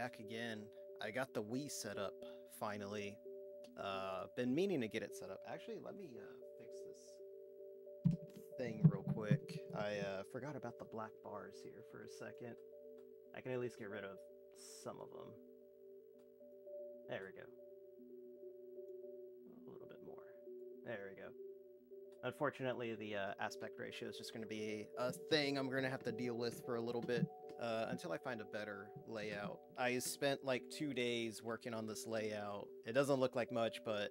back again. I got the Wii set up finally. Uh, been meaning to get it set up. Actually, let me uh, fix this thing real quick. I uh, forgot about the black bars here for a second. I can at least get rid of some of them. There we go. A little bit more. There we go. Unfortunately, the uh, aspect ratio is just going to be a thing I'm going to have to deal with for a little bit uh, until I find a better layout. I spent like two days working on this layout. It doesn't look like much, but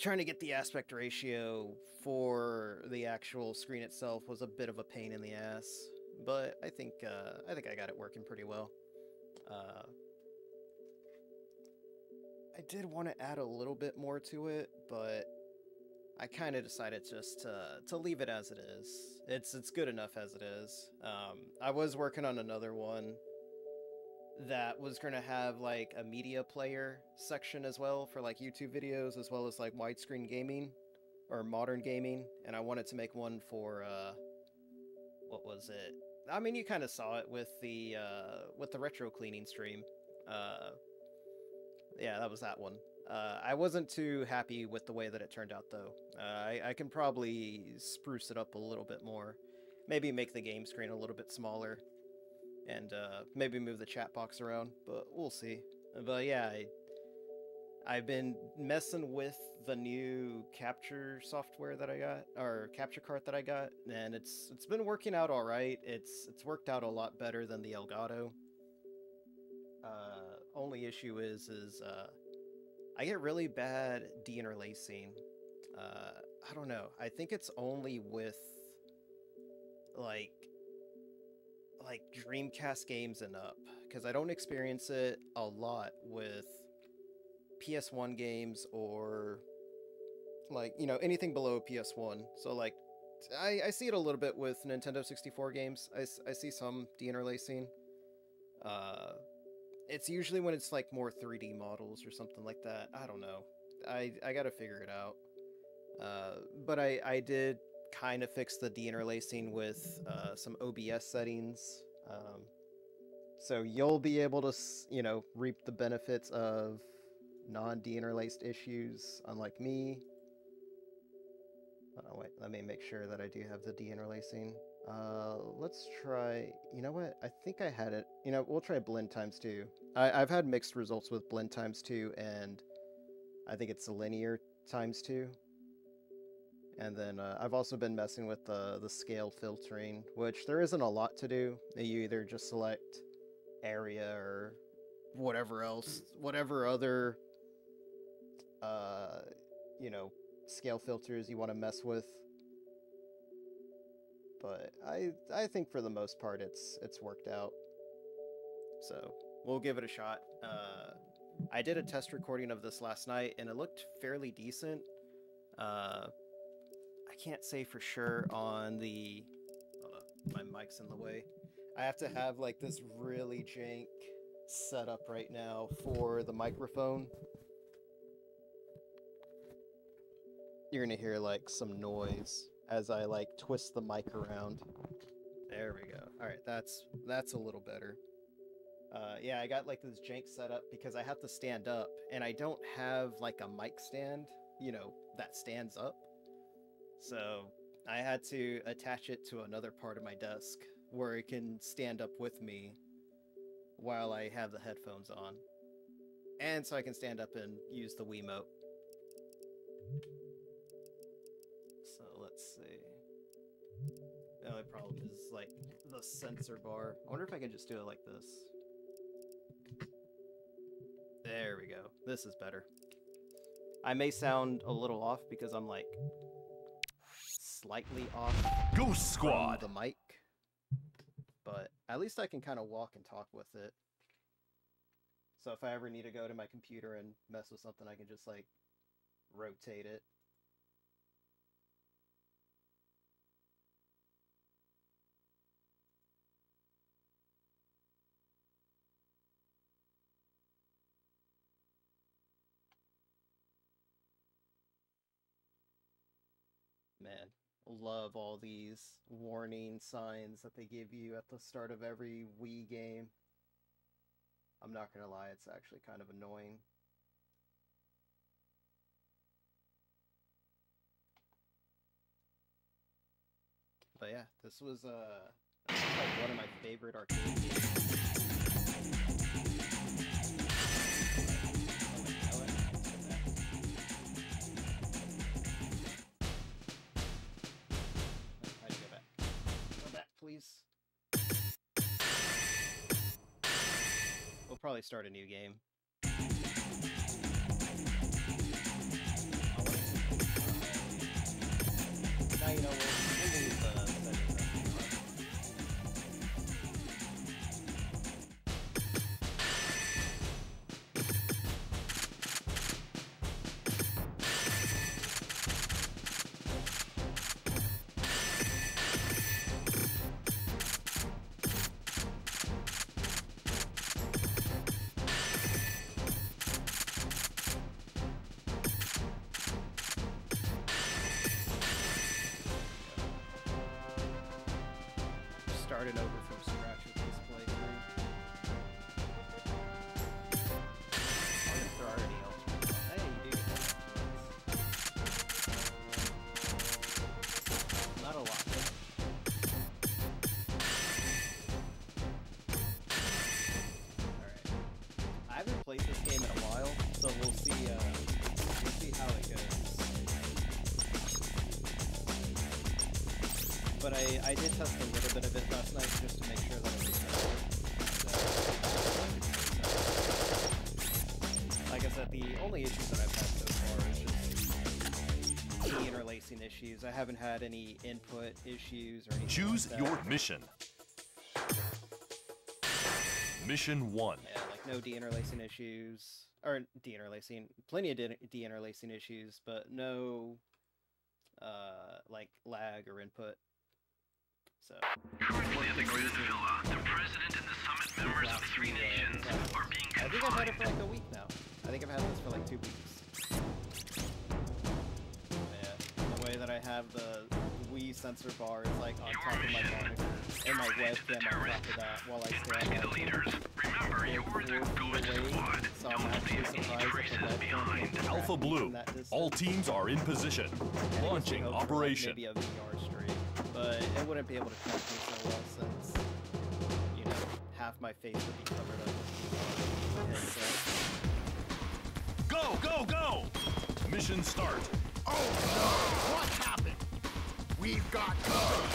trying to get the aspect ratio for the actual screen itself was a bit of a pain in the ass. But I think uh, I think I got it working pretty well. Uh, I did want to add a little bit more to it, but I kind of decided just to to leave it as it is. It's it's good enough as it is. Um, I was working on another one that was going to have like a media player section as well for like YouTube videos as well as like widescreen gaming or modern gaming and I wanted to make one for uh what was it? I mean you kind of saw it with the uh with the retro cleaning stream. Uh yeah, that was that one. Uh, I wasn't too happy with the way that it turned out, though. Uh, I, I, can probably spruce it up a little bit more. Maybe make the game screen a little bit smaller. And uh, maybe move the chat box around, but we'll see. But yeah, I, I've been messing with the new capture software that I got, or capture card that I got, and it's it's been working out all right. It's it's worked out a lot better than the Elgato. Uh, only issue is is uh, I get really bad deinterlacing. Uh, I don't know. I think it's only with like like Dreamcast games and up because I don't experience it a lot with PS1 games or like you know anything below PS1. So like I, I see it a little bit with Nintendo 64 games. I, I see some deinterlacing. Uh, it's usually when it's like more 3D models or something like that. I don't know. I I gotta figure it out. Uh, but I I did kind of fix the deinterlacing with uh, some OBS settings. Um, so you'll be able to you know reap the benefits of non-deinterlaced issues, unlike me. Oh, wait, let me make sure that I do have the deinterlacing. Uh, let's try. You know what? I think I had it. You know, we'll try blend times two. I, I've had mixed results with blend times two, and I think it's linear times two. And then uh, I've also been messing with the the scale filtering, which there isn't a lot to do. You either just select area or whatever else, whatever other, uh, you know, scale filters you want to mess with but I I think for the most part it's it's worked out. So we'll give it a shot. Uh, I did a test recording of this last night and it looked fairly decent. Uh, I can't say for sure on the. my mic's in the way. I have to have like this really jank setup right now for the microphone. You're gonna hear like some noise as I like twist the mic around. There we go. All right, that's that's a little better. Uh, yeah, I got like this jank setup because I have to stand up, and I don't have like a mic stand, you know, that stands up. So I had to attach it to another part of my desk where it can stand up with me while I have the headphones on, and so I can stand up and use the Wiimote. The only problem is like the sensor bar. I wonder if I can just do it like this. There we go. This is better. I may sound a little off because I'm like slightly off. Ghost Squad. the mic, but at least I can kind of walk and talk with it. So if I ever need to go to my computer and mess with something, I can just like rotate it. man, love all these warning signs that they give you at the start of every Wii game. I'm not gonna lie, it's actually kind of annoying. But yeah, this was uh like one of my favorite arcade games. Please. We'll probably start a new game. I, I did test a little bit of it last night just to make sure that it was good. Like I said, the only issues that I've had so far is just the interlacing issues. I haven't had any input issues or anything Choose like your mission. Mission 1. Yeah, like no deinterlacing issues. Or deinterlacing. Plenty of de- deinterlacing issues, but no uh like lag or input. So Currently at the Grand Villa, the President and the summit members of three nations are being I think I've had it for like a week now. I think I've had this for like two weeks. Yeah, the way that I have the Wii sensor bar is like on top of my monitor and my webcam on top of that while I stare at the leaders. Remember, you're the Ghost Squad. so Don't leave any traces behind. Alpha Blue. from that distance. All teams are in position. I guess we Launching hope for, like, operation. maybe a VR stream, but it wouldn't be able to track me so well since, you know, half my face would be covered up the headset. Go, go, go! Mission start. Oh no! What happened? We've got company.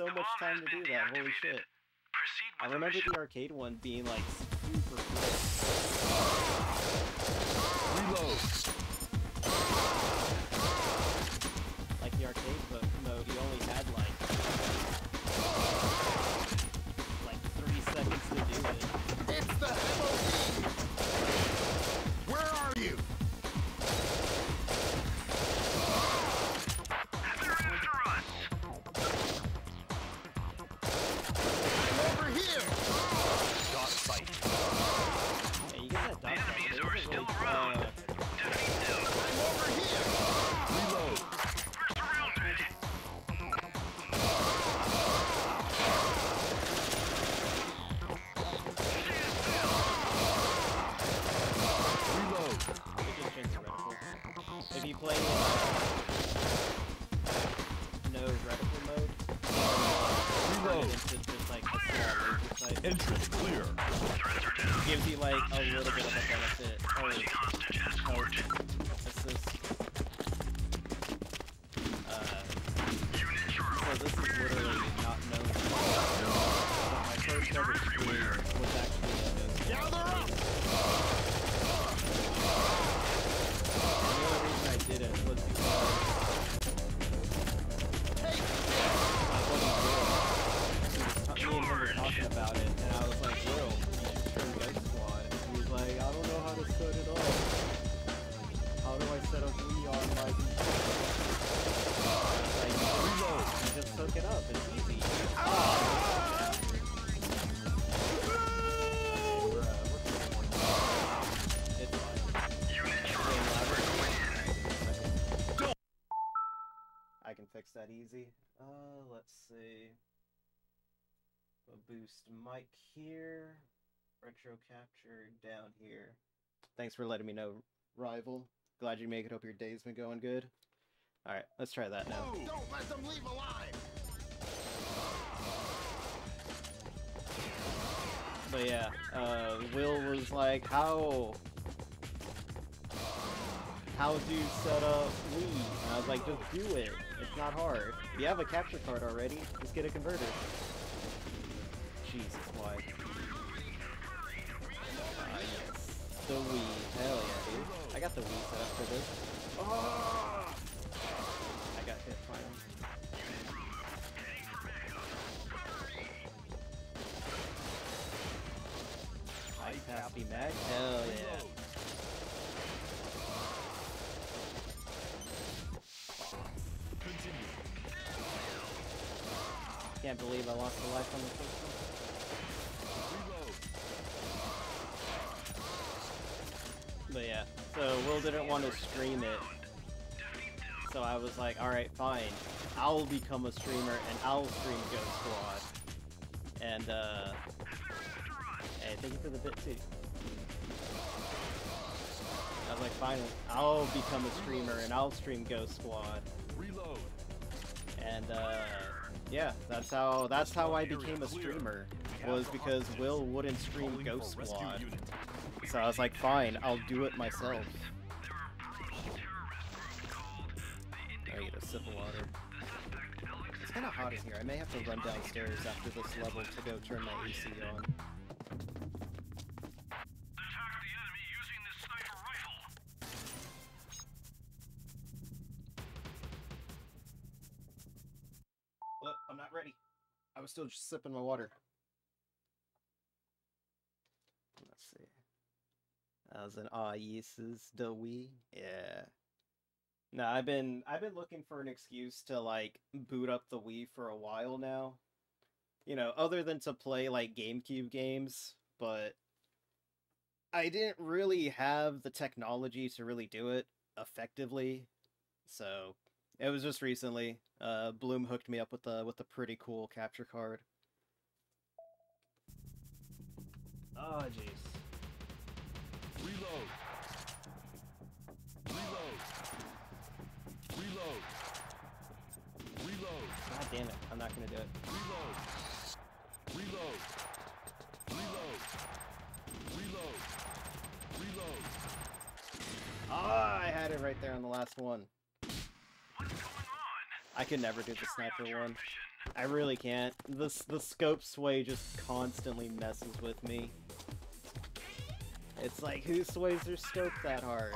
So The much time to do that. Holy shit. Proceed I with the remember mission. the arcade one being like super quick. Reload. Uh, let's see. A boost mic here. Retro capture down here. Thanks for letting me know, rival. Glad you make it. Hope your day's been going good. Alright, let's try that now. Don't let them leave alive! But yeah, uh, Will was like, how... How do you set up Wii? And I was like, just do it. It's not hard. If you have a capture card already, just get a converter. Jesus, why? Ah. The Wii. Hell yeah, dude. I got the Wii set up for this. Oh! I got hit finally. Capacity mag? Hell yeah. Can't believe I lost a life on the first one. But yeah, so Will didn't want to stream it. So I was like, alright, fine. I'll become a streamer and I'll stream Ghost Squad. And, uh. Hey, thank you for the bit too. I was like, fine, I'll become a streamer and I'll stream Ghost Squad. Reload. And uh yeah, that's how that's how I became a streamer. Was because Will wouldn't stream Ghost Squad. So I was like, fine, I'll do it myself. I get a sip of water. It's kind of hot in here. I may have to run downstairs after this level to go turn my AC on. Not ready. I was still just sipping my water. Let's see. That was an ah yeses the Wii. Yeah. No, I've been I've been looking for an excuse to like boot up the Wii for a while now. You know, other than to play like GameCube games, but I didn't really have the technology to really do it effectively. So, it was just recently. Uh, Bloom hooked me up with the with the pretty cool capture card. Oh jeez. Reload. Reload. Reload. Reload. God damn it! I'm not gonna do it. Reload. Reload. Reload. Reload. Reload. Ah, I had it right there on the last one. What's going on? I could never do the sniper one. I really can't. The the scope sway just constantly messes with me. It's like who sways their scope that hard?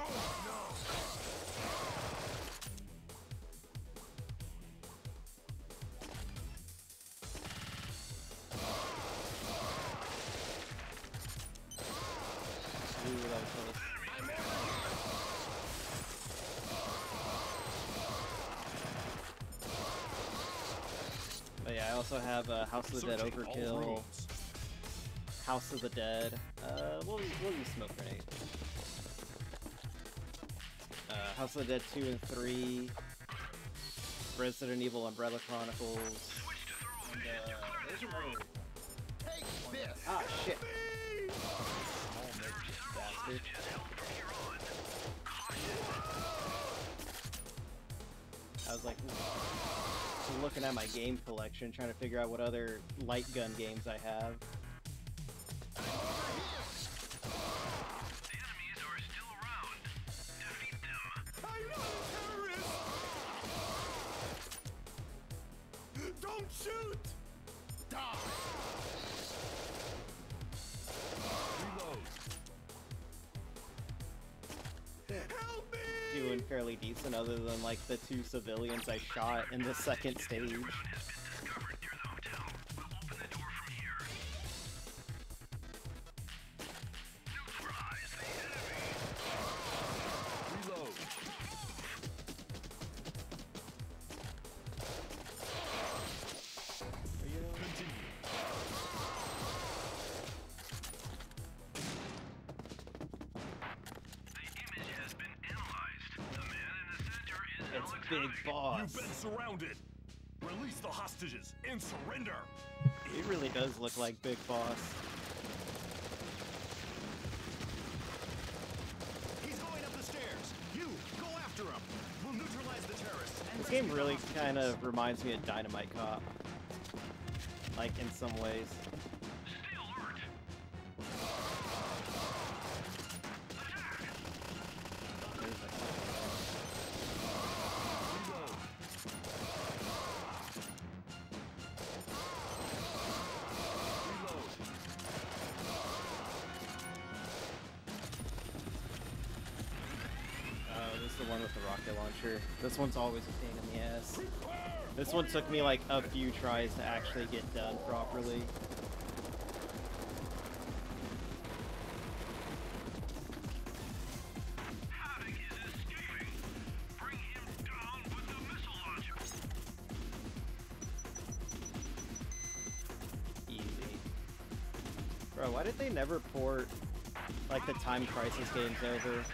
Also have uh, House of the Dead Overkill. House of the Dead. Uh, we'll, we'll use Smoke Grenade. Uh, House of the Dead 2 and 3, Resident Evil Umbrella Chronicles, and uh. Take this! Ah, shit! Small. I was like, ooh. Looking at my game collection, trying to figure out what other light gun games I have. Other than like the two civilians I shot in the second stage. Surrounded. Release the hostages and surrender. He really does look like Big Boss. He's going up the stairs. You, go after him. We'll neutralize the terrorists. and This game really kind of reminds me of Dynamite Cop. Like, in some ways. The one with the rocket launcher. This one's always a pain in the ass. This one took me like a few tries to actually get done properly. Havoc is escaping. Bring him down with the missile launcher. Easy. Bro, why did they never port like the Time Crisis games over?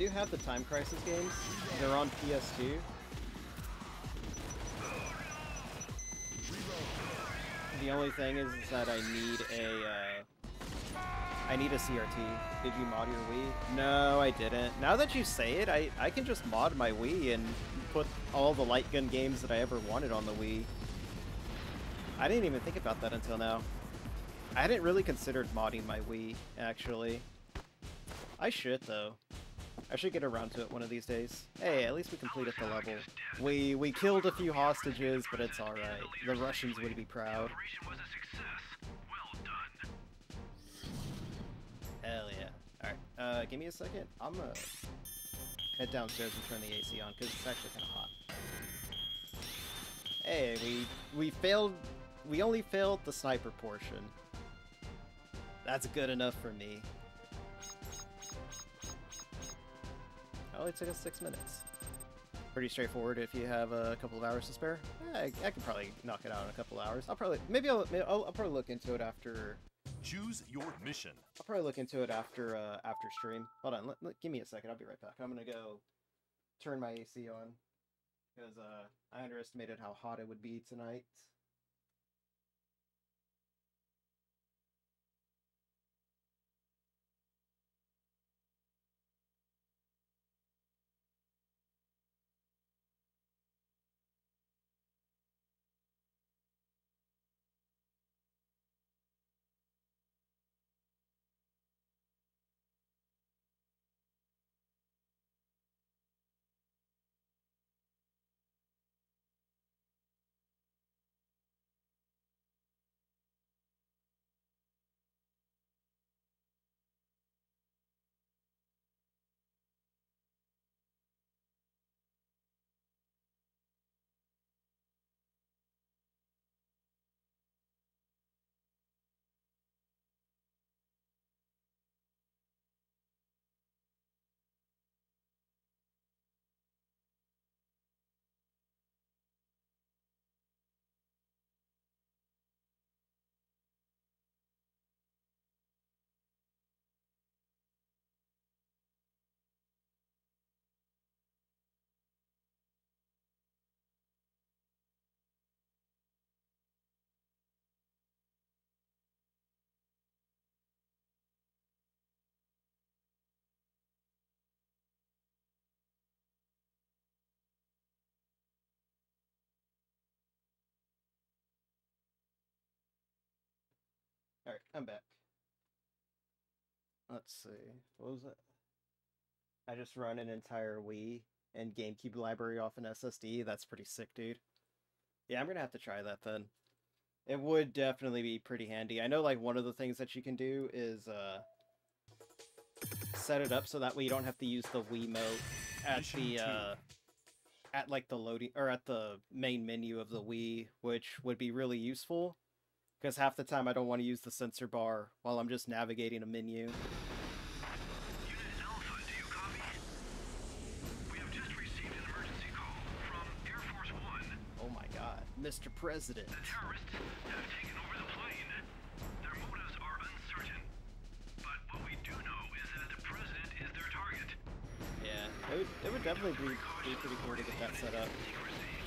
Do have the Time Crisis games. They're on PS2. The only thing is, that I need a uh, I need a CRT. Did you mod your Wii? No, I didn't. Now that you say it, I, I can just mod my Wii and put all the light gun games that I ever wanted on the Wii. I didn't even think about that until now. I hadn't really considered modding my Wii, actually. I should, though. I should get around to it one of these days. Hey, at least we completed the level. We we killed a few hostages, but it's alright. The Russians would be proud. Operation was a success. Well done. Hell yeah. Alright, uh, give me a second. I'm gonna head downstairs and turn the AC on, because it's actually kind of hot. Hey, we, we failed, we only failed the sniper portion. That's good enough for me. Only took us six minutes. Pretty straightforward if you have a couple of hours to spare. Yeah, I, I could probably knock it out in a couple of hours. I'll probably, maybe I'll, maybe I'll, I'll probably look into it after Choose your mission. I'll probably look into it after uh, after stream. Hold on, let, let- give me a second. I'll be right back. I'm gonna go turn my AC on because uh, I underestimated how hot it would be tonight. All right, I'm back. Let's see. What was it? I just run an entire Wii and GameCube library off an SSD. That's pretty sick, dude. Yeah, I'm gonna have to try that then. It would definitely be pretty handy. I know, like one of the things that you can do is uh, set it up so that way you don't have to use the Wii Wiimote at the uh, at like the loading or at the main menu of the Wii, which would be really useful. Because half the time I don't want to use the sensor bar while I'm just navigating a menu. Alpha, do you copy? We have just received an emergency call from Air Force One. Oh my god, Mr. President. The terrorists have taken over the plane. Their motives are uncertain. But what we do know is that the president is their target. Yeah, it would, it would definitely be, be pretty cool to get that set up.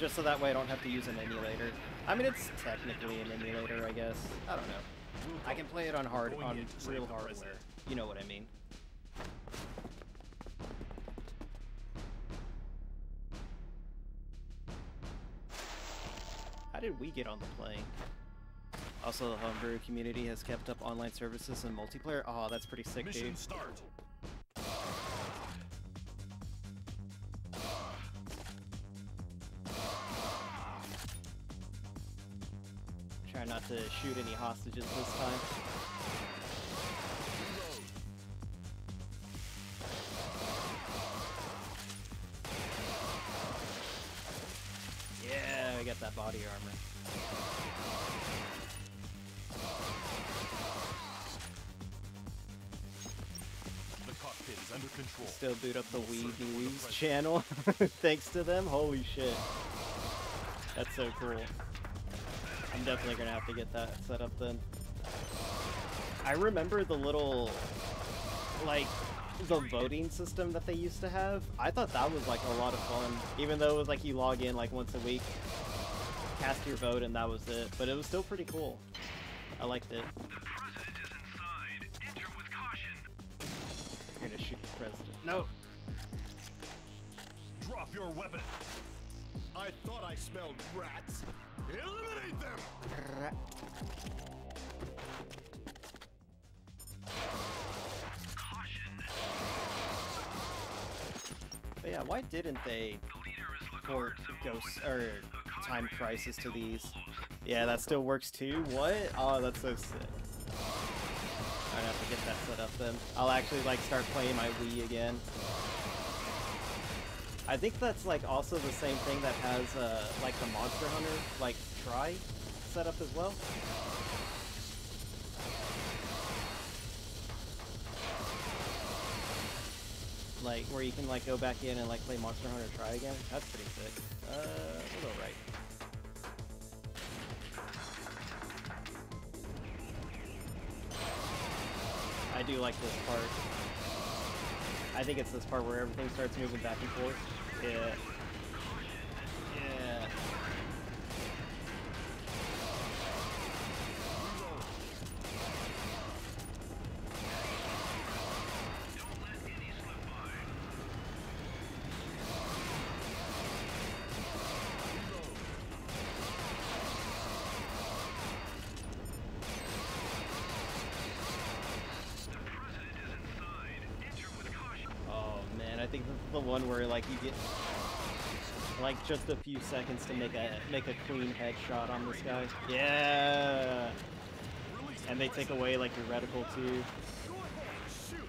Just so that way I don't have to use an emulator. I mean, it's technically an emulator, I guess. I don't know. I can play it on hard, on in to save real hardware. You know what I mean. How did we get on the plane? Also, the homebrew community has kept up online services and multiplayer. Oh, that's pretty sick, Mission dude. start. Not to shoot any hostages this time. Yeah, we got that body armor. The cockpit is under control. Still boot up the No Wii search for the News channel. Thanks to them. Holy shit. That's so cool. I'm definitely gonna have to get that set up then. I remember the little, like, the voting system that they used to have. I thought that was like a lot of fun, even though it was like you log in like once a week, cast your vote, and that was it. But it was still pretty cool. I liked it. The president is inside. Enter with caution. You're gonna shoot the president. No. Drop your weapon. I thought I smelled rats. Eliminate them! Caution. But yeah, why didn't they The leader port Ghost or Time Crisis to these? Yeah, that still works too. What? Oh, that's so sick. I'd have to get that set up then. I'll actually like start playing my Wii again. I think that's like also the same thing that has uh, like the Monster Hunter like try set up as well. Like where you can like go back in and like play Monster Hunter Tri again. That's pretty sick. Uh, we'll go right. I do like this part. I think it's this part where everything starts moving back and forth. Yeah. One where like you get like just a few seconds to make a make a clean headshot on this guy. Yeah. And they take away like your reticle too. Go ahead, shoot.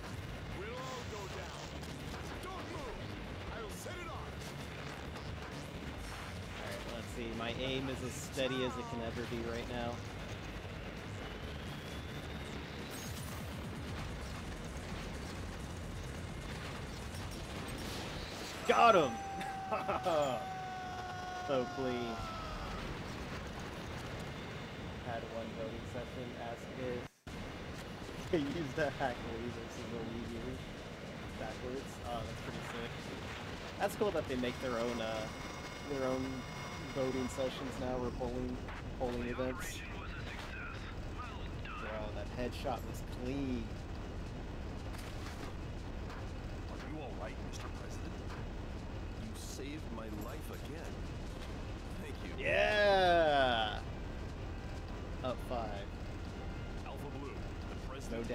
We'll all go down. Don't move. I'll set it off. Alright, let's see. My aim is as steady as it can ever be right now. Got him! so please. Had one voting session. Ask if they use the hack lasers in the Wii U backwards. Oh, that's pretty sick. That's cool that they make their own uh, their own voting sessions now or polling polling events. Bro, that headshot was clean.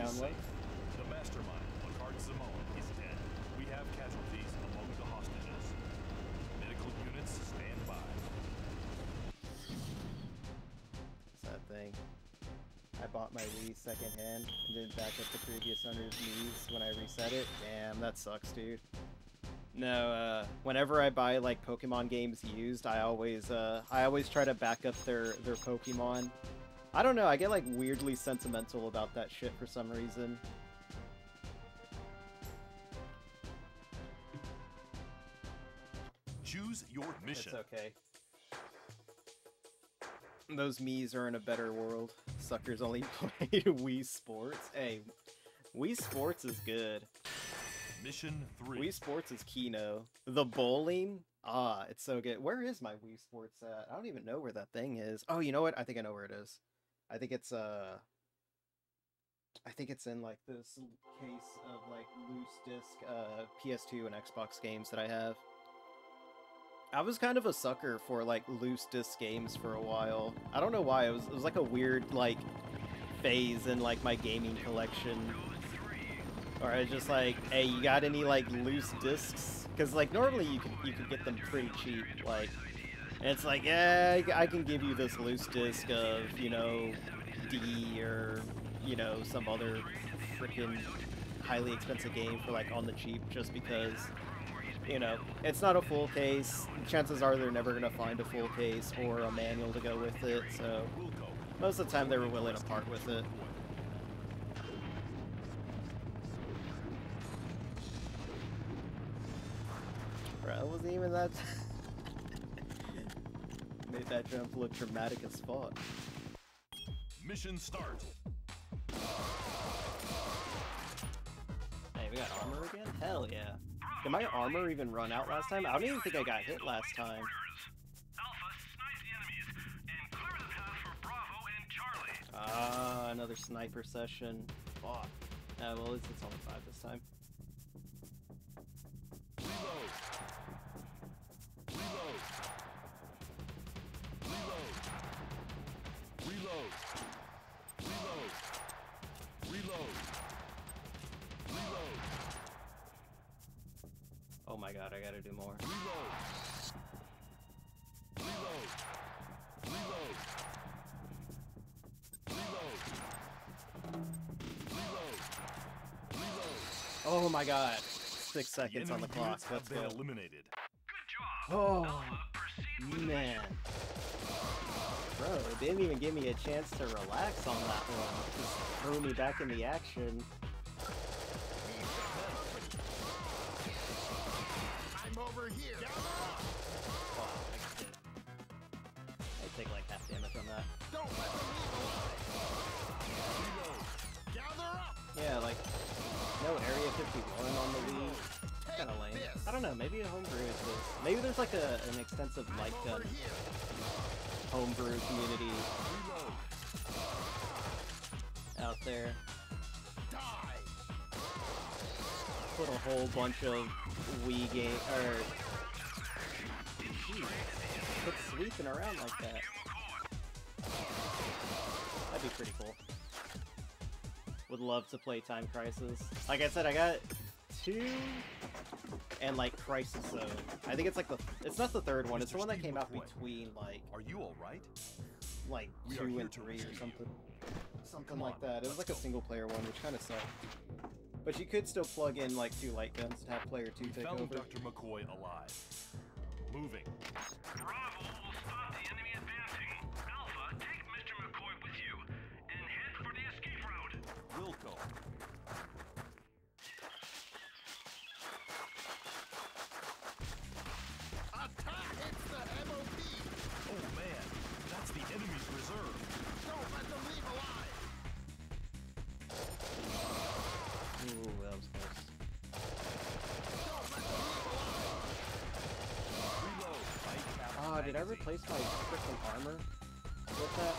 Down is The mastermind, Lakard Samoan, is dead. We have casualties among the hostages. Medical units stand by. It's that thing. I bought my Wii secondhand and didn't back up the previous owner's Wii's when I reset it. Damn, that sucks, dude. No, uh, whenever I buy like Pokemon games used, I always, uh, I always try to back up their their Pokemon. I don't know, I get like weirdly sentimental about that shit for some reason. Choose your mission. It's okay. Those Mii's are in a better world. Suckers only play Wii Sports. Hey, Wii Sports is good. Mission three. Wii Sports is Kino. The bowling, ah, it's so good. Where is my Wii Sports at? I don't even know where that thing is. Oh, you know what? I think I know where it is. I think it's uh I think it's in like this case of like loose disc uh PS2 and Xbox games that I have. I was kind of a sucker for like loose disc games for a while. I don't know why. It was it was like a weird like phase in like my gaming collection. Or I was just like, hey, you got any like loose discs? Because like normally you could you could get them pretty cheap. Like, and it's like, yeah, I, can give you this loose disc of you know D or you know some other freaking highly expensive game for like on the cheap, just because you know it's not a full case. Chances are they're never gonna find a full case or a manual to go with it. So most of the time they were willing to part with it. Bro, it wasn't even that. Made that jump look dramatic as fuck. Mission start. Hey, we got armor again? Hell yeah. Did my armor even run out last time? I don't even think I got hit last time. Alpha, snipe the enemies and clear the path for Bravo and Charlie. Ah, another sniper session. Fuck. Uh, well, at least it's only five this time. I gotta do more. Reload. Reload. Reload. Reload. Reload. Reload. Oh my god. Six seconds on the clock. units Let's have been go. eliminated. Good job. Oh, Alpha, proceed with man. Bro, it didn't even give me a chance to relax on that one. Just threw me back in the action. Don't know, maybe a homebrew exists. Maybe there's like a, an extensive light uh, gun homebrew community out there. Put a whole bunch of Wii game or Jeez, quit sweeping around like that. That'd be pretty cool. Would love to play Time Crisis. Like I said, I got two and like Crisis Zone. I think it's like the it's not the third one. It's the one that Steve came out between like Are you all right? like We are two and three or rescue you. something. Something like that. It was let's like a single player one, which kind of sucked. But you could still plug in like two light guns and have player two We take found over. Dr. McCoy alive. Moving. Bravo replace my freaking armor with that?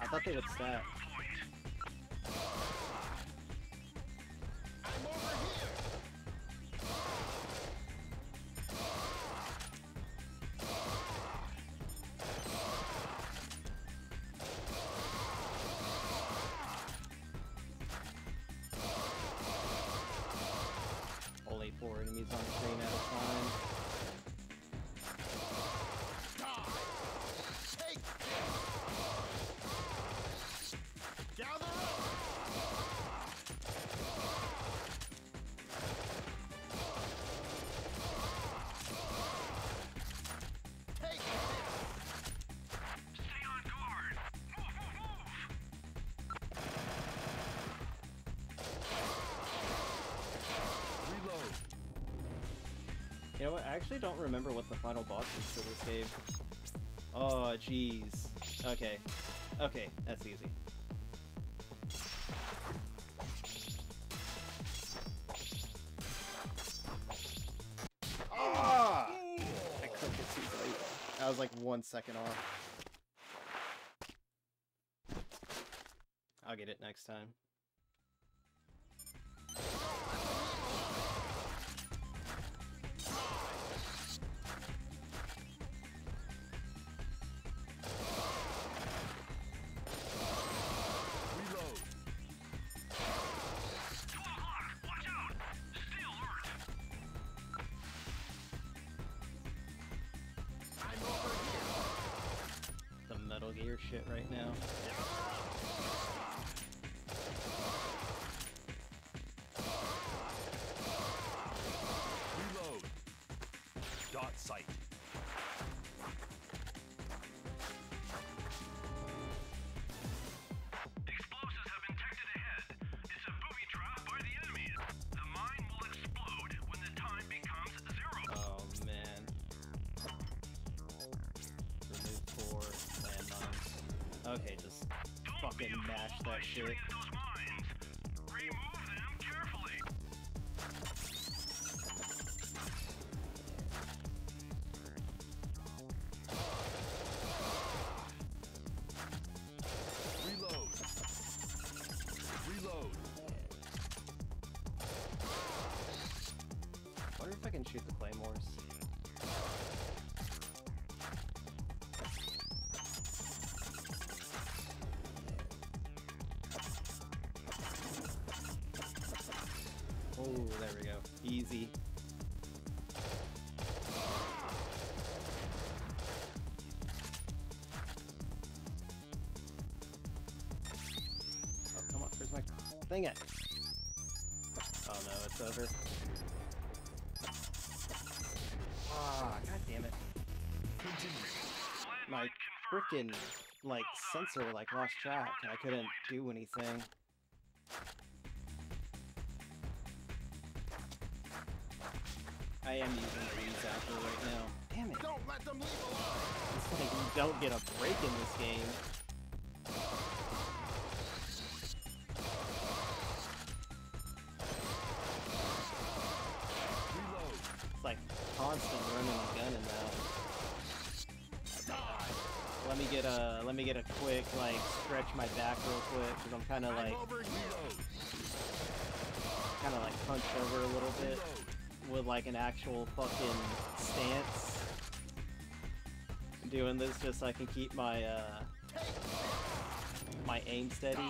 I thought they would stack. You know what? I actually don't remember what the final boss is for this game. Oh, jeez. Okay. Okay, that's easy. Ah! I clicked it too late. I was like one second off. I'll get it next time. Right now. Fucking mash that shit. Oh, there we go. Easy. Oh, come on. Where's my thing at? Oh no, it's over. Ah, god damn it. My freaking, like sensor like lost track and I couldn't do anything. Am using the Zapper right now. Damn it. Don't let them leave alive! It's like you don't get a break in this game. It's like constant running and gunning now. Let me get a let me get a quick like stretch my back real quick because I'm kind of like over here! Reload. kind of like punched over a little bit Reload. With like an actual fucking stance. Doing this just so I can keep my uh my aim steady.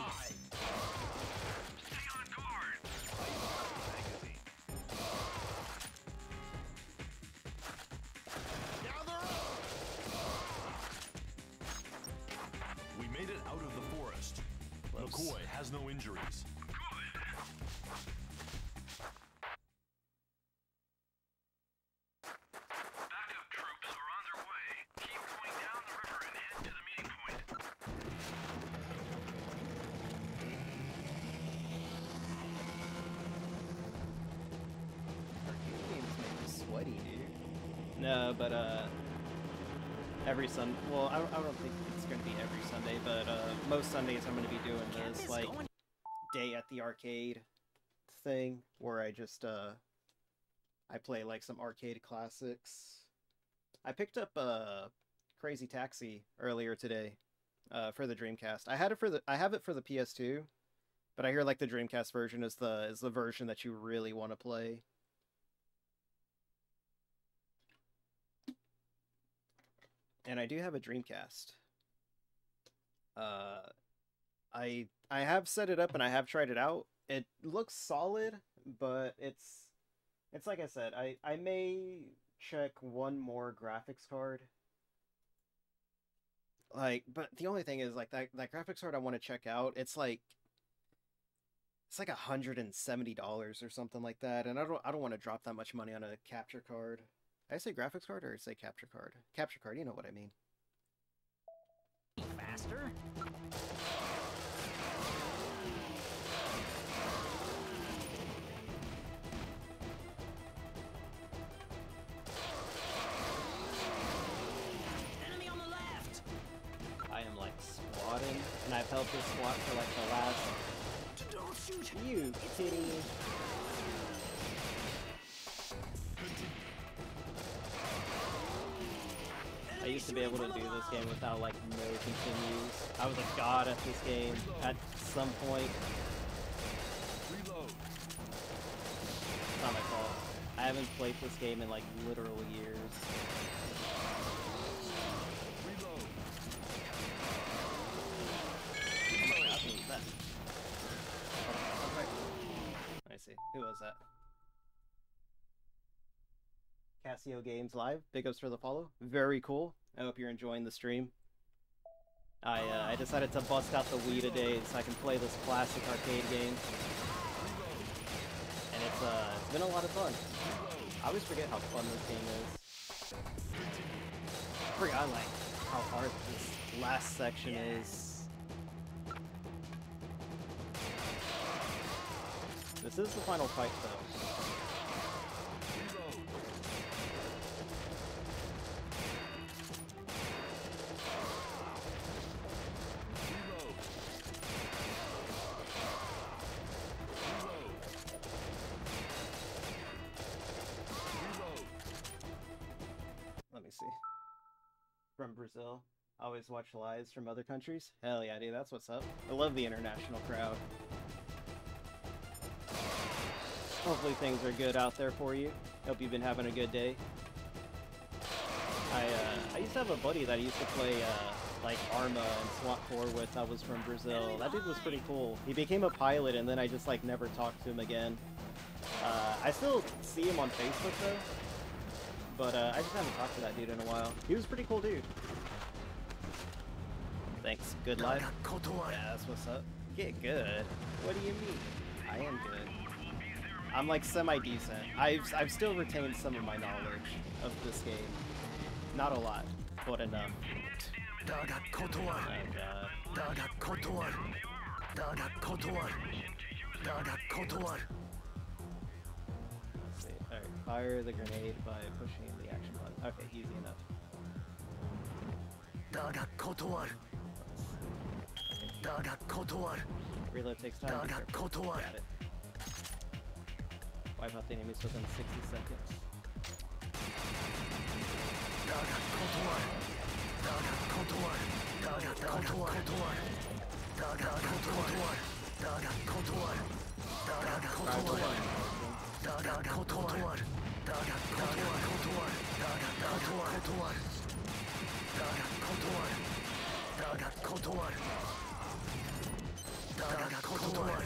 Every Sun. Well, I, don't- I don't think it's gonna be every Sunday, but uh, most Sundays I'm gonna be doing this like day at the arcade thing where I just uh, I play like some arcade classics. I picked up uh, Crazy Taxi earlier today, uh, for the Dreamcast. I had it for the I have it for the PS2, but I hear like the Dreamcast version is the is the version that you really want to play. And I do have a Dreamcast. Uh, I I have set it up and I have tried it out. It looks solid, but it's It's like I said, I I may check one more graphics card. Like, but the only thing is like that that graphics card I want to check out, it's like it's like a hundred and seventy dollars or something like that, and I don't I don't want to drop that much money on a capture card. Did I say graphics card or I say capture card? Capture card, you know what I mean. Faster? Enemy on the left! I am like squatting, and I've held this squat for like the last Don't shoot! you kitty. I used to be able to do this game without like no continues. I was a god at this game at some point. It's not my fault. I haven't played this game in like literal years. Oh? Oh. I see. Who was that? Casio Games Live. Big ups for the follow. Very cool. I hope you're enjoying the stream. I uh, I decided to bust out the Wii today so I can play this classic arcade game, and it's uh it's been a lot of fun. I always forget how fun this game is. I forgot like how hard this last section is. This is the final fight though. Always watch lives from other countries. Hell yeah, dude, that's what's up. I love the international crowd. Hopefully things are good out there for you. Hope you've been having a good day. I uh, I used to have a buddy that I used to play uh, like Arma and SWAT 4 with that was from Brazil. That dude was pretty cool. He became a pilot and then I just like never talked to him again. Uh, I still see him on Facebook though. But uh, I just haven't talked to that dude in a while. He was a pretty cool dude. Thanks. Good luck. Yeah, that's what's up. Get good. What do you mean? I am good. I'm like semi-decent. I've, I've still retained some of my knowledge of this game. Not a lot, but enough. Uh, oh Alright, fire the grenade by pushing the action button. Okay, easy enough. Reload takes time. Got it. Wipe out the enemies within 60 seconds. Dagat kotor. Dagat kotor. だが断る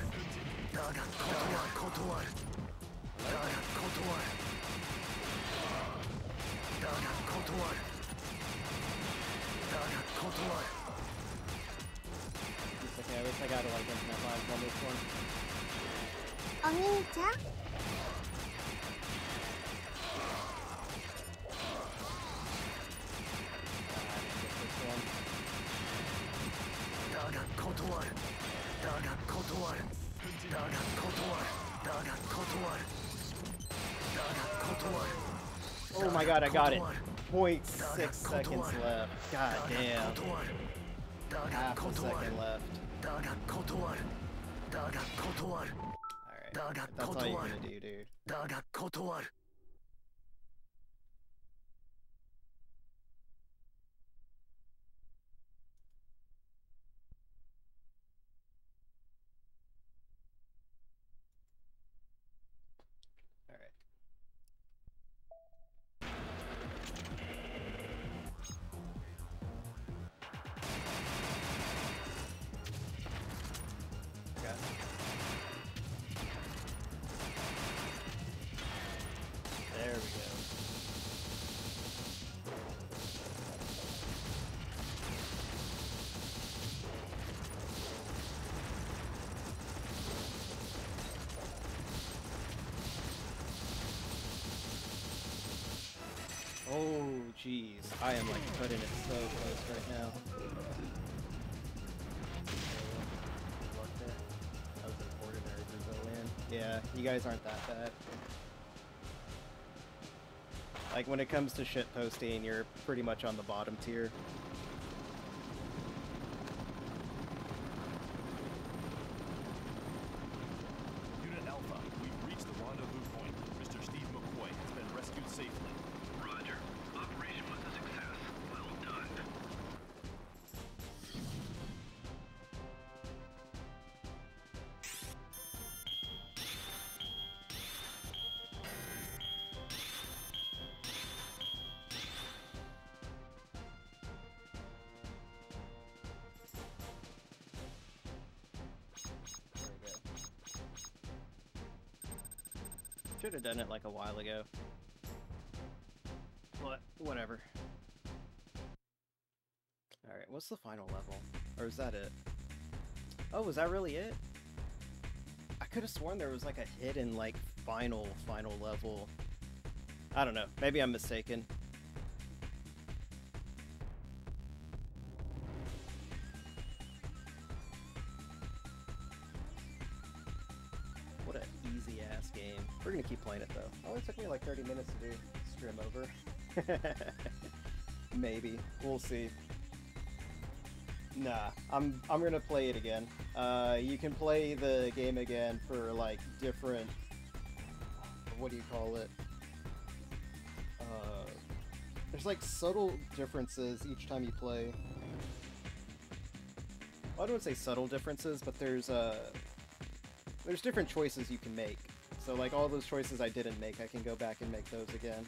だが断るだが断るだが断るだが断る Okay, I wish I got a like in my life on this one. お兄ちゃん my god, I got it. 0.6 seconds left. God damn. Half a second left. Alright, that's all you gonna do, dude. I am like putting it so close right now. Was an ordinary Brazilian. Yeah, you guys aren't that bad. Like when it comes to shit posting, you're pretty much on the bottom tier. Ago. What? Whatever. Alright, what's the final level? Or is that it? Oh, was that really it? I could have sworn there was like a hidden, like, final, final level. I don't know. Maybe I'm mistaken. Maybe. We'll see. Nah, I'm I'm gonna play it again. Uh, you can play the game again for like different. What do you call it? Uh, there's like subtle differences each time you play. Well, I don't want to say subtle differences, but there's uh, there's different choices you can make. So like all those choices I didn't make, I can go back and make those again.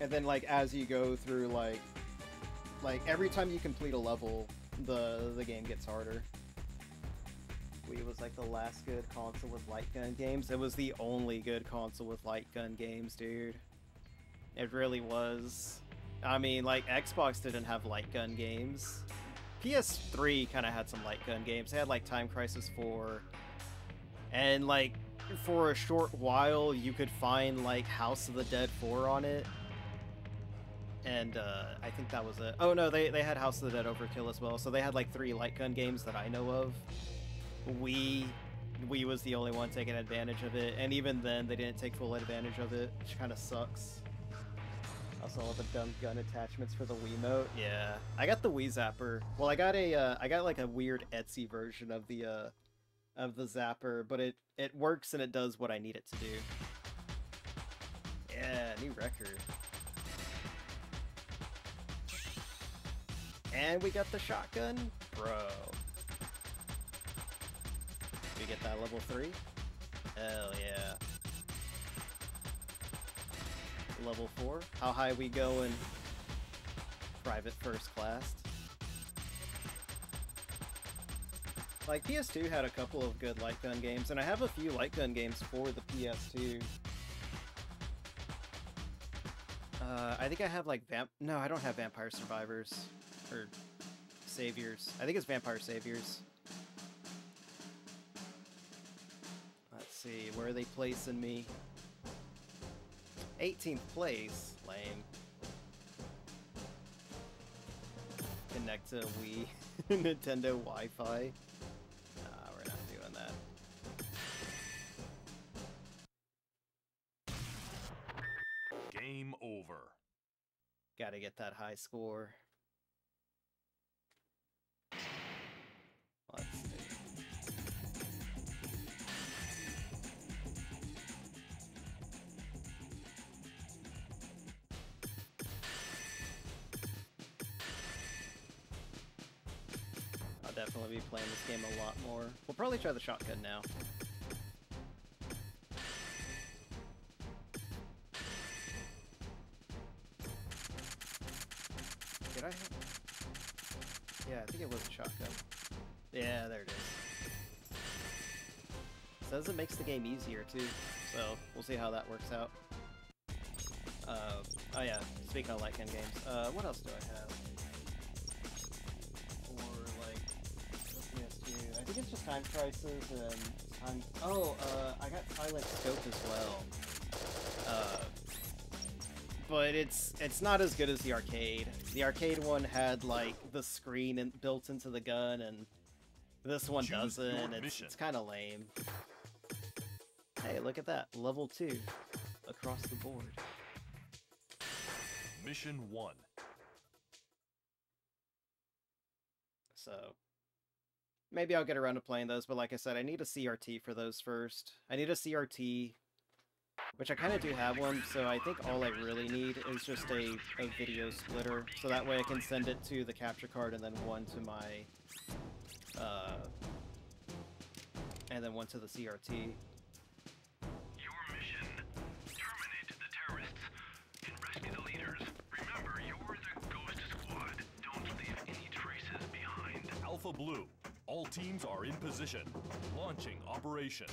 And then like as you go through like like every time you complete a level, the the game gets harder. Wii was like the last good console with light gun games. It was the only good console with light gun games, dude. It really was. I mean, like Xbox didn't have light gun games. PS3 kind of had some light gun games. They had like Time Crisis 4, and like for a short while you could find like House of the Dead 4 on it. And uh, I think that was it. Oh no, they, they had House of the Dead Overkill as well. So they had like three light gun games that I know of. Wii Wii was the only one taking advantage of it, and even then they didn't take full advantage of it, which kind of sucks. Also, all the dumb gun attachments for the Wiimote. Yeah, I got the Wii Zapper. Well, I got a uh, I got like a weird Etsy version of the uh, of the Zapper, but it it works and it does what I need it to do. Yeah, new record. And we got the shotgun, bro. We get that level three. Hell yeah. Level four. How high we going? Private first class. Like PS2 had a couple of good light gun games, and I have a few light gun games for the PS2. Uh, I think I have like vamp. No, I don't have Vampire Survivors or Saviors. I think it's Vampire Saviors. Let's see, where are they placing me? 18th place. Lame. Connect to Wii, Nintendo Wi-Fi. Nah, we're not doing that. Game over. Gotta get that high score. Playing this game a lot more. We'll probably try the shotgun now. Did I. Yeah, I think it was a shotgun. Yeah, there it is. Says it makes the game easier too, so we'll see how that works out. Uh, oh yeah, speaking of light gun games, uh, what else do I have? It's just Time Crisis and Time... Oh, uh, I got Silent Scope as well. Uh, but it's it's not as good as the arcade. The arcade one had like the screen in, built into the gun, and this one Choose doesn't. It's, it's kind of lame. Hey, look at that, level two, across the board. Mission 1. So maybe I'll get around to playing those, but like I said, I need a CRT for those first. I need a CRT, which I kind of do have one, so I think all I really need is just a, a video splitter, so that way I can send it to the capture card and then one to my, uh, and then one to the CRT. Your mission: terminate the terrorists and rescue the leaders. Remember, you're the Ghost Squad. Don't leave any traces behind. Alpha Blue. All teams are in position. Launching operation.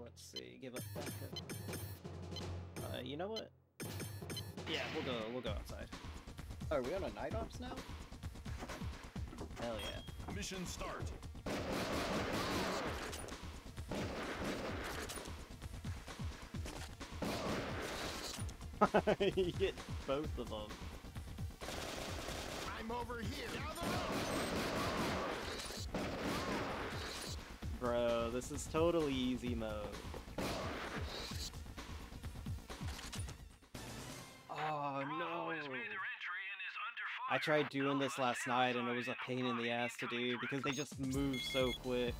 Let's see, give up backup. Uh, you know what? Yeah, we'll go, we'll go outside. Oh, are we on a night ops now? Hell yeah. Mission start. you get both of them. I'm over here. Gather up. Bro, this is totally easy mode. Oh no. Has made their entry and is under fire. I tried doing this last night and it was a pain in the ass to do because they just move so quick.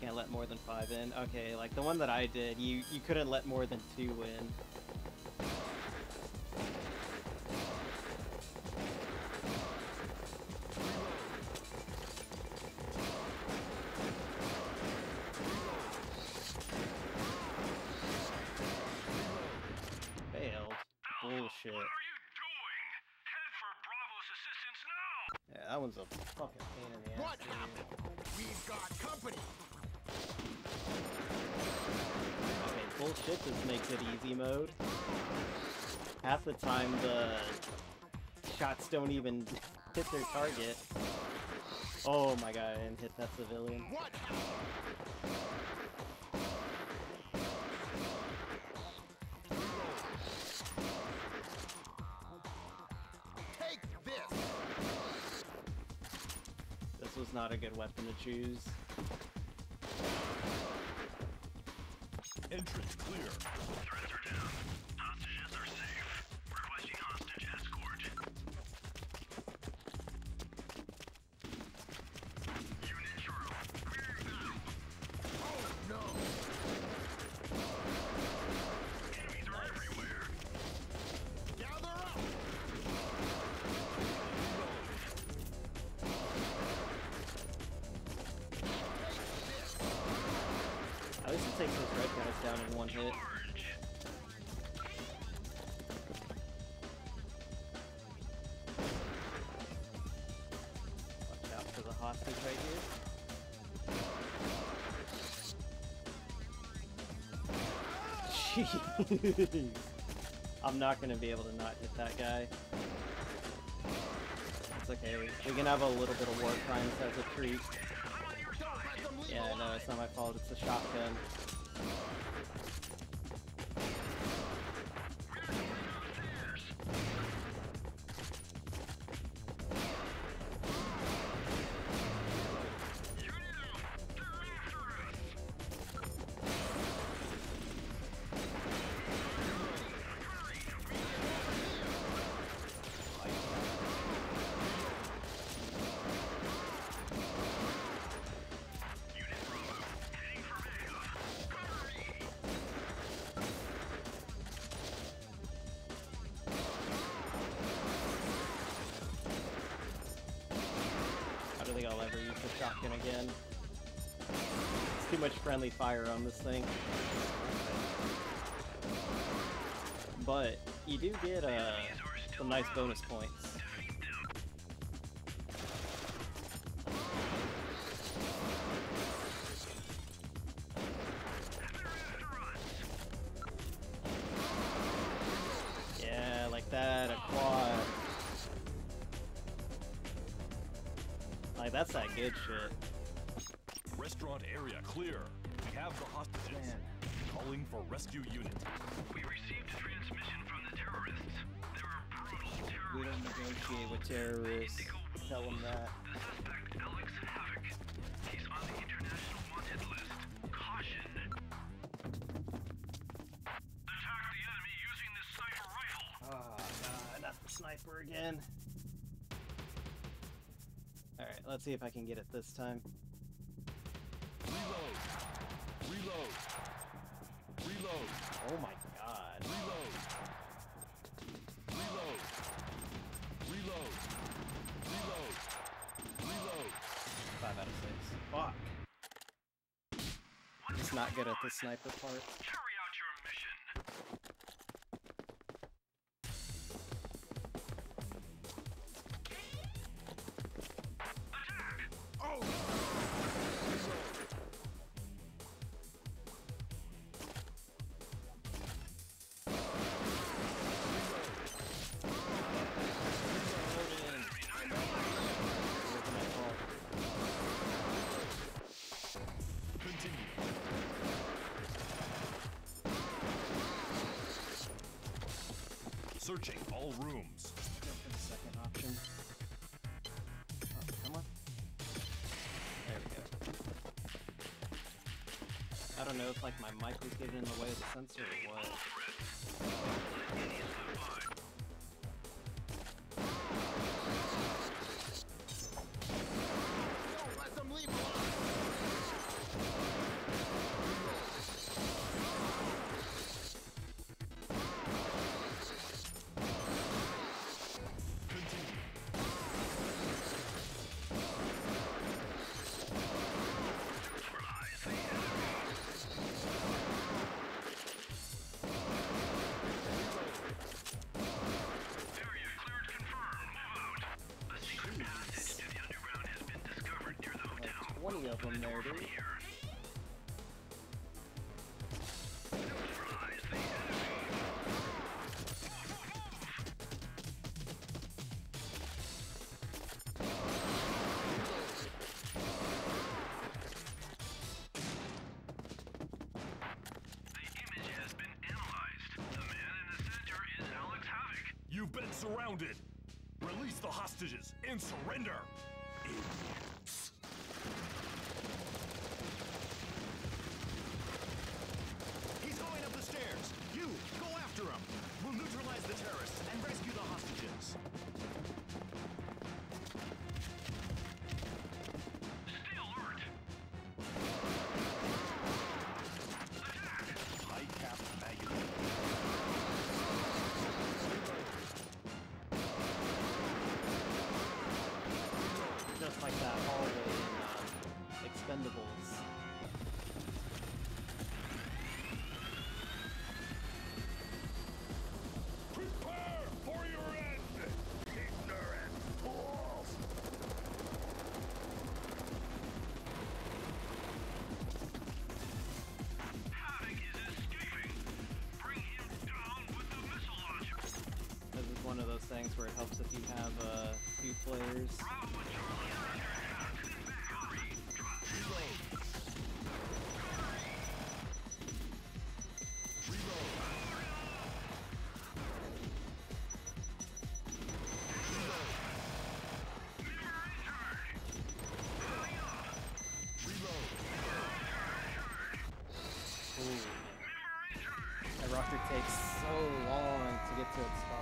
Can't let more than five in. Okay, like the one that I did, you you couldn't let more than two in. Now. One's a fucking pain in the ass. What happened? We've got company. Okay, bullshit just makes it easy mode. Half the time the shots don't even hit their target. Oh my god, I didn't hit that civilian. What not a good weapon to choose. Entrance clear. Takes those red guys down in one hit. Watch out for the hostage right here. Jeez. I'm not gonna be able to not hit that guy. It's okay. We can have a little bit of war crimes as a treat. Not my fault. It's the shotgun. Use the shotgun again. It's too much friendly fire on this thing. But you do get uh, some nice bonus points. Shit. Restaurant area clear. We have the hostages. Man. Calling for rescue unit. We received a transmission from the terrorists. There are brutal terrorists. We don't negotiate with terrorists. Tell them that. The suspect, Alex Havoc. He's on the international wanted list. Caution. Attack the enemy using this sniper rifle. Oh god, not the sniper again. Let's see if I can get it this time. Reload. Reload. Reload. Oh my god. Reload. Reload. Reload. Reload. Reload. Five out of six. Fuck. Just not good at the sniper part. Was getting in the way of the sensor or what. You've been surrounded. Release the hostages and surrender. Things where it helps if you have uh, a few players. Ooh. That rocket takes so long to get to its spot.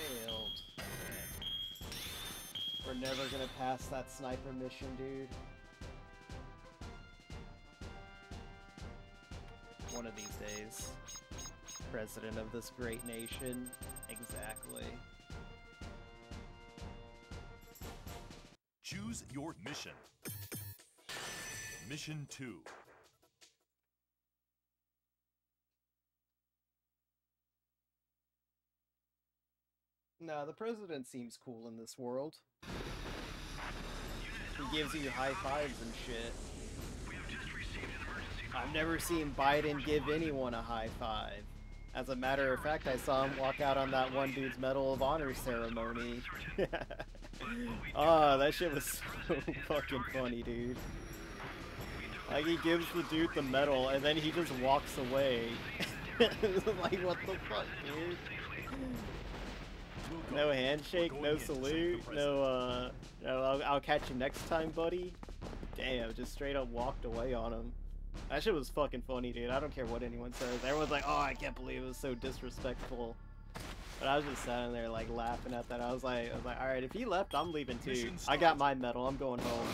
Failed. We're never gonna pass that sniper mission, dude. One of these days. President of this great nation. Exactly. Choose your mission. Mission 2. President seems cool in this world. He gives you high fives and shit. I've never seen Biden give anyone a high five. As a matter of fact, I saw him walk out on that one dude's Medal of Honor ceremony. oh, that shit was so fucking funny, dude. Like, he gives the dude the medal, and then he just walks away. like, what the fuck, dude? No handshake, no salute, no, uh, no, I'll, I'll catch you next time, buddy. Damn, just straight up walked away on him. That shit was fucking funny, dude. I don't care what anyone says. Everyone's like, oh, I can't believe it was so disrespectful. But I was just sitting there, like, laughing at that. I was like, I was like, alright, if he left, I'm leaving too. I got my medal. I'm going home.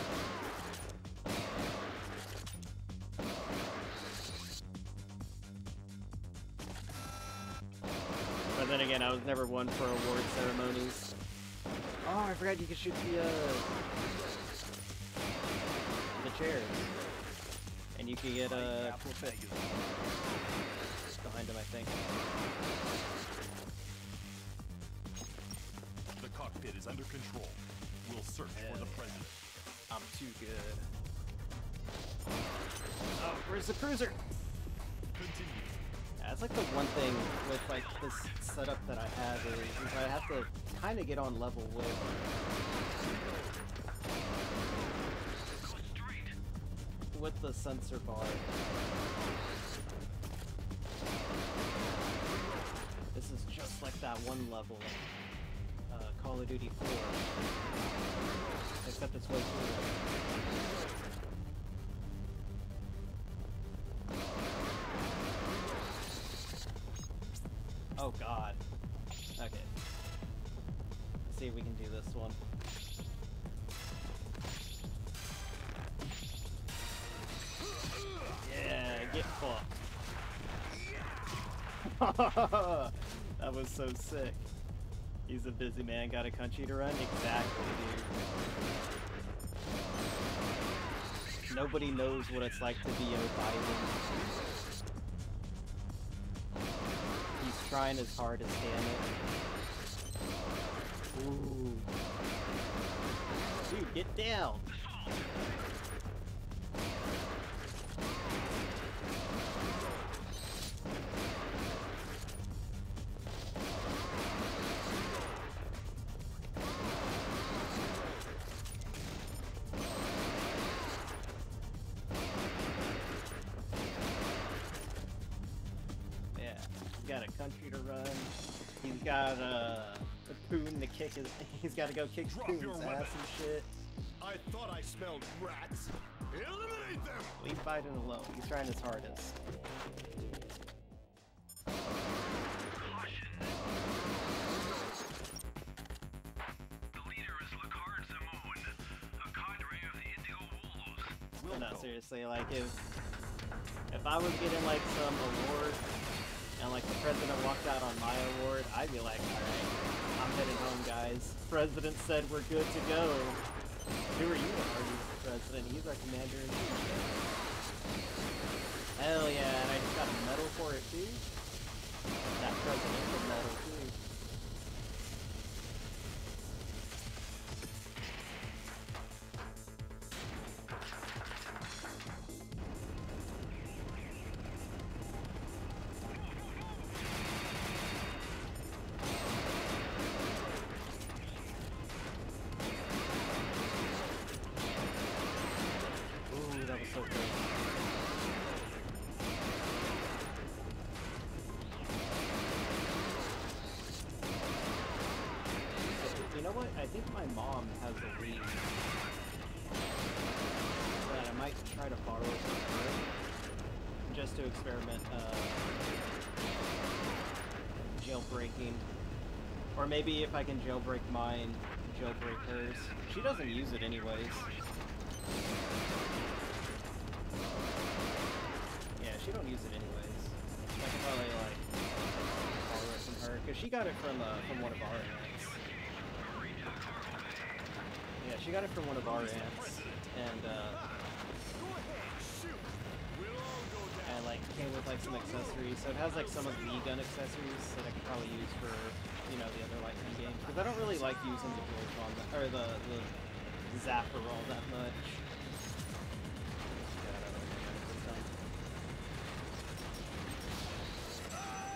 Never one for award ceremonies. Oh, I forgot you could shoot the, uh, the chairs. And you can get, uh, cool shit. Behind him, I think. The cockpit is under control. We'll search for the president. I'm too good. Oh, where's the cruiser? Continue. It's like the one thing with like this setup that I have is, I have to kind of get on level with with the sensor bar. This is just like that one level, uh, Call of Duty 4, except it's way cooler. Oh see if we can do this one. Yeah, get fucked. that was so sick. He's a busy man, got a country to run? Exactly, dude. Nobody knows what it's like to be a Biden. He's trying his hardest, damn it. Ooh. Dude, get down! Kick his. He's got to go kick Drop Poon's your ass weapon. and shit. I thought I smelled rats. Eliminate them! Leave Biden alone. He's trying his hardest. The leader is Lakard Zamoon, a cadre of the Indigo Wolves. No, seriously, like if if I was getting like some award and like the president walked out on my award, I'd be like, all right, I'm heading home, guys. President said we're good to go. Who are you to president? He's our commander. Hell yeah, and I just got a medal for it too. That presidential medal too. Try to borrow her just to experiment uh, jailbreaking. Or maybe if I can jailbreak mine, jailbreak hers. She doesn't use it anyways. Yeah, she don't use it anyways. I can probably like borrow it from her because she got it from uh, from one of our aunts. Yeah, she got it from one of our aunts, and uh, like some accessories. So it has like some of the gun accessories that I could probably use for you know the other light gun games because I don't really like using the Joy-Con or the the zapper all that much.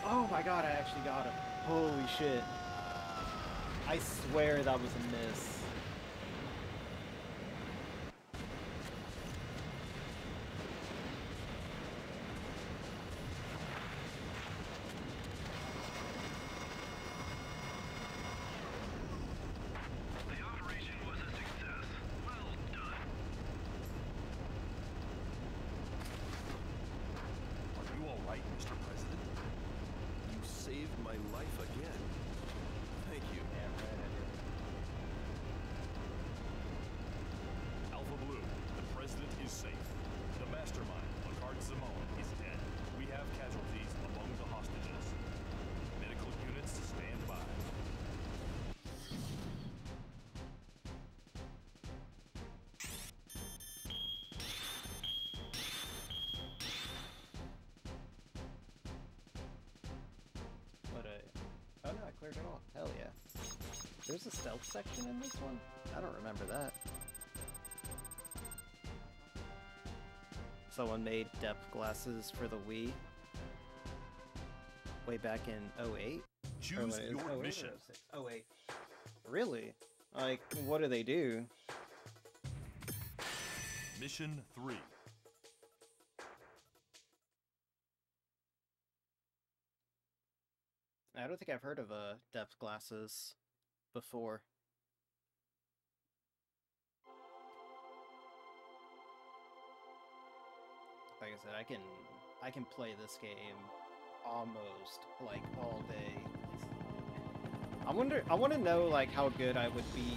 Oh my god, I actually got him. Holy shit. I swear that was a miss. Cleared it. Hell yeah. There's a stealth section in this one? I don't remember that. Someone made depth glasses for the Wii. Way back in 08? Or Choose wait, is your 08 mission. 08. Really? Like, what do they do? Mission 3. Think I've heard of uh, depth glasses before. Like I said, I can I can play this game almost like all day. I wonder I want to know like how good I would be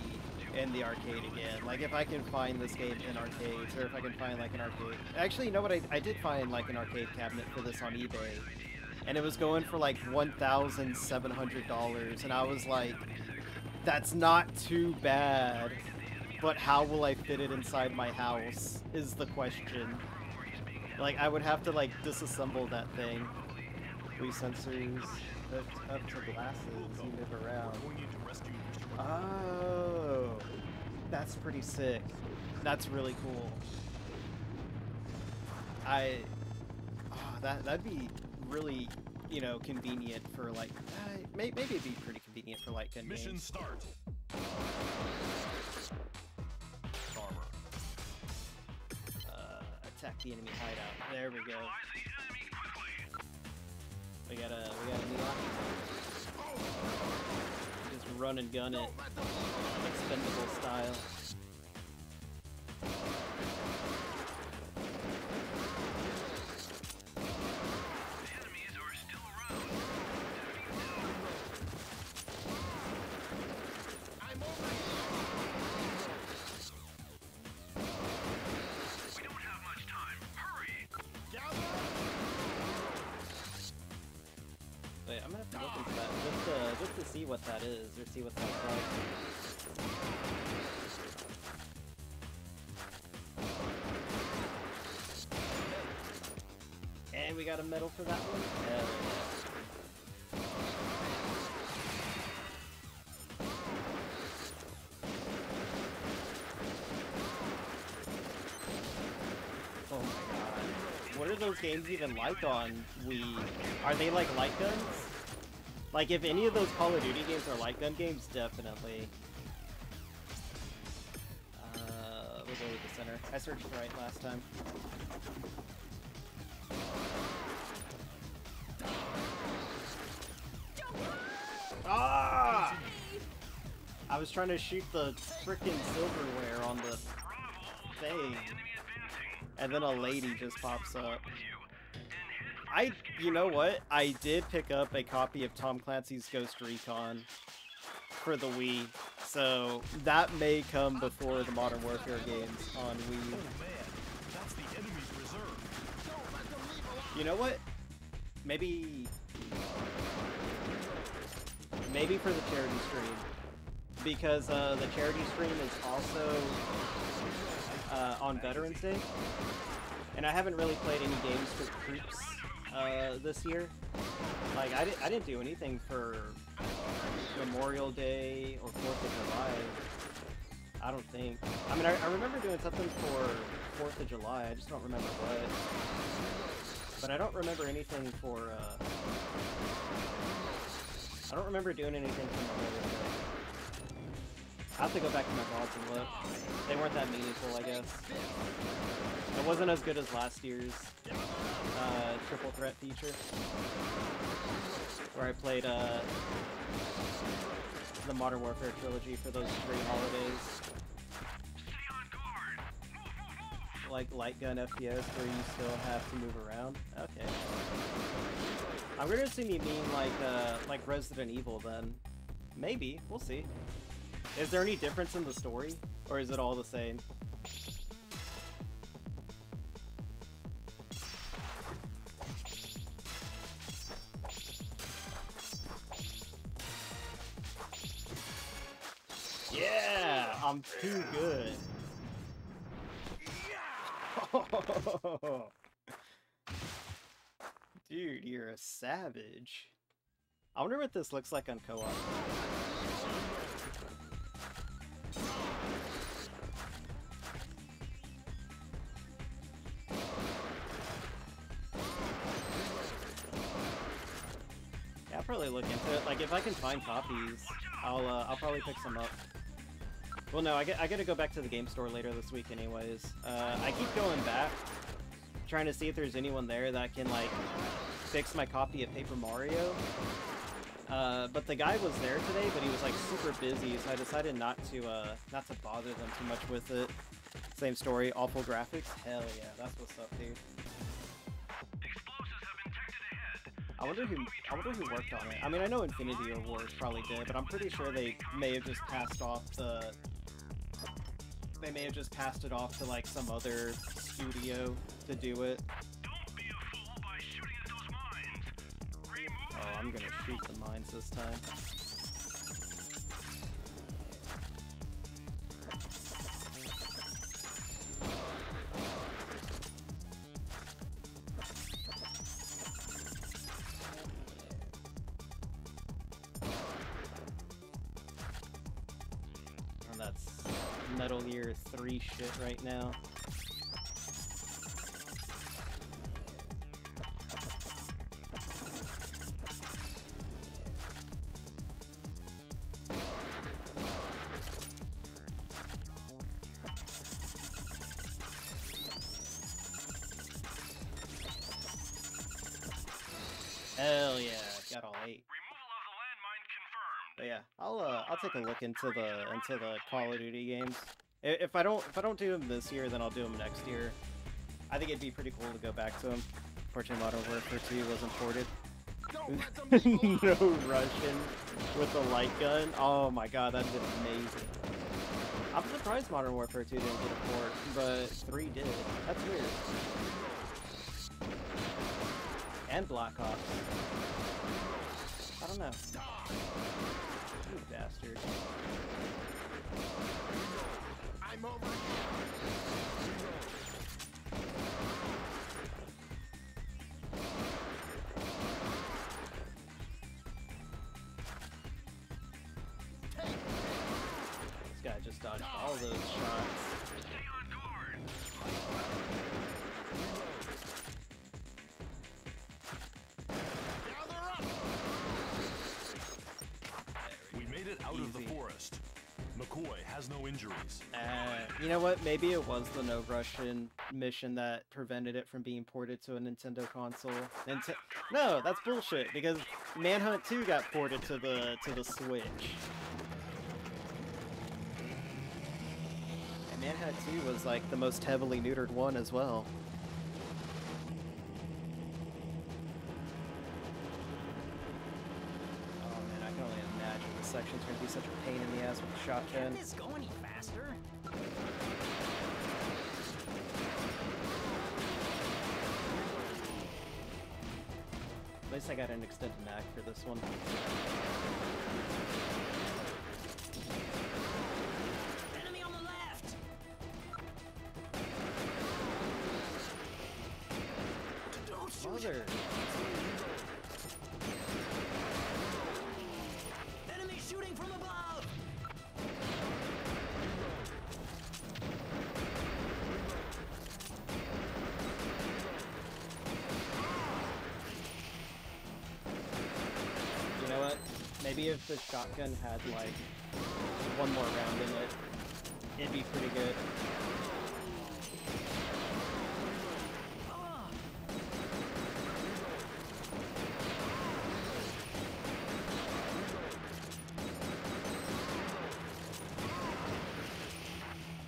in the arcade again. Like if I can find this game in arcades or if I can find like an arcade. Actually, you know what? I, I did find like an arcade cabinet for this on eBay and it was going for like $1,700 and I was like that's not too bad. But how will I fit it inside my house is the question. Like I would have to like disassemble that thing. Wii sensors up to glasses you move around. Oh, that's pretty sick. That's really cool. I, oh, that that'd be really, you know, convenient for like, uh, may, maybe it'd be pretty convenient for like gun Mission games. start. Armor. Uh, attack the enemy hideout. There we go. We gotta, we gotta neon. Just run and gun it, expendable style. We got a medal for that one. Hell. Oh my god. What are those games even like on Wii? Are they like light guns? Like if any of those Call of Duty games are light gun games, definitely. Uh, we'll go with the center. I searched right last time. I was trying to shoot the frickin' silverware on the thing, and then a lady just pops up. I, you know what? I did pick up a copy of Tom Clancy's Ghost Recon for the Wii, so that may come before the Modern Warfare games on Wii. Oh man, that's the enemy's reserve. You know what? Maybe, maybe for the charity stream, because uh, the charity stream is also uh, on Veterans Day, and I haven't really played any games for troops uh, this year. Like I didn't I didn't do anything for Memorial Day or Fourth of July. I don't think. I mean, I, I remember doing something for Fourth of July. I just don't remember what. But I don't remember anything for. Uh, I don't remember doing anything for Memorial Day. I have to go back to my VODs and look. They weren't that meaningful, I guess. It wasn't as good as last year's uh, triple threat feature, where I played uh, the Modern Warfare trilogy for those three holidays. Like light gun FPS, where you still have to move around. Okay. I'm gonna assume you mean like uh, like Resident Evil then. Maybe. We'll see. Is there any difference in the story, or is it all the same? Yeah, I'm too good. Dude, you're a savage. I wonder what this looks like on co-op. Yeah, I'll probably look into it. Like, if I can find copies, I'll uh, I'll probably pick some up. Well, no, I get I gotta go back to the game store later this week, anyways. Uh, I keep going back, trying to see if there's anyone there that can like fix my copy of Paper Mario. Uh, but the guy was there today, but he was like super busy, so I decided not to uh, not to bother them too much with it. Same story, awful graphics. Hell yeah, that's what's up, dude. Explosives have been detected. I wonder who I wonder who worked on it. I mean, I know Infinity Ward's probably did, but I'm pretty sure they may have just passed off the. They may have just passed it off to like some other studio to do it. Oh, I'm gonna shoot the mines this time. And that's Metal Gear 3 shit right now. A look into the into the Call of Duty games. If I don't if I don't do them this year, then I'll do them next year. I think it'd be pretty cool to go back to them. Fortunately, Modern Warfare 2 wasn't ported. no Russian with the light gun. Oh my god, been amazing. I'm surprised Modern Warfare 2 didn't get a port, but 3 did. That's weird. And Black Ops. I don't know. Bastard. I'm over. Injuries. Uh, you know what? Maybe it was the no Russian mission that prevented it from being ported to a Nintendo console. Ninte- no, that's bullshit because Manhunt 2 got ported to the to the Switch. And Manhunt 2 was like the most heavily neutered one as well. Oh man, I can only imagine this section's gonna be such a pain in the ass with the shotgun. Can't this go any faster? At least I got an extended mag for this one. Enemy on the left! Don't shoot Brother. Maybe if the shotgun had like one more round in it, it'd be pretty good.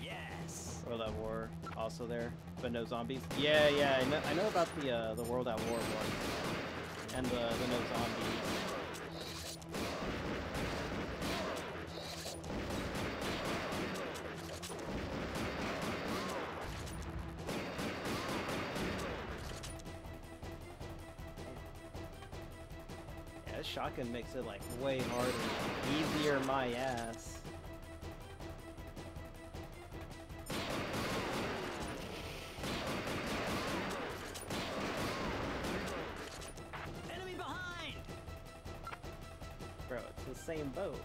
Yes! World at War also there, but no zombies. Yeah, yeah, I know, I know about the uh, the World at War one and the the no zombies. Shotgun makes it like way harder, easier my ass. Enemy behind! Bro, it's the same boat.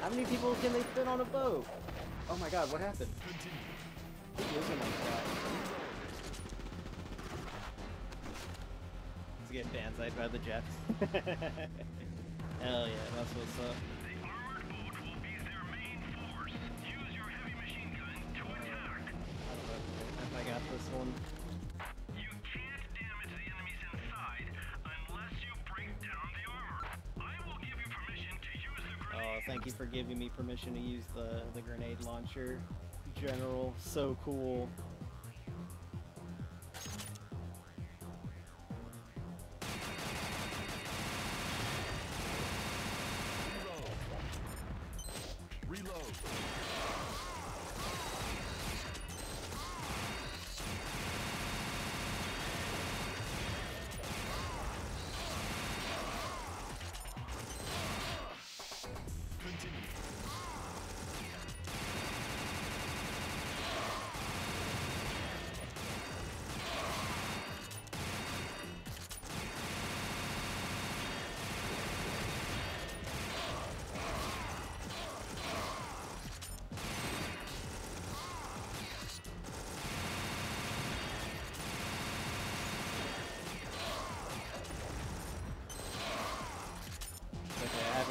How many people can they fit on a boat? Oh my god, what happened? Keep He's getting by the jets. Hell yeah, that's what's up. The armored boat will be their main force. Use your heavy machine gun to attack. I don't know if I got this one. You can't damage the enemies inside unless you break down the armor. I will give you permission to use the Oh, thank you for giving me permission to use the, the grenade launcher. General, so cool.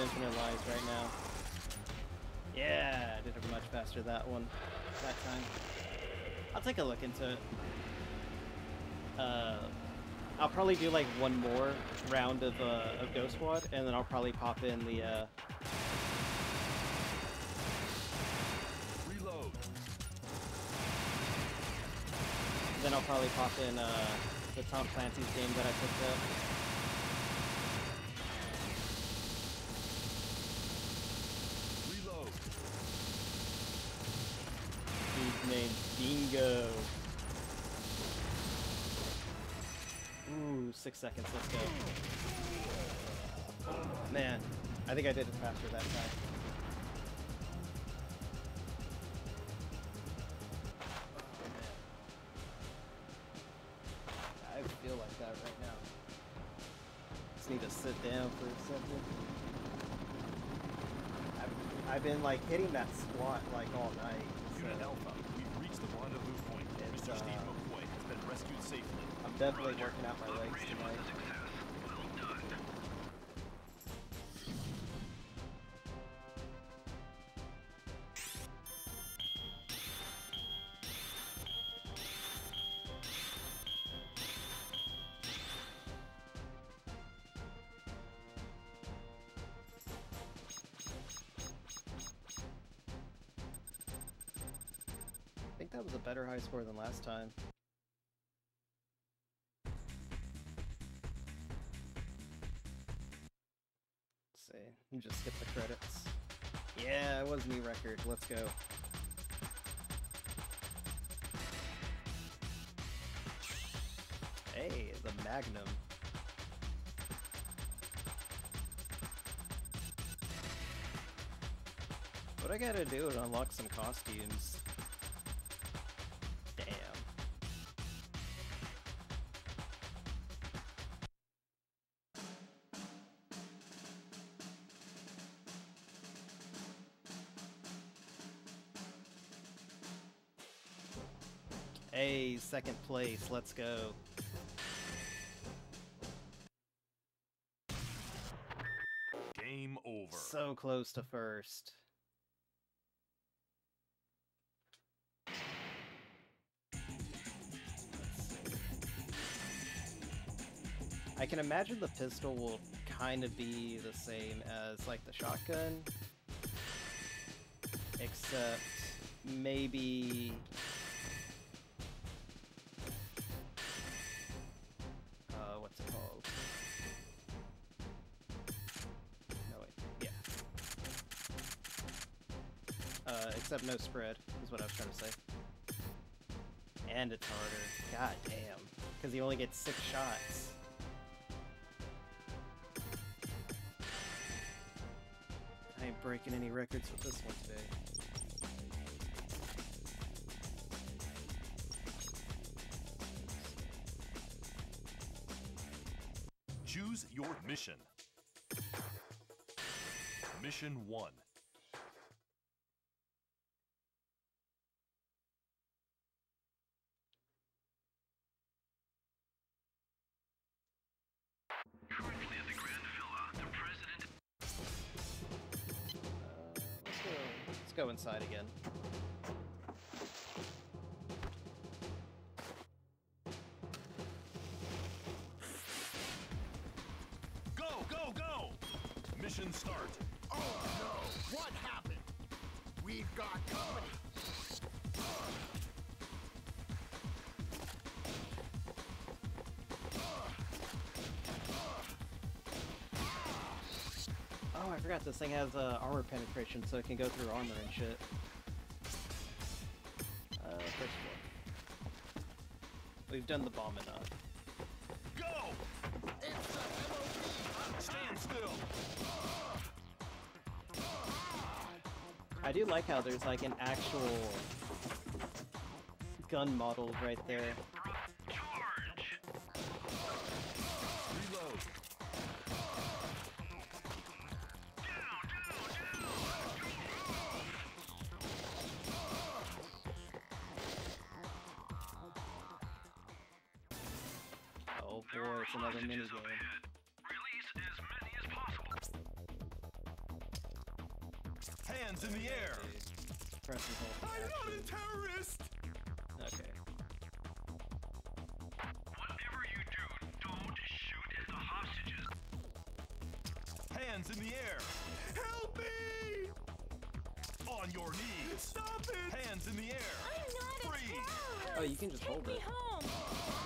Infinite lives right now. Yeah, I did it much faster that one, that time. I'll take a look into it. Uh, I'll probably do like one more round of uh, of Ghost Squad, and then I'll probably pop in the uh, Reload. then I'll probably pop in uh, the Tom Clancy's game that I picked up. Reload. He's named Bingo. Ooh, six seconds. Let's go. Man, I think I did it faster that time. I feel like that right now. Just need to sit down for a second. I've, I've been like hitting that squat like all night. Unit Alpha, we've reached the rendezvous point. It's, Mr. Steve uh, McCoy has been rescued safely. Definitely working out my legs tonight. I think that was a better high score than last time. Let's. You just skip the credits. Yeah, it was new record. Let's go. Hey, the Magnum. What I gotta do to unlock some costumes? Second place. Let's go. Game over. So close to first. I can imagine the pistol will kind of be the same as like the shotgun, except maybe Except no spread is what I was trying to say. And it's harder. God damn, because he only gets six shots. I ain't breaking any records with this one today. Choose your mission. Mission 1. This thing has uh, armor penetration, so it can go through armor and shit. Uh, first floor. We've done the bomb enough. Go! It's MOD. Stand still! I do like how there's like an actual gun model right there. Hands in the air! I'm not a Freeze! Oh, you can just Take hold me it. home.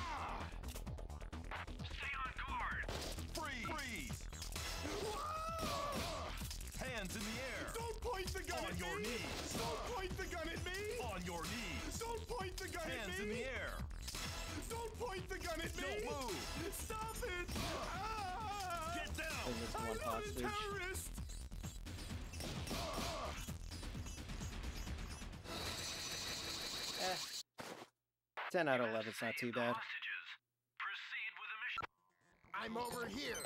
10 out of 11 is not too bad. Proceed with the. I'm over here.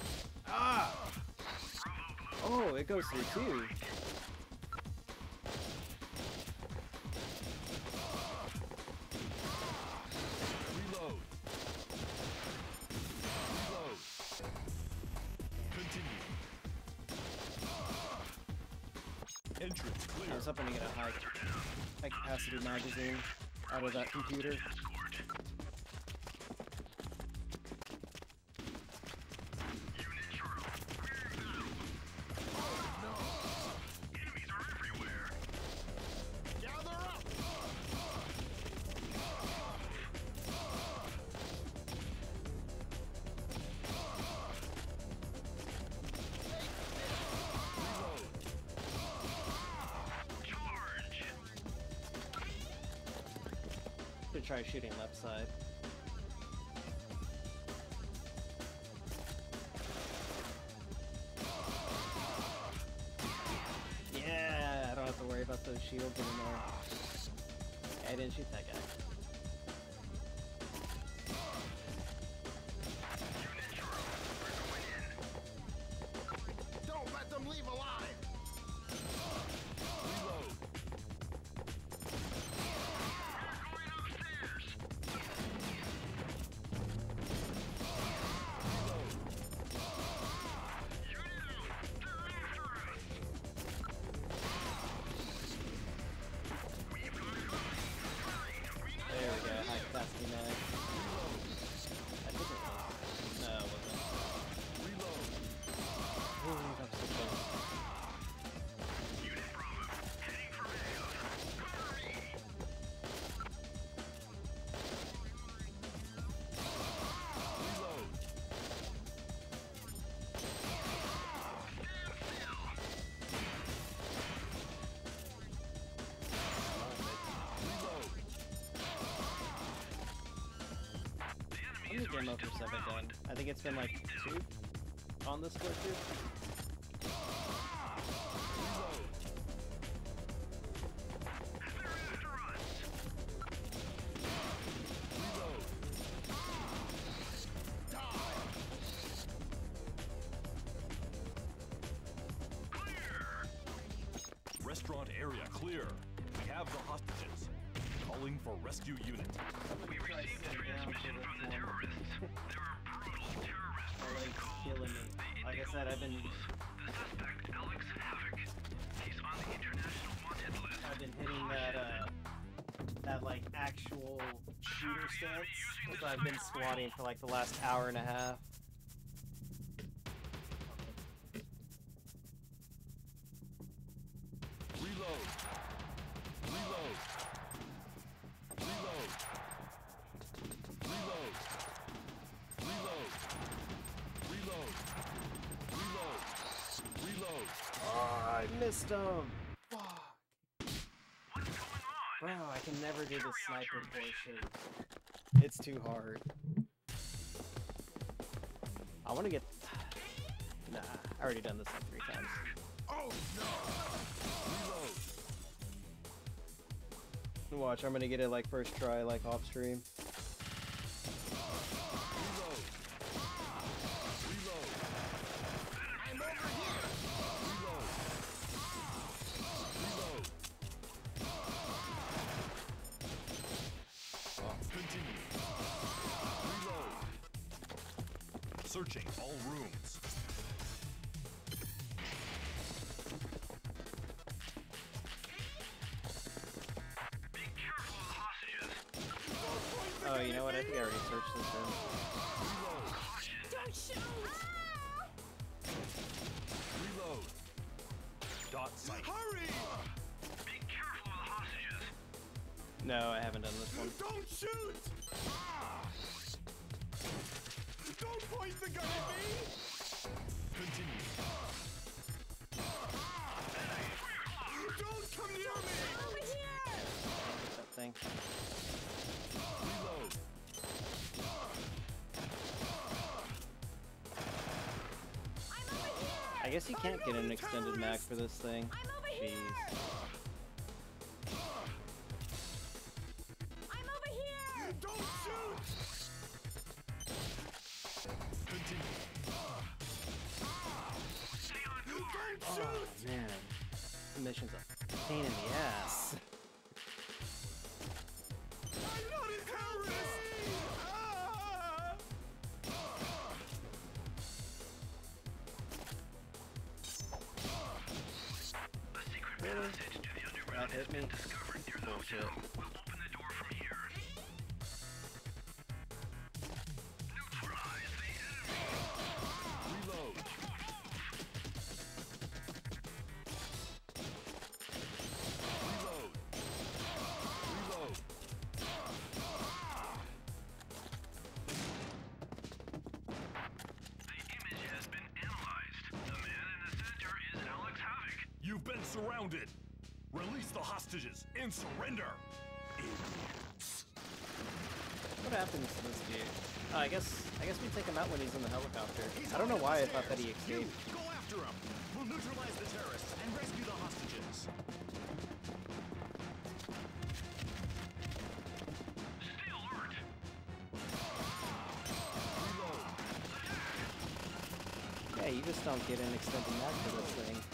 Ah! Oh, it goes through too. Reload. Reload. Continue. Entrance I was hoping to get a high, high capacity magazine out of that computer. Should try shooting left side. Yeah, I don't have to worry about those shields anymore. I didn't shoot that guy. I think it's been like two on this split too. As I've been squatting for like the last hour and a half. Reload. Reload. Reload. Reload. Reload. Reload. Reload. Reload. Oh, I missed him. Fuck. What's going on? Bro, I can never do the sniper portion. It's too hard. I want to get. Nah, I already done this like three times. Oh no. Reload. Watch, I'm gonna get it like first try, like off stream. Can't get an extended mag for this thing. Jeez. You've been surrounded. Release the hostages and surrender. What happens to this dude? Oh, I guess I guess we take him out when he's in the helicopter. I don't know why I thought that he escaped. You, go after him. We'll neutralize the terrorists and rescue the hostages. Stay alert. Reload. Yeah, you just don't get an extended mag for this thing.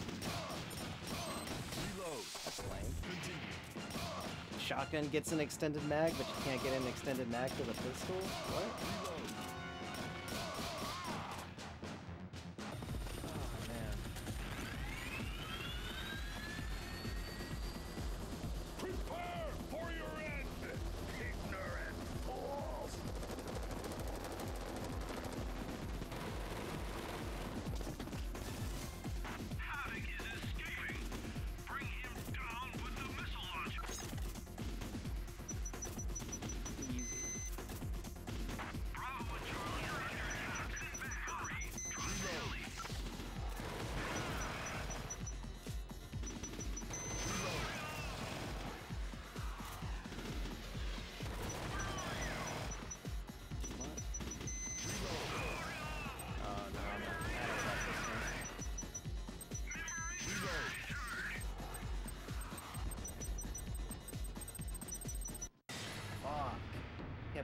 Shotgun gets an extended mag, but you can't get an extended mag for the pistol? What?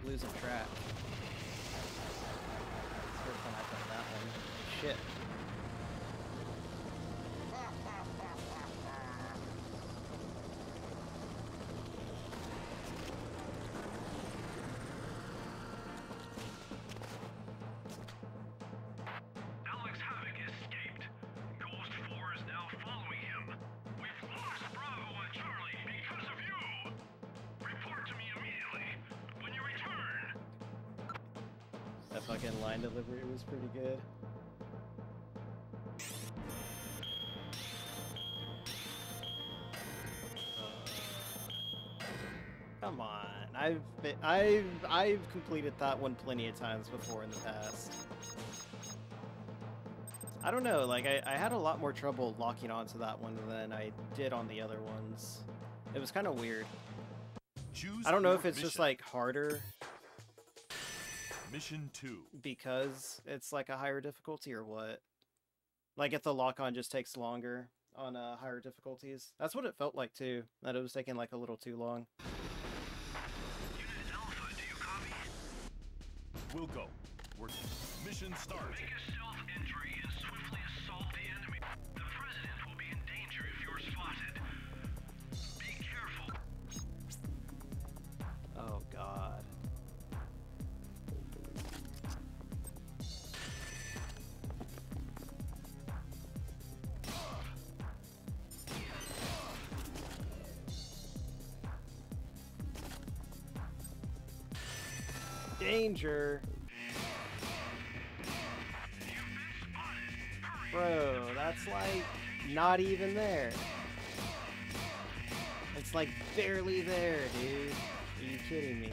Losing track. That fucking line delivery was pretty good. Uh, come on, I've been, I've I've completed that one plenty of times before in the past. I don't know, like I, I had a lot more trouble locking onto that one than I did on the other ones. It was kind of weird. Choose I don't know if it's just like harder Mission 2. because it's like a higher difficulty or what? Like if the lock on just takes longer on uh, higher difficulties. That's what it felt like too. That it was taking like a little too long. Unit Alpha, do you copy? We'll go. We're mission start. Danger. Bro, that's like not even there. It's like barely there, dude. Are you kidding me?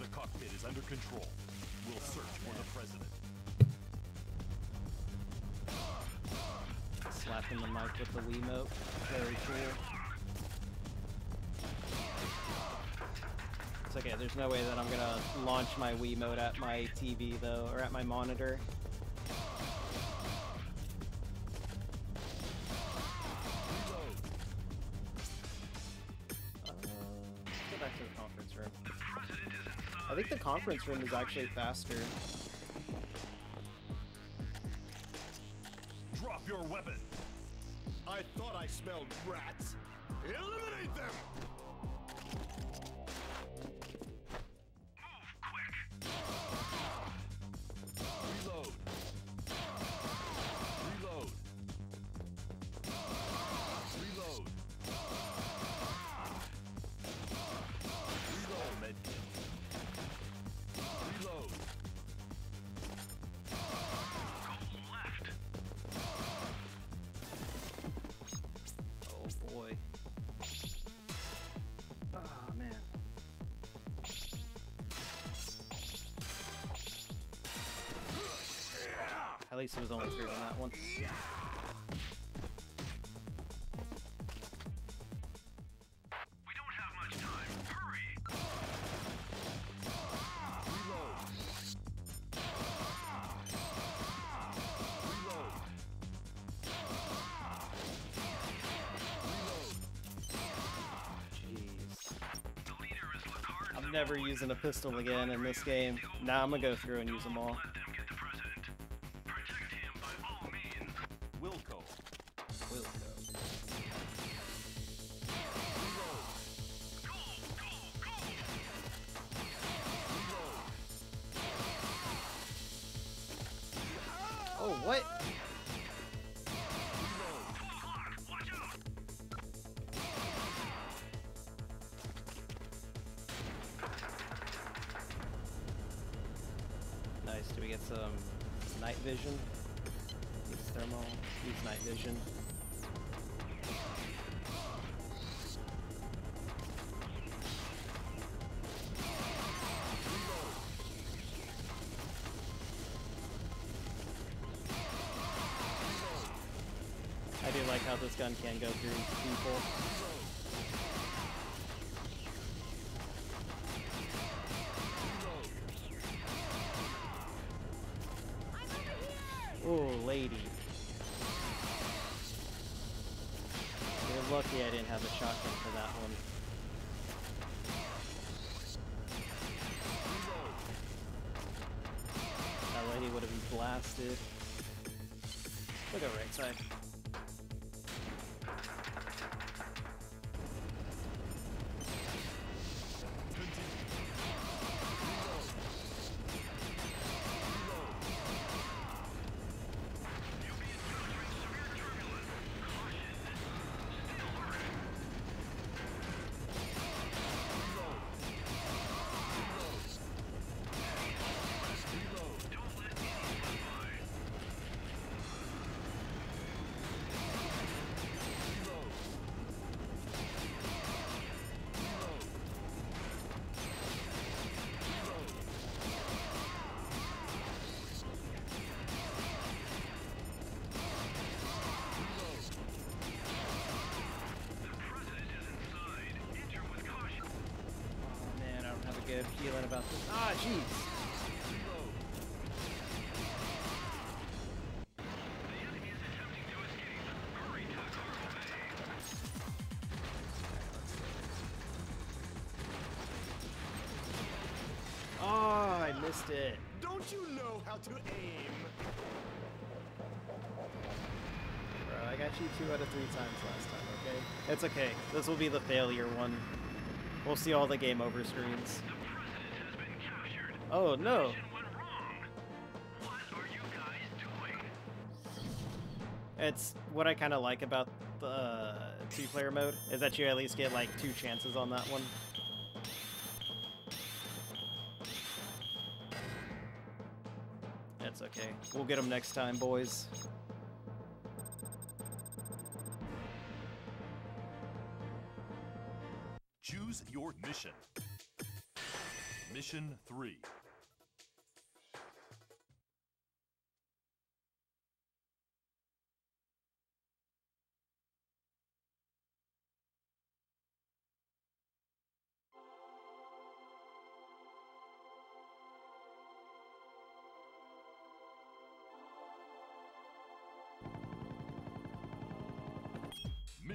The cockpit is under control. We'll search for the president. Slapping the mic with the Wiimote. Very cool. There's no way that I'm gonna launch my Wii Wiimote at my TV though, or at my monitor. Uh, go back to the conference room. I think the conference room is actually faster. Drop your weapon. I thought I smelled rats. Eliminate them! At least it was only three on that one. We don't have much time. Hurry. Reload. Reload. Reload. Jeez. The leader is I'm never using a pistol again in this game. Now I'm gonna go through and use them all. Get some night vision? Use thermal. Use night vision. I do like how this gun can go through people. I don't have a good feeling about this. Ah, jeez. Oh, I missed it. Don't you know how to aim? Bro, I got you two out of three times last time, okay? It's okay. This will be the failure one. We'll see all the game over screens. Oh no. It's what I kind of like about the uh, two-player mode is that you at least get like two chances on that one. That's okay. We'll get them next time, boys. Choose your mission. Mission 3.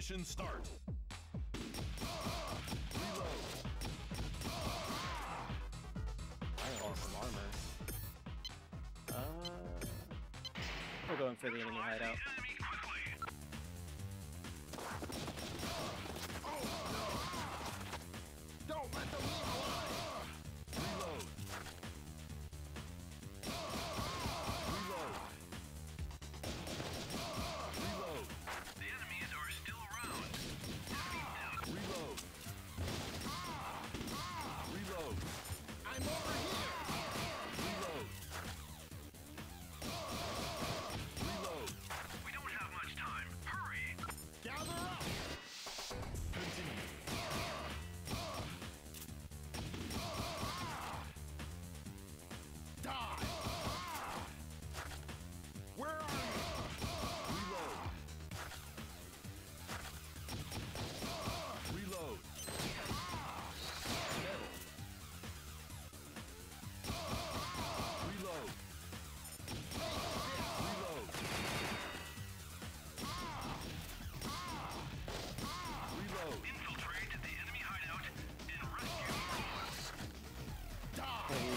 Mission start. I lost some armor. Uh, we're going for the enemy hideout.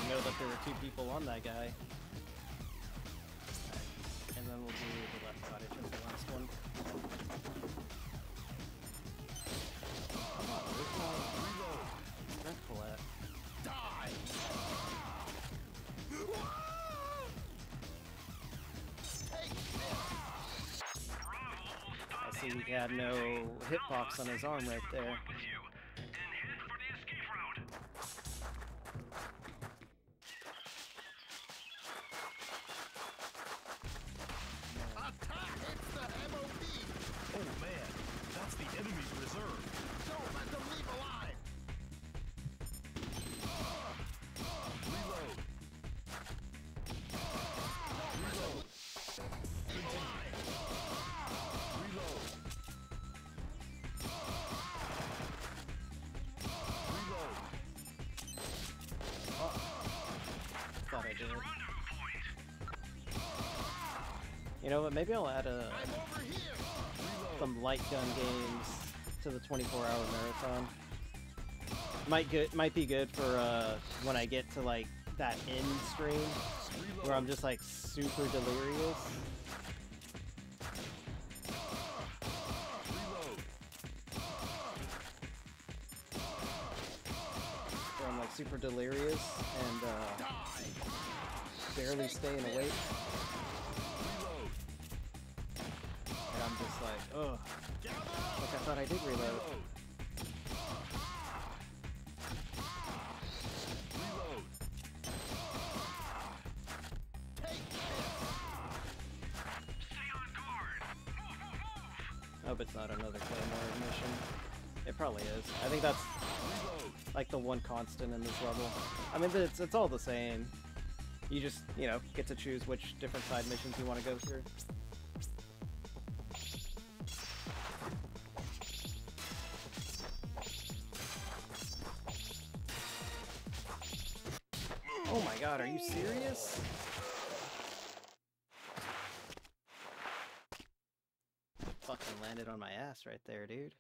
Know that there were two people on that guy. Alright, And then we'll do the left cottage as the last one. I see he had no hitbox on his arm right You know what? Maybe I'll add a I'm over here! Reload. some light gun games to the 24 hour marathon. Might good might be good for uh, when I get to like that end stream where I'm just like super delirious. Where I'm like super delirious and uh, barely staying awake. Ugh. Like I thought I did reload. Hope it's not another Claymore mission. It probably is. I think that's like the one constant in this level. I mean, it's, it's all the same. You just, you know, get to choose which different side missions you want to go through. You serious? Fucking landed on my ass right there, dude.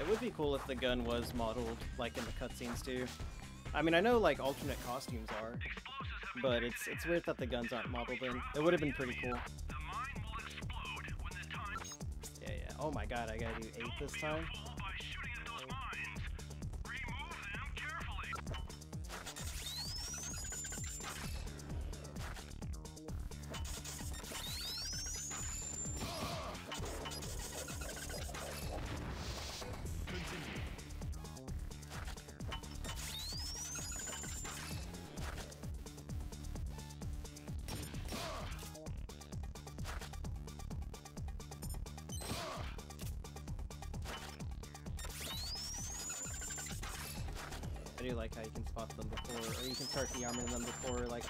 It would be cool if the gun was modeled like in the cutscenes too. I mean, I know like alternate costumes are, Explosives have been but it's it's weird that the guns aren't modeled in. It would have been pretty cool. The mine will explode when the time Yeah, yeah. Oh my god, I gotta do eight this time.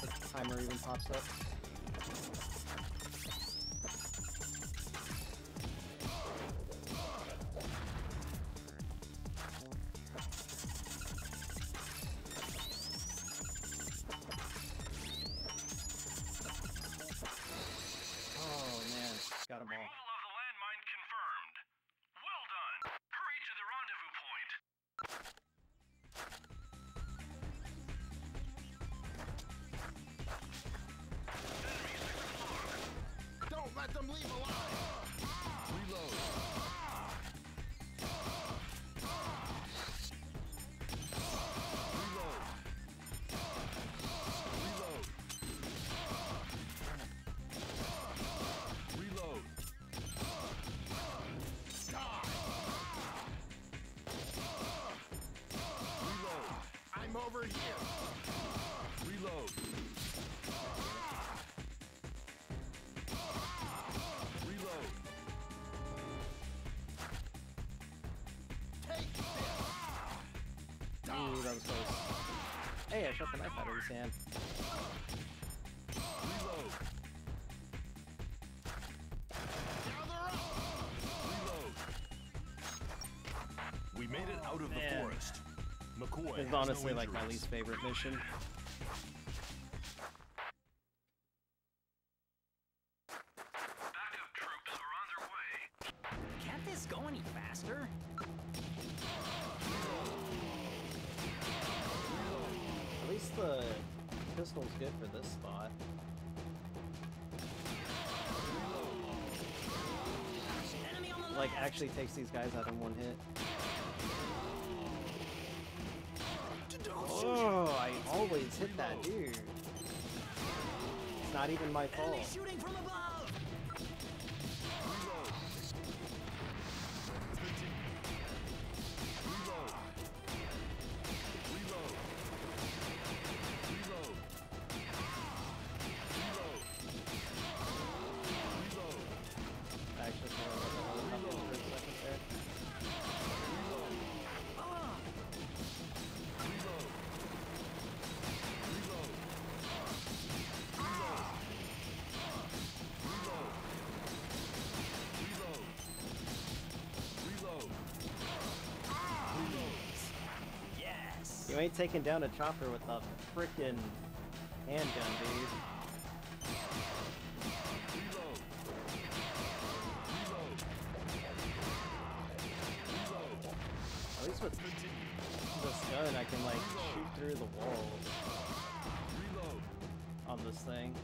Like the timer even pops up. I'm over here! Reload. Reload. Take this! Ooh, that was close. Hey, I shot the knife out of his hand. Honestly no like my least favorite mission. Backup troops are on their way. Can't this go any faster? At least the pistol's good for this spot. Enemy on the Like, actually takes these guys out in one that oh. dude. It's not even my fault. Ain't taking down a chopper with a freaking handgun, dude. At least with this gun, I can like shoot through the walls on this thing,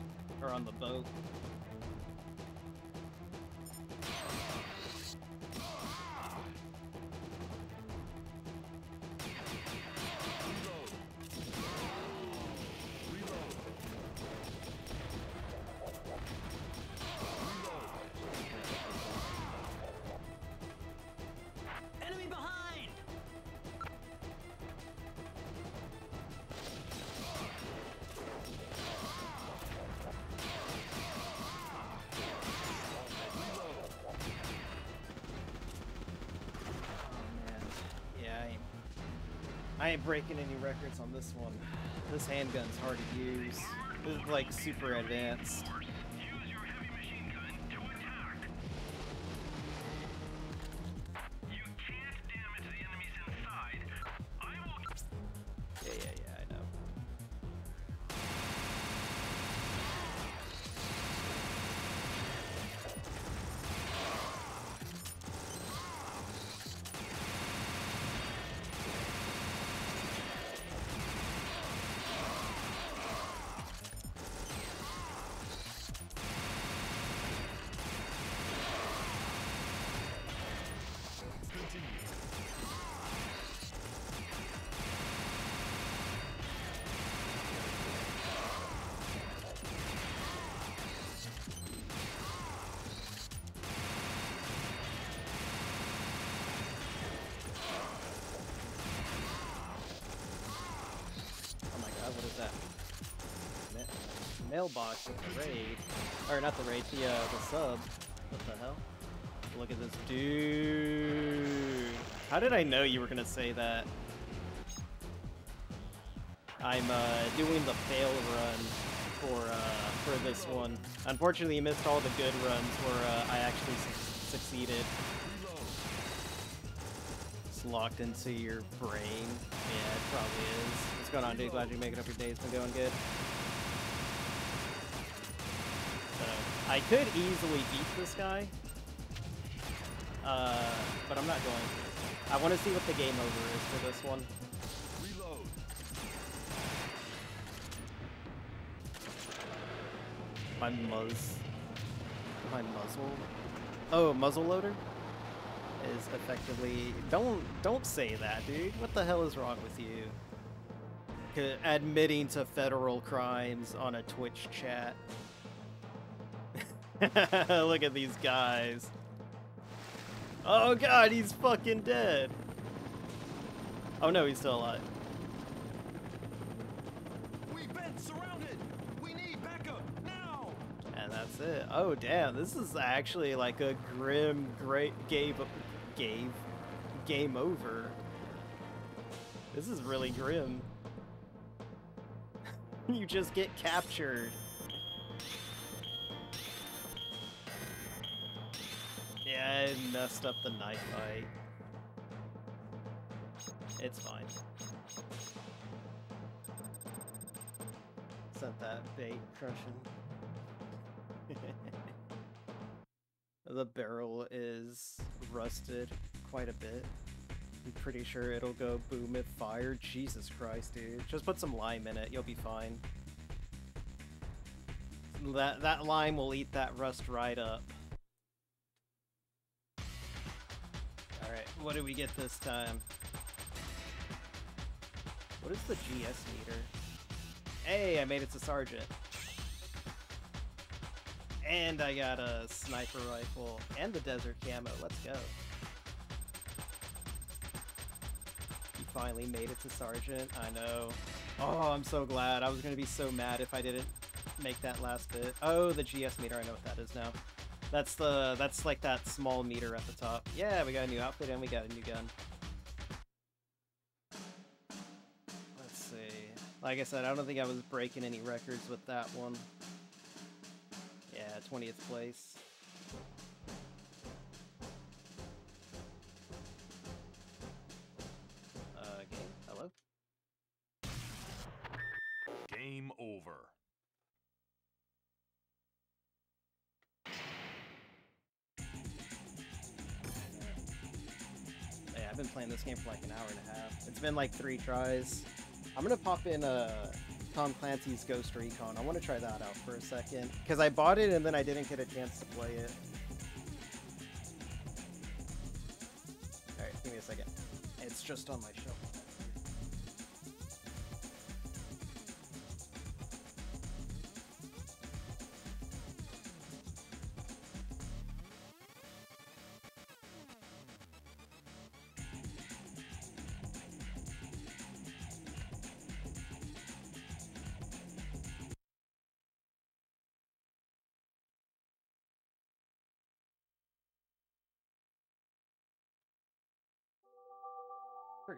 or on the boat. I ain't breaking any records on this one. This handgun's hard to use. It's like super advanced. Mailbox with the raid. Or not the raid, the, uh, the sub. What the hell? Look at this dude. How did I know you were gonna say that? I'm uh, doing the fail run for uh, for this one. Unfortunately, you missed all the good runs where uh, I actually su- succeeded. It's locked into your brain. Yeah, it probably is. What's going on, dude? Glad you are making up your day's been going good. So, I could easily beat this guy. Uh, but I'm not going to. I want to see what the game over is for this one. Reload. My muzz. My muzzle. Oh, muzzle loader is effectively. Don't don't say that, dude. What the hell is wrong with you? Admitting to federal crimes on a Twitch chat. Look at these guys. Oh god, he's fucking dead. Oh no, he's still alive. We've been surrounded! We need backup now! And that's it. Oh damn, this is actually like a grim, great game, game, game over. This is really grim. you just get captured. I messed up the knife fight. It's fine. Sent that bait crushing. the barrel is rusted quite a bit. I'm pretty sure it'll go boom if fired. Jesus Christ, dude. Just put some lime in it, you'll be fine. That that lime will eat that rust right up. What do we get this time? What is the GS meter? Hey, I made it to sergeant. And I got a sniper rifle and the desert camo. Let's go. You finally made it to sergeant. I know. Oh, I'm so glad. I was gonna be so mad if I didn't make that last bit. Oh, the GS meter. I know what that is now. That's the that's like that small meter at the top. Yeah, we got a new outfit and we got a new gun. Let's see. Like I said, I don't think I was breaking any records with that one. Yeah, 20th place. Uh, game. Hello? Game over. Playing this game for like an hour and a half. It's been like three tries. I'm gonna pop in uh, Tom Clancy's Ghost Recon. I want to try that out for a second because I bought it and then I didn't get a chance to play it. All right, give me a second. It's just on my shelf.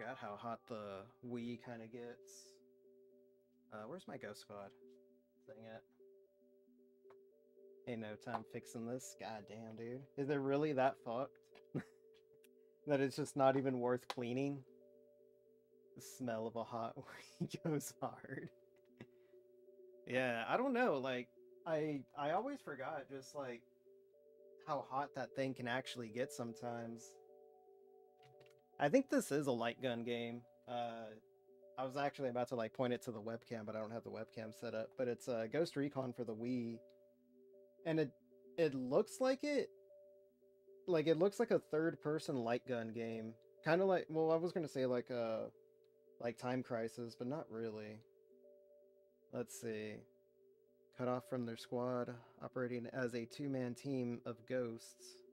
Forgot how hot the Wii kind of gets. Uh, where's my Ghost Squad? Thing at? Ain't no time fixing this. God damn, dude. Is it really that fucked? that it's just not even worth cleaning? The smell of a hot Wii goes hard. yeah, I don't know. Like, I I always forgot just like how hot that thing can actually get sometimes. I think this is a light gun game. Uh, I was actually about to like point it to the webcam, but I don't have the webcam set up. But it's uh, Ghost Recon for the Wii, and it it looks like it, like it looks like a third person light gun game, kind of like well, I was gonna say like a like Time Crisis, but not really. Let's see. Cut off from their squad, operating as a two man team of ghosts.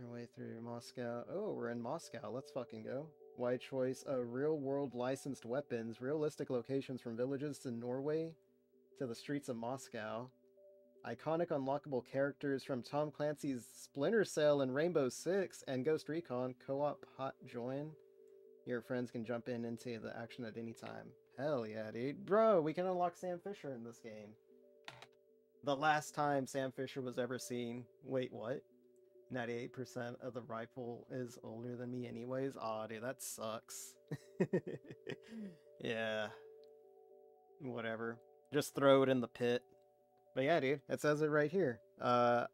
Our way through Moscow. Oh, we're in Moscow. Let's fucking go. Wide choice of real world licensed weapons, realistic locations from villages to Norway to the streets of Moscow. Iconic unlockable characters from Tom Clancy's Splinter Cell and Rainbow Six and Ghost Recon co op hot join. Your friends can jump in into the action at any time. Hell yeah, dude. Bro, we can unlock Sam Fisher in this game. The last time Sam Fisher was ever seen. Wait, what? 98% of the rifle is older than me anyways. Aw, dude, that sucks. yeah. Whatever. Just throw it in the pit. But yeah, dude, it says it right here. Uh,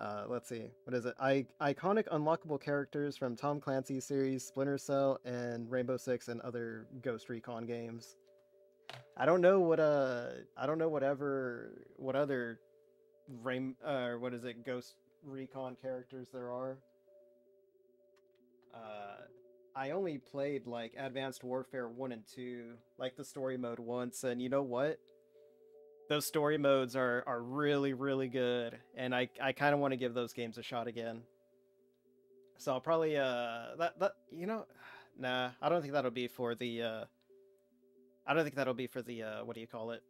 uh, let's see. What is it? I- iconic unlockable characters from Tom Clancy's series, Splinter Cell, and Rainbow Six, and other Ghost Recon games. I don't know what uh I don't know whatever what other Rain uh what is it Ghost Recon characters there are. Uh, I only played like Advanced Warfare 1 and 2, like the story mode once, and you know what? Those story modes are, are really, really good, and I, I kind of want to give those games a shot again. So I'll probably, uh, that, that, you know, nah, I don't think that'll be for the, uh, I don't think that'll be for the, uh, what do you call it?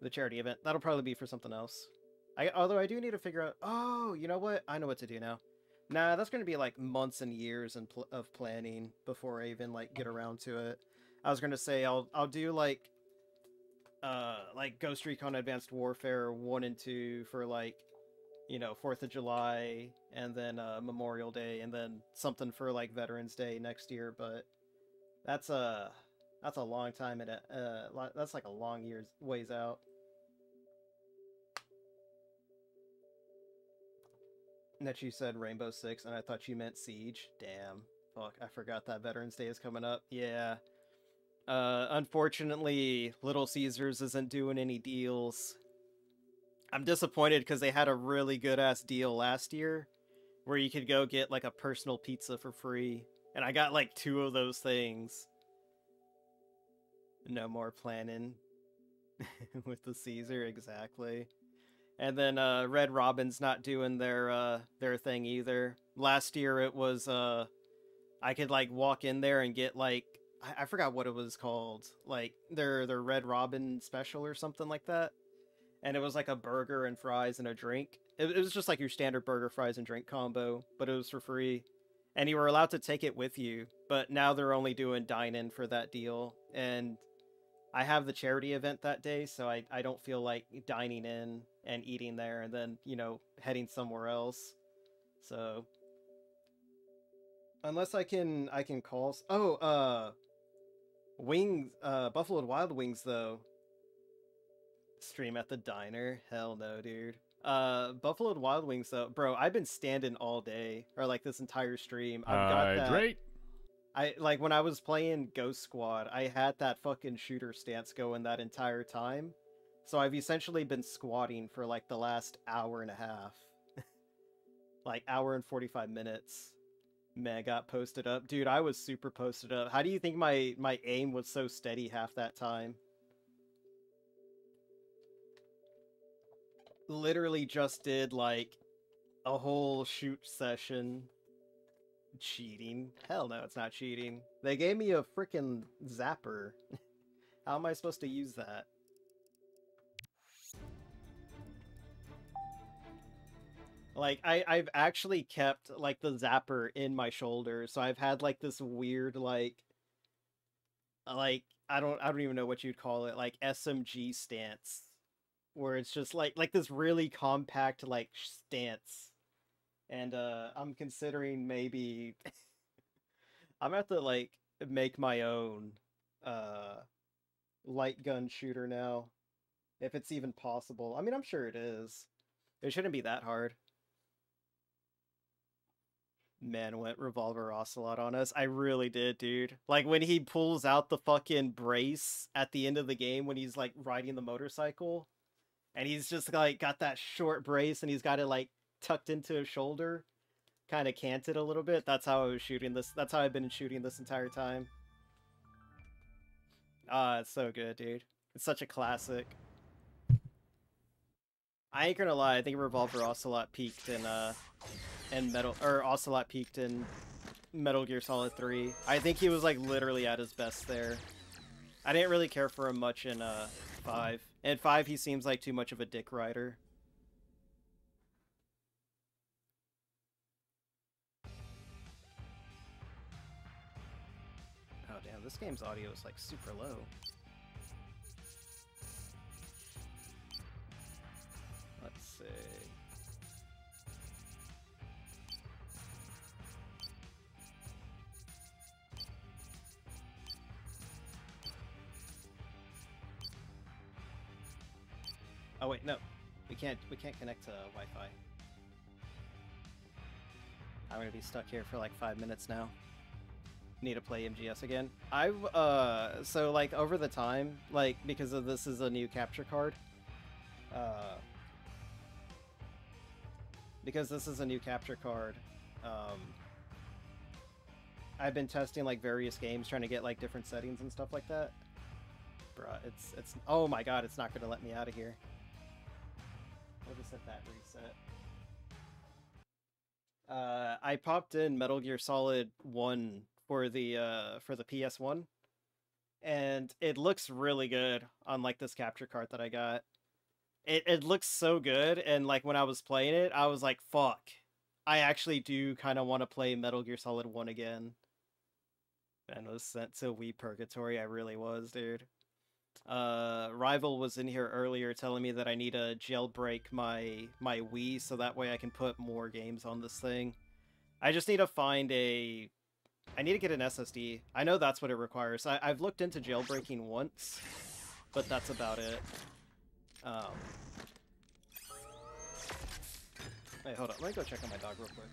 The charity event. That'll probably be for something else. I although I do need to figure out. Oh, you know what? I know what to do now. Nah, that's gonna be like months and years and pl- of planning before I even like get around to it. I was gonna say I'll I'll do like uh like Ghost Recon Advanced Warfare one and two for like you know Fourth of July and then uh, Memorial Day and then something for like Veterans Day next year. But that's a that's a long time and uh that's like a long years ways out. That you said Rainbow Six, and I thought you meant Siege. Damn. Fuck, I forgot that Veterans Day is coming up. Yeah. Uh, unfortunately, Little Caesars isn't doing any deals. I'm disappointed because they had a really good ass deal last year where you could go get like a personal pizza for free. And I got like two of those things. No more planning with the Caesar, exactly. And then uh, Red Robin's not doing their uh, their thing either. Last year it was uh, I could like walk in there and get like I, I forgot what it was called, like their their Red Robin special or something like that. And it was like a burger and fries and a drink. It, it was just like your standard burger, fries, and drink combo, but it was for free. And you were allowed to take it with you. But now they're only doing dine in for that deal. And I have the charity event that day, so I, I don't feel like dining in and eating there and then, you know, heading somewhere else. So unless I can I can call Oh, uh Wings uh Buffalo Wild Wings though. Stream at the diner? Hell no, dude. Uh, Buffalo Wild Wings though, bro. I've been standing all day, or like this entire stream. I've got that. I like when I was playing Ghost Squad, I had that fucking shooter stance going that entire time. So I've essentially been squatting for like the last hour and a half. like hour and 45 minutes. Man, got posted up. Dude, I was super posted up. How do you think my my aim was so steady half that time? Literally just did like a whole shoot session cheating. Hell no, it's not cheating. They gave me a freaking zapper. How am I supposed to use that? Like I I've actually kept like the zapper in my shoulder, so I've had like this weird like like I don't I don't even know what you'd call it, like SMG stance where it's just like like this really compact like stance and uh i'm considering maybe i'm gonna have to like make my own uh light gun shooter now if it's even possible. I mean i'm sure it is. It shouldn't be that hard. Man went revolver ocelot on us. I really did dude. Like when he pulls out the fucking brace at the end of the game when he's like riding the motorcycle and he's just like got that short brace and he's got it like tucked into his shoulder, kind of canted a little bit. That's how I was shooting this. That's how I've been shooting this entire time. Ah, it's so good, dude. It's such a classic. I ain't gonna lie. I think Revolver Ocelot peaked in uh, in Metal or Ocelot peaked in Metal Gear Solid Three. I think he was like literally at his best there. I didn't really care for him much in uh five. In five, he seems like too much of a dick rider. This game's audio is like super low. Let's see. Oh wait, no. We can't we can't connect to Wi-Fi. I'm gonna be stuck here for like five minutes now. Need to play MGS again. I've uh so like over the time, like because of this is a new capture card. Uh because this is a new capture card, um I've been testing like various games trying to get like different settings and stuff like that. Bruh, it's it's oh my god, it's not gonna let me out of here. We'll just let that reset. Uh, I popped in Metal Gear Solid One for the uh for the PS One, and it looks really good on like this capture card that I got. It it looks so good, and like when I was playing it, I was like, "Fuck." I actually do kind of want to play Metal Gear Solid 1 again. And was sent to Wii Purgatory, I really was, dude uh rival was in here earlier telling me that i need to jailbreak my my wii so that way i can put more games on this thing i just need to find a i need to get an ssd i know that's what it requires. I, i've looked into jailbreaking once but that's about it. Um wait hold on let me go check on my dog real quick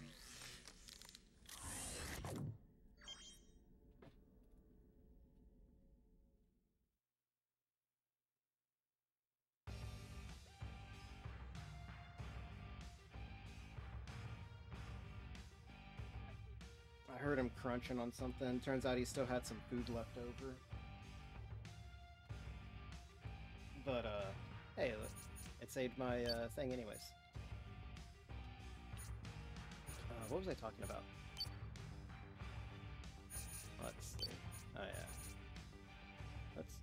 heard him crunching on something. Turns out he still had some food left over. But, uh, hey, it saved my uh, thing anyways. Uh, what was I talking about? Let's see. Oh, yeah. Let's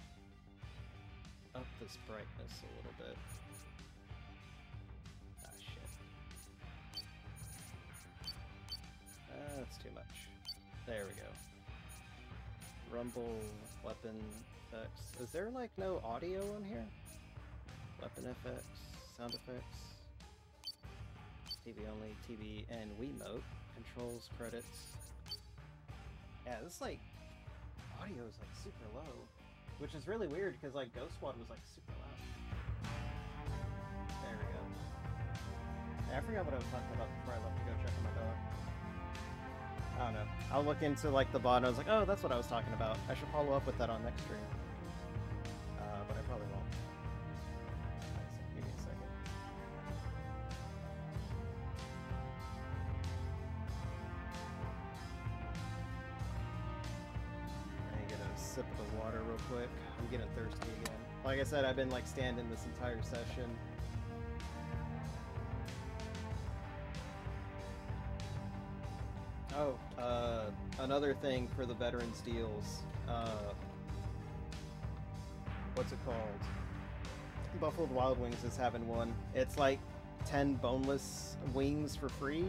up this brightness a little bit. Ah, shit. Uh, that's too much. There we go. Rumble, weapon effects. Is there like no audio on here? Weapon effects, sound effects. TV only, TV and Wiimote. Controls, credits. Yeah, this like audio is like super low. Which is really weird because like Ghost Squad was like super loud. There we go. I forgot what I was talking about before I left to go check on my dog. I don't know. I'll look into like the bot I was like, oh, that's what I was talking about. I should follow up with that on next stream. Uh, but I probably won't. Give me a second. I sip of the water real quick. I'm getting thirsty again. Like I said, I've been like standing this entire session. Oh, uh, another thing for the veterans deals. Uh, what's it called? Buffalo Wild Wings is having one. It's like 10 boneless wings for free.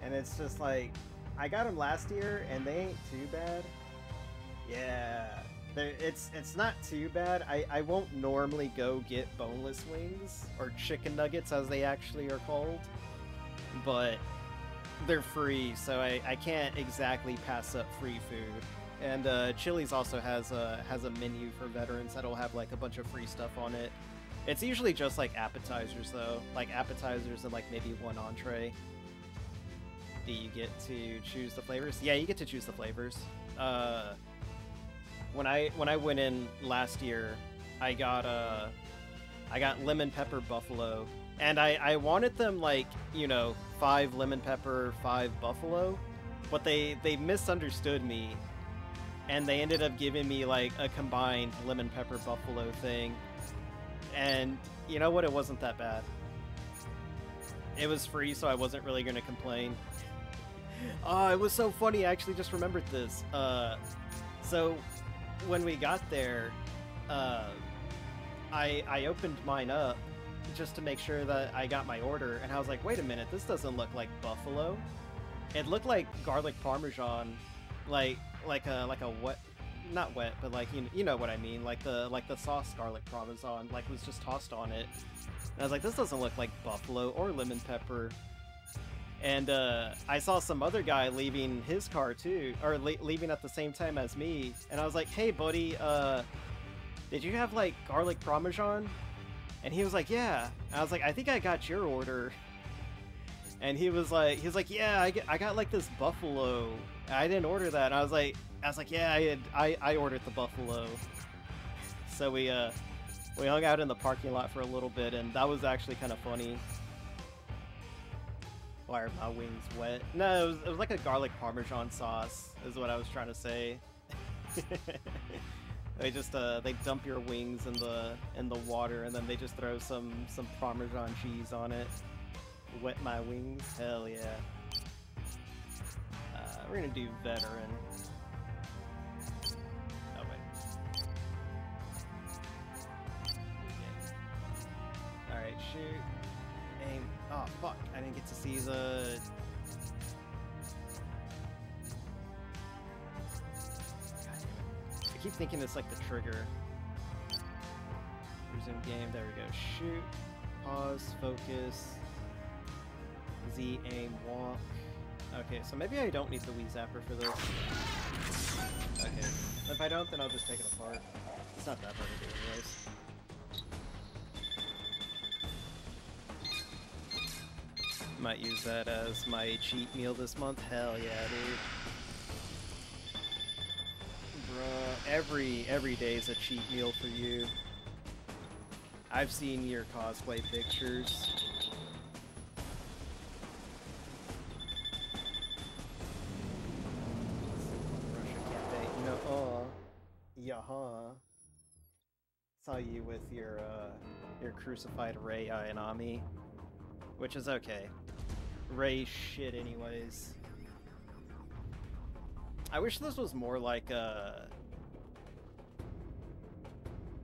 And it's just like, I got them last year and they ain't too bad. Yeah, it's it's not too bad. I, I won't normally go get boneless wings or chicken nuggets as they actually are called, but they're free, so I, I can't exactly pass up free food. And uh, Chili's also has a has a menu for veterans that'll have like a bunch of free stuff on it. It's usually just like appetizers though, like appetizers and like maybe one entree. Do you get to choose the flavors? Yeah, you get to choose the flavors. Uh, when I when I went in last year, I got uh I got lemon pepper buffalo, and I I wanted them like you know five lemon pepper, five buffalo, but they they misunderstood me, and they ended up giving me like a combined lemon pepper buffalo thing, and you know what? It wasn't that bad. It was free, so I wasn't really gonna complain. Oh, it was so funny. I actually just remembered this. Uh, so when we got there, uh, I I opened mine up just to make sure that I got my order, and I was like, wait a minute, this doesn't look like buffalo. It looked like garlic parmesan, like like a like a wet, not wet, but like you you know what I mean, like the like the sauce garlic parmesan, like was just tossed on it. And I was like, this doesn't look like buffalo or lemon pepper. And uh, I saw some other guy leaving his car too, or le- leaving at the same time as me. And I was like, "Hey, buddy, uh, did you have like garlic parmesan?" And he was like, "Yeah." And I was like, "I think I got your order." And he was like, "He was like, yeah, I, get, I got like this buffalo. I didn't order that." And I was like, "I was like, yeah, I had, I, I ordered the buffalo." So we uh, we hung out in the parking lot for a little bit, and that was actually kind of funny. Why are my wings wet? No, it was, it was like a garlic parmesan sauce, is what I was trying to say. they just uh, they dump your wings in the in the water, and then they just throw some some parmesan cheese on it. Wet my wings, hell yeah. Uh, we're gonna do veteran. Oh wait. All right, shoot. Aim. Oh fuck! I didn't get to see the. I keep thinking it's like the trigger. Resume game. There we go. Shoot. Pause. Focus. Z. Aim. Walk. Okay, so maybe I don't need the Wii Zapper for this. Okay. If I don't, then I'll just take it apart. It's not that hard to do anyways. Might use that as my cheat meal this month. Hell yeah, dude. Bruh, every every day is a cheat meal for you. I've seen your cosplay pictures. Russia cafe. No, uh, yaha. Saw you with your uh, your crucified Rei Ayanami, which is okay. Ray shit anyways. I wish this was more like uh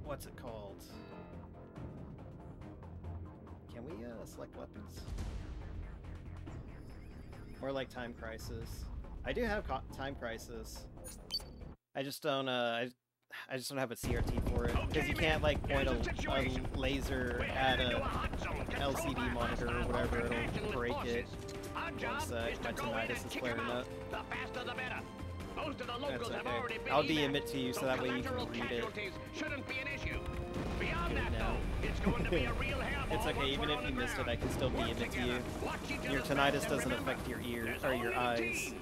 what's it called? Can we uh select weapons? More like Time Crisis. I do have Time Crisis. I just don't uh I, I just don't have a CRT for it because you can't like point a, a laser at a LCD monitor or whatever, it'll break it. One sec, my tinnitus is flaring up. The faster the better. Most of the locals have already been I'll DM it to you so that way you can read it. shouldn't be an issue. Beyond that, though, it's going to be a real hellhole It's okay, even if you missed it. I can still DM it to you. Your tinnitus doesn't affect your ears or your eyes.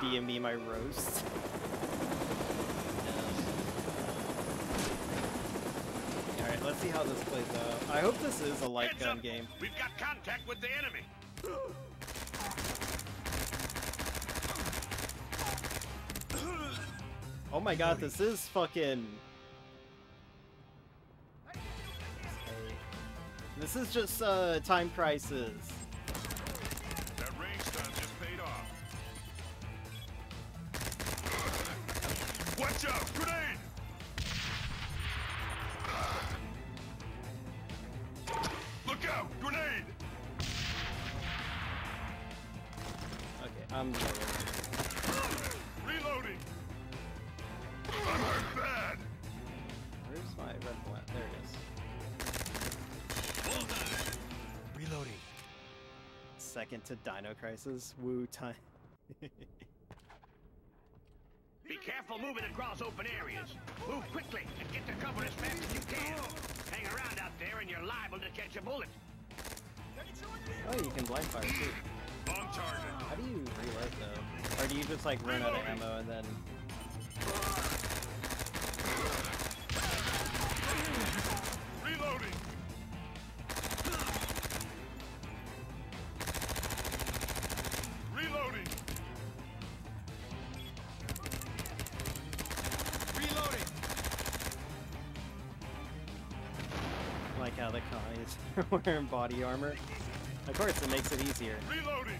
DM me my roast. Alright, let's see how this plays out. I hope this is a light gun game. We've got contact with the enemy. Oh my god, this is fucking. This is just uh time crisis. That range stun just paid off. Watch out! Grenade! Look out! Grenade! Okay, I'm Where's red one? There it is. Reloading. Second to Dino Crisis. Woo time. Be careful moving across open areas. Move quickly and get to cover as fast as you can. Hang around out there and you're liable to catch a bullet. oh, you can blind fire too. On target. How do you reload though? Or do you just like run out of ammo and then? Reloading! Reloading! Reloading. Like how the are wearing body armor. Of course, it makes it easier. Reloading!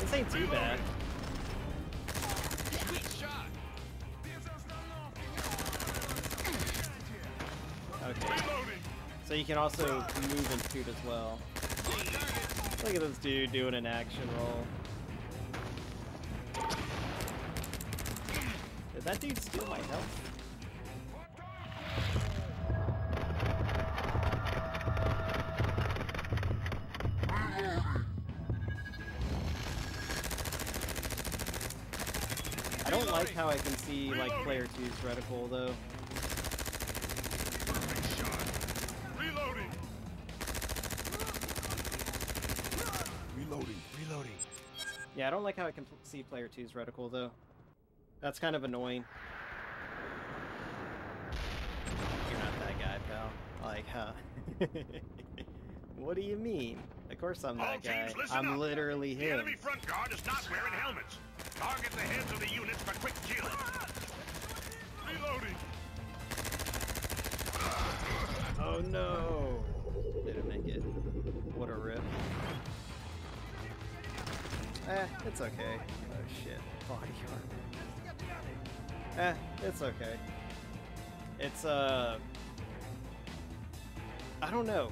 This ain't too bad. Can also move and shoot as well. Look at this dude doing an action roll. Did that dude steal my health? I don't like how I can see like player 2's reticle though. Yeah, I don't like how I can see player 2's reticle though. That's kind of annoying. You're not that guy, pal. Like, huh? what do you mean? Of course I'm All that guy. teams, listen I'm up. literally The him. enemy front guard is not wearing helmets. Target the heads of the units for quick killing. Reloading! Oh no! Didn't make it. What a rip. Eh, it's okay. Oh shit. Body armor. Eh, it's okay. It's, uh... I don't know.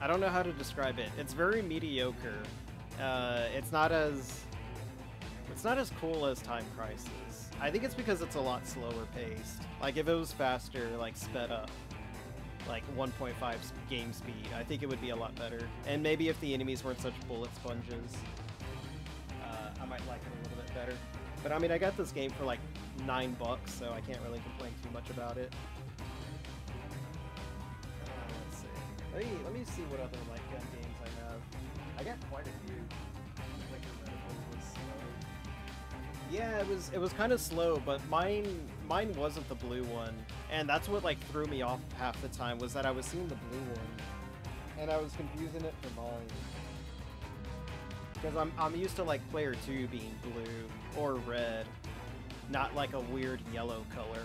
I don't know how to describe it. It's very mediocre. Uh, it's not as... It's not as cool as Time Crisis. I think it's because it's a lot slower paced. Like, if it was faster, like, sped up, like 1.5 game speed, I think it would be a lot better. And maybe if the enemies weren't such bullet sponges, But I mean, I got this game for like nine bucks, so I can't really complain too much about it. Uh, let's see. Let me let me see what other light gun games I have. I got quite a few. Like. Yeah, it was it was kind of slow, but mine mine wasn't the blue one, and that's what like threw me off half the time was that I was seeing the blue one, and I was confusing it for mine. Because I'm I'm used to like player two being blue or red, not like a weird yellow color.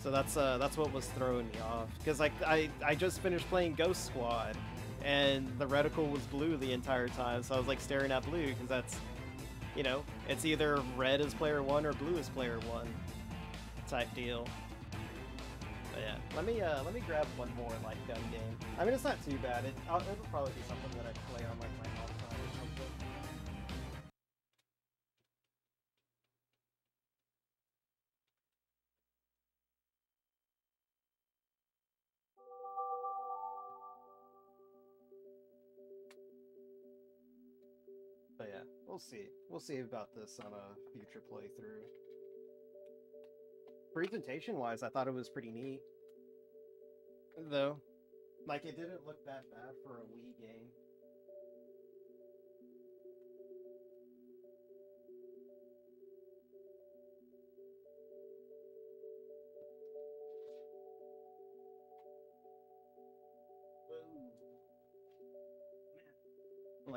So that's uh that's what was throwing me off. Because like I I just finished playing Ghost Squad, and the reticle was blue the entire time. So I was like staring at blue because that's, you know, it's either red as player one or blue as player one, type deal. But yeah, let me uh let me grab one more like gun game. I mean it's not too bad. It I'll, it'll probably be something that I play on like we'll see. We'll see about this on a future playthrough. Presentation wise, I thought it was pretty neat. Though, like it didn't look that bad for a Wii game.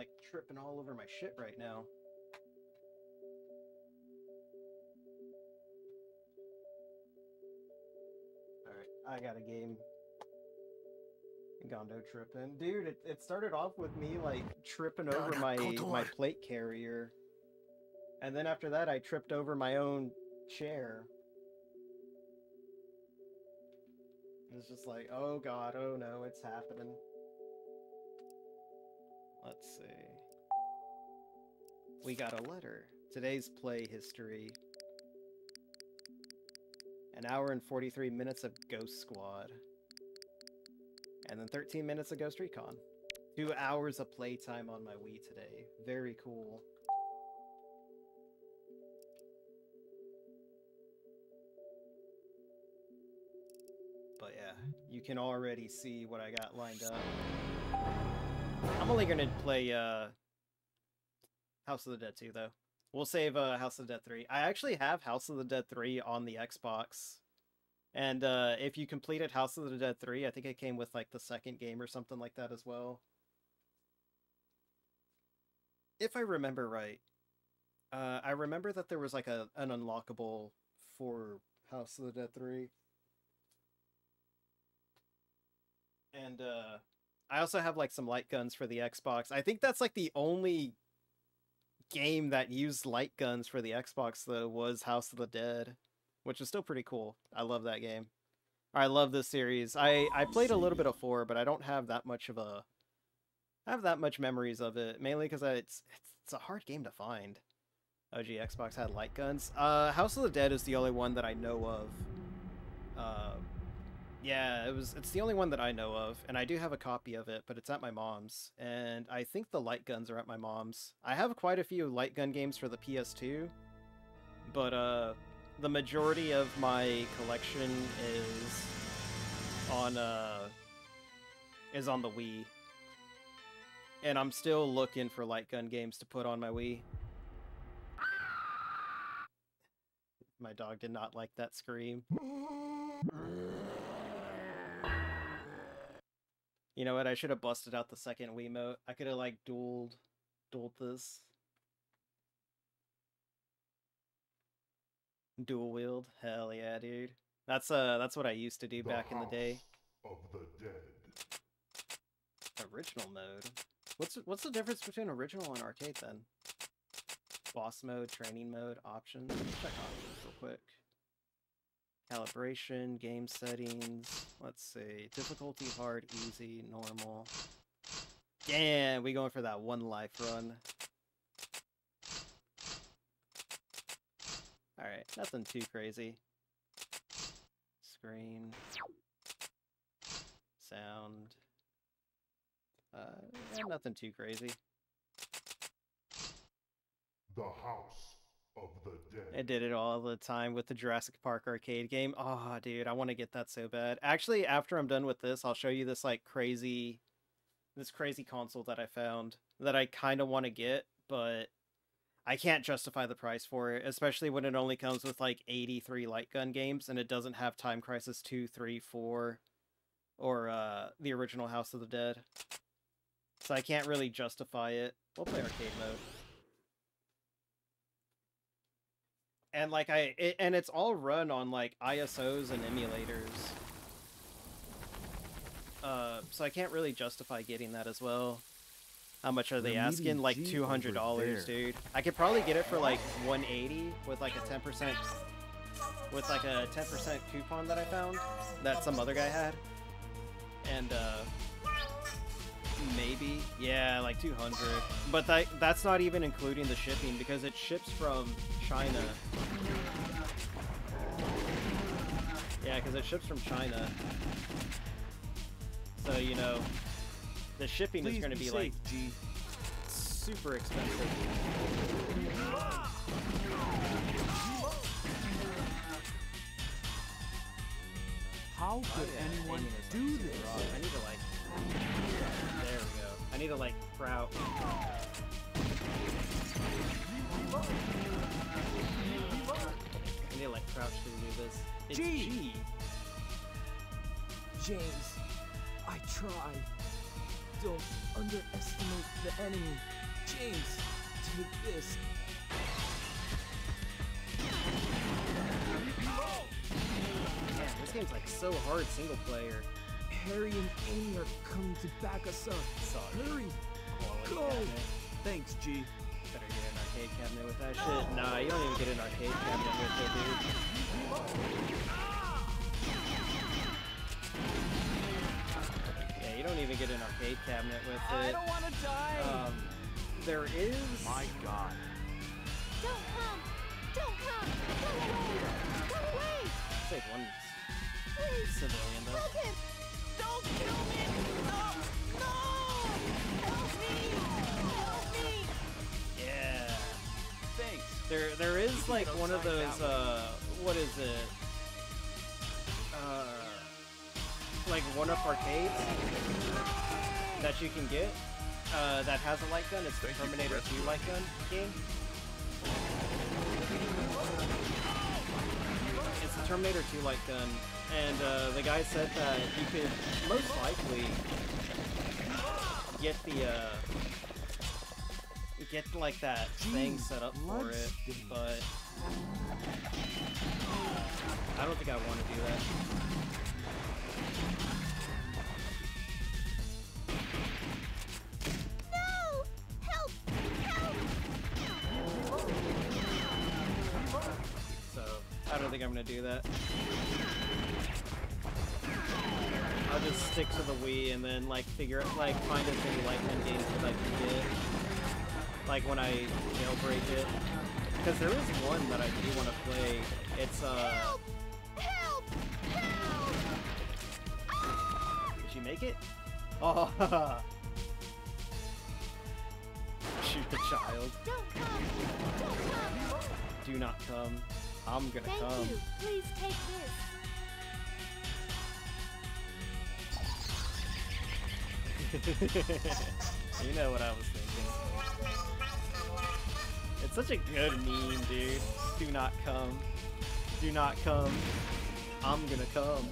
Like tripping all over my shit right now. Alright, I got a game. Gondo tripping. Dude, it, it started off with me like tripping over my my plate carrier. And then after that I tripped over my own chair. It's just like, oh god, oh no, it's happening. Let's see. We got a letter. Today's play history. An hour and 43 minutes of Ghost Squad. And then 13 minutes of Ghost Recon. Two hours of playtime on my Wii today. Very cool. But yeah, you can already see what I got lined up. I'm only gonna play uh House of the Dead 2 though. We'll save uh House of the Dead 3. I actually have House of the Dead 3 on the Xbox. And uh if you completed House of the Dead 3, I think it came with like the second game or something like that as well. If I remember right. Uh I remember that there was like a an unlockable for House of the Dead 3. And uh I also have like some light guns for the Xbox. I think that's like the only game that used light guns for the Xbox though was House of the Dead, which is still pretty cool. I love that game. I love this series. I I played a little bit of 4, but I don't have that much of a I have that much memories of it, mainly cuz it's, it's it's a hard game to find. OG Xbox had light guns. Uh House of the Dead is the only one that I know of. Uh yeah, it was. It's the only one that I know of, and I do have a copy of it, but it's at my mom's. And I think the light guns are at my mom's. I have quite a few light gun games for the PS2, but uh, the majority of my collection is on uh is on the Wii, and I'm still looking for light gun games to put on my Wii. My dog did not like that scream. You know what? I should have busted out the second Wiimote. I could have like dueled, dueled this. Dual wield, hell yeah, dude. That's uh, that's what I used to do The back in the day. Of the dead. Original mode. What's what's the difference between original and arcade then? Boss mode, training mode, options. Check options real quick. Calibration, game settings. Let's see. Difficulty, hard, easy, normal. Damn, we going for that one life run. Alright, nothing too crazy. Screen. Sound. Uh, nothing too crazy. The House of the Dead. I did it all the time with the Jurassic Park arcade game. Oh, dude, I want to get that so bad. Actually, after I'm done with this, I'll show you this like crazy, this crazy console that I found that I kind of want to get, but I can't justify the price for it, especially when it only comes with like 83 light gun games and it doesn't have Time Crisis 2, 3, 4, or uh, the original House of the Dead. So I can't really justify it. We'll play arcade mode. And like I it, and it's all run on like ISOs and emulators. Uh, so I can't really justify getting that as well. How much are they The asking? Like two hundred dollars, dude. I could probably get it for like one eighty with like a ten percent, with like a ten percent coupon that I found that some other guy had, and uh, maybe yeah, like two hundred. But that that's not even including the shipping because it ships from China. Yeah, because it ships from China. So you know, the shipping is going to be like G. super expensive. How could oh, yeah, anyone is, do super this? wrong. I need to like. There we go. I need to like crouch. I need crouch to do this. It's G. G. James, I try. Don't underestimate the enemy. James, take this. Man, this game's like so hard single player. Harry and Amy are coming to back us up. Suck. Hurry! Quality Go! cabinet. Thanks, G. Better get an arcade cabinet with that shit. Nah, you don't even get an arcade cabinet with it, dude. Yeah, you don't even get an arcade cabinet with I don't want to die. Um, there is. My God. Don't come! Don't come! Go away! Go away! Save one Please! civilian though. Help him! Don't kill me! There, there is like one of those. Uh, what is it? Uh, like one-up arcades that you can get. Uh, that has a light gun. It's the Thank Terminator 2 light gun game. It's the Terminator 2 light gun, and uh, the guy said that you could most likely get the uh, get like that thing set up for it, but I don't think I want to do that. No! Help! Help! So I don't think I'm gonna do that. I'll just stick to the Wii and then like figure out like find as many like end games that I can get. Like when I jailbreak it. Because there is one that I do want to play. It's uh Help! Help! Help! did she make it? Oh Shoot the child. Don't come! Don't come! Do not come. I'm gonna Thank come. you. Please take this. you know what I was thinking. It's such a good meme, dude. Do not come. Do not come. I'm gonna come.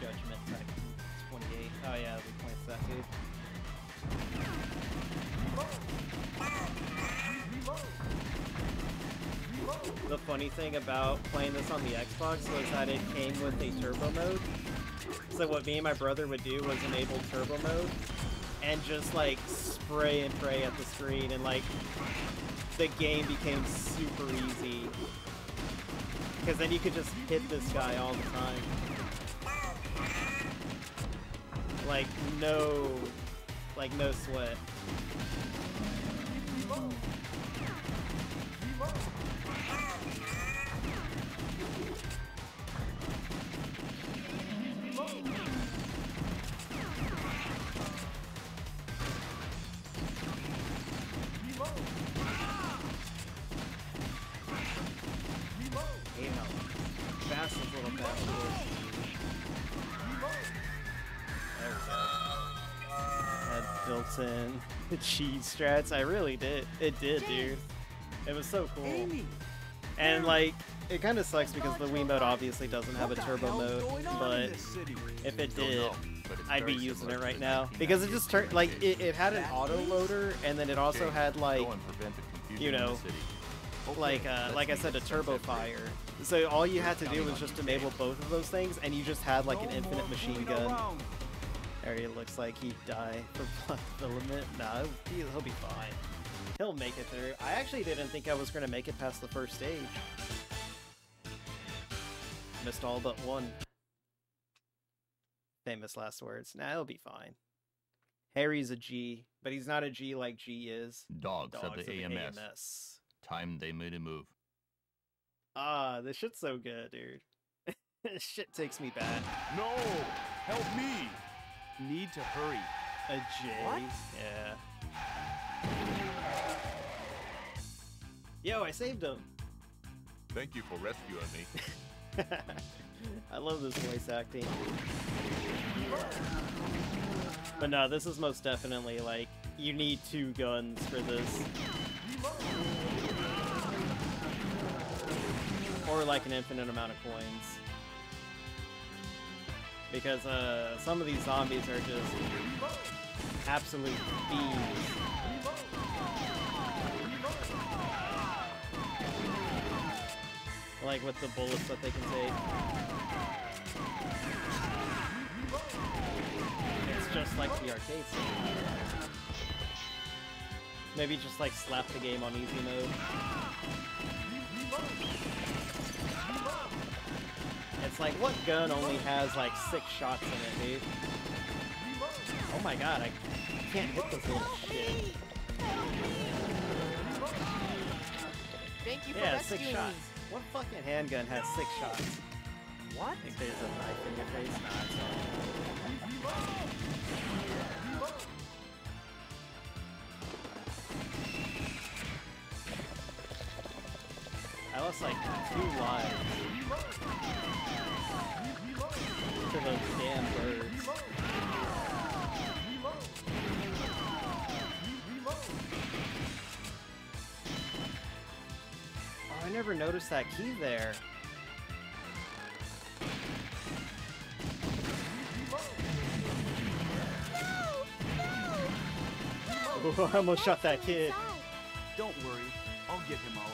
Judgment Tech 28. Oh yeah, we points that dude. The funny thing about playing this on the Xbox was that it came with a turbo mode. So what me and my brother would do was enable turbo mode and just like spray and pray at the screen and like the game became super easy. Because then you could just hit this guy all the time. Like no, like no sweat. Had built-in cheese strats. I really did. It did, dude. It was so cool. Amy, And like, it kind of sucks because the Wii mode obviously doesn't have a turbo mode, but in this city? if it did, know, I'd be using it right now because it just turned like it, it had an auto loader and then it also James, had like go and prevent the confusion you know, city. Like uh, like I said, a turbo fire. So all you had to do was just enable both of those things, and you just had like an infinite machine fooling gun. Around. There he looks like he'd die for blood filament. Nah, he'll, he'll be fine. He'll make it through. I actually didn't think I was gonna make it past the first stage. Missed all but one. Famous last words. Nah, he'll be fine. Harry's a G, but he's not a G like G is. Dogs, Dogs of the AMS. AMS. Time they made a move. Ah, this shit's so good, dude. this shit takes me back. No! Help me! Need to hurry. A J. What? Yeah. Yo, I saved him. Thank you for rescuing me. I love this voice acting. But no, this is most definitely like you need two guns for this. Or like an infinite amount of coins. Because uh, some of these zombies are just absolute fiends. Like with the bullets that they can take. It's just like the arcade scene. Maybe just like slap the game on easy mode. It's like, what gun only has like six shots in it, dude? Oh my god, I can't hit this little shit. Thank you for Yeah, six shots. me. What fucking handgun has six shots? What? Think there's a knife in your face? Not. I lost like two lives those damn birds. Oh, I never noticed that key there. Ooh, I almost shot that kid. Don't worry. I'll get him out.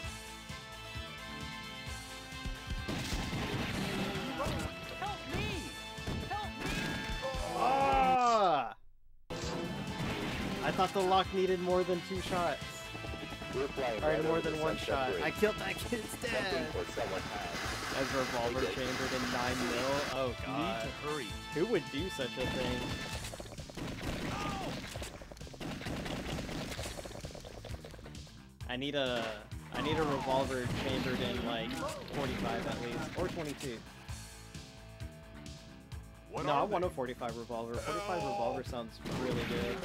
Thought the lock needed more than two shots. Or more than one shot. I killed that kid's dad. As revolver chambered in 9 mil. Oh Need god. to hurry. Who would do such a thing? I need a I need a revolver chambered in like 45 at least, or 22. What no, are I want a 45 revolver. 45 revolver sounds really good.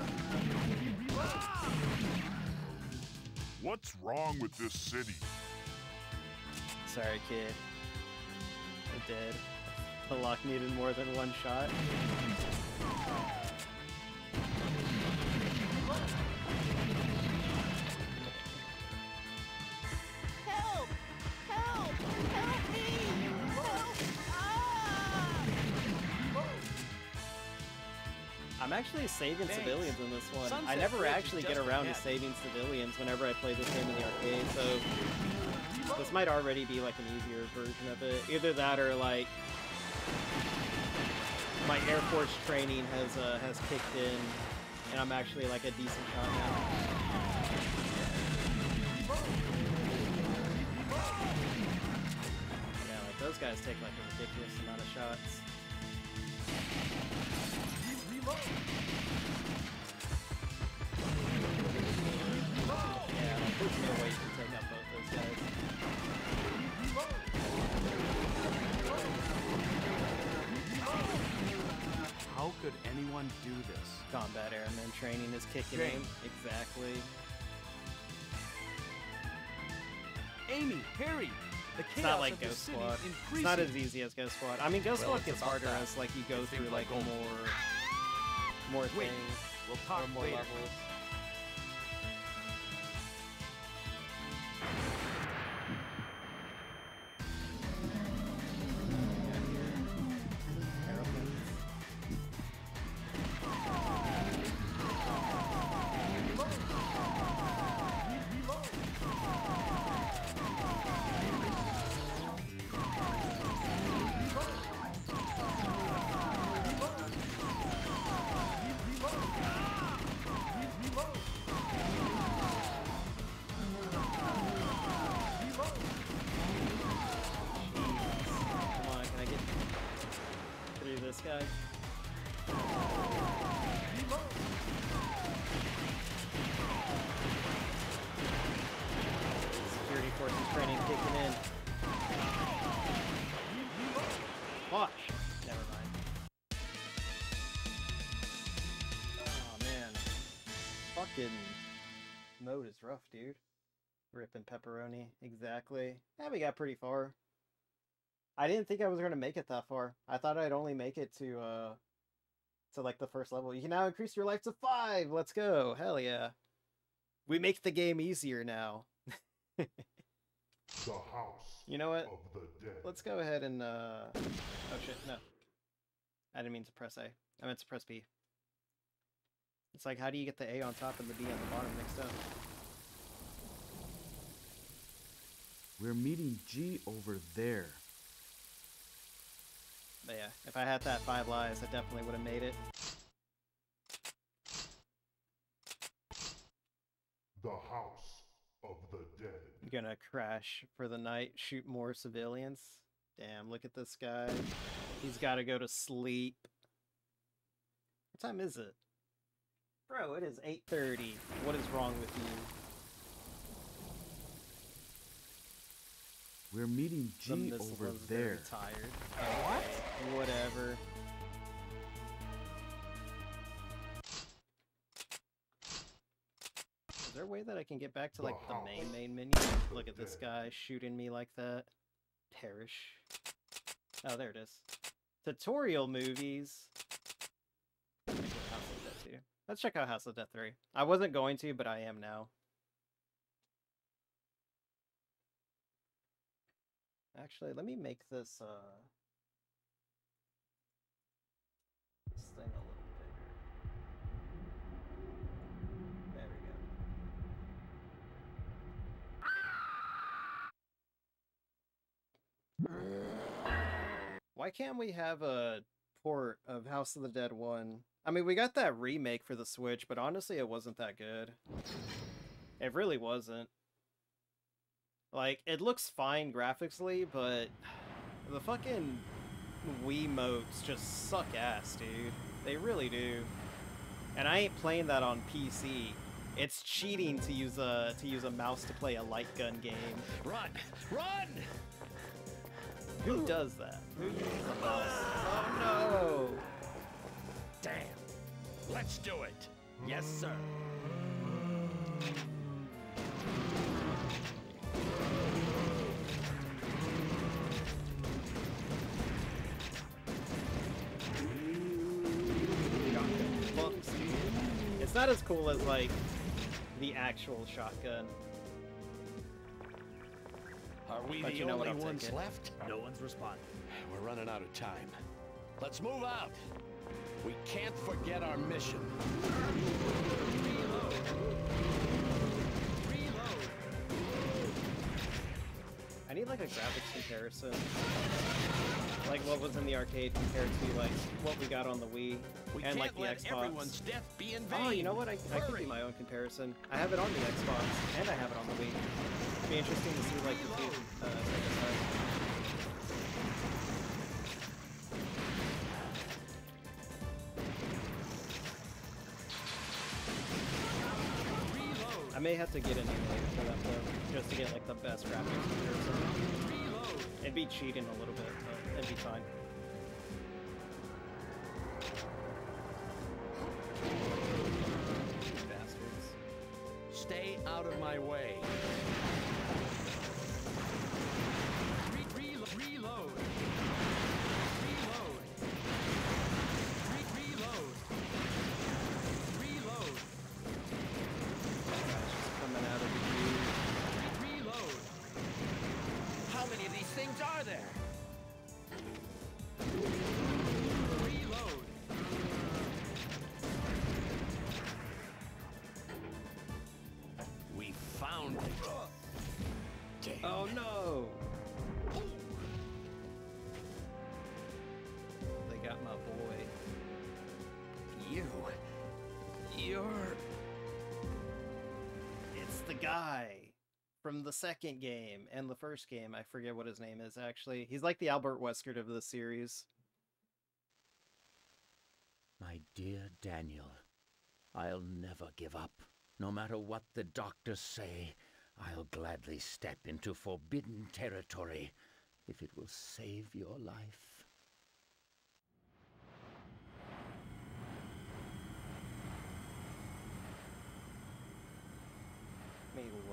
What's wrong with this city? Sorry, kid. It did. The lock needed more than one shot. Actually saving Thanks. civilians in this one. I never actually get around to saving civilians whenever I play this game in the arcade, so this might already be like an easier version of it. Either that or like my Air Force training has uh, has kicked in and I'm actually like a decent shot now. Yeah, like those guys take like a ridiculous amount of shots. Yeah, like, there's no way you can take out both those guys. How could anyone do this? Combat airman training is kicking Jane. in. Exactly. Amy, Harry, the It's chaos not like of Ghost Squad. It's not as easy as Ghost Squad. I mean, Ghost Well, Squad gets harder that. as like you go through like like more more Wait, things We'll talk more later. levels. Ripping pepperoni, exactly. Yeah, we got pretty far. I didn't think I was gonna make it that far. I thought I'd only make it to uh to like the first level. You can now increase your life to five. Let's go. Hell yeah. We make the game easier now. The house You know what? of the dead. Let's go ahead and uh oh shit, no. I didn't mean to press A. I meant to press B. It's like how do you get the A on top and the B on the bottom mixed up? We're meeting G over there. But yeah, if I had that five lives, I definitely would have made it. The house of the dead. Gonna crash for the night, shoot more civilians. Damn, look at this guy. He's gotta go to sleep. What time is it? Bro, it is 8.30. What is wrong with you? We're meeting G missile over was very there. tired. what? Whatever. Is there a way that I can get back to like the oh. main main menu? Look at this guy shooting me like that. Perish. Oh, there it is. Tutorial movies. House of Death 2. Let's check out House of Death 3. I wasn't going to, but I am now. Actually, let me make this uh this thing a little bigger. There we go. Why can't we have a port of House of the Dead 1? I mean, we got that remake for the Switch, but honestly, it wasn't that good. It really wasn't. Like, it looks fine graphically, but the fucking Wii Wiimotes just suck ass, dude. They really do. And I ain't playing that on PC. It's cheating to use a to use a mouse to play a light gun game. Run! Run! Who does that? Who uses a mouse? Oh no! Damn. Let's do it. Yes, sir. Not as cool as like the actual shotgun. Are we But the you know only ones left? No one's responding. We're running out of time. Let's move out. We can't forget our mission. I need like a graphics comparison. Like what was in the arcade compared to like what we got on the Wii We and like the let Xbox. everyone's death be in vain. Oh, you know what? I, I could do my own comparison. I have it on the Xbox and I have it on the Wii. It'd be interesting to see like the two uh, side by side. I may have to get an emulator for that though, just to get like the best graphics comparison. It'd be cheating a little bit, be fine. Bastards. Stay out of my way. From the second game and the first game. I forget what his name is actually. He's like the Albert Wesker of the series. My dear Daniel, I'll never give up. No matter what the doctors say, I'll gladly step into forbidden territory if it will save your life.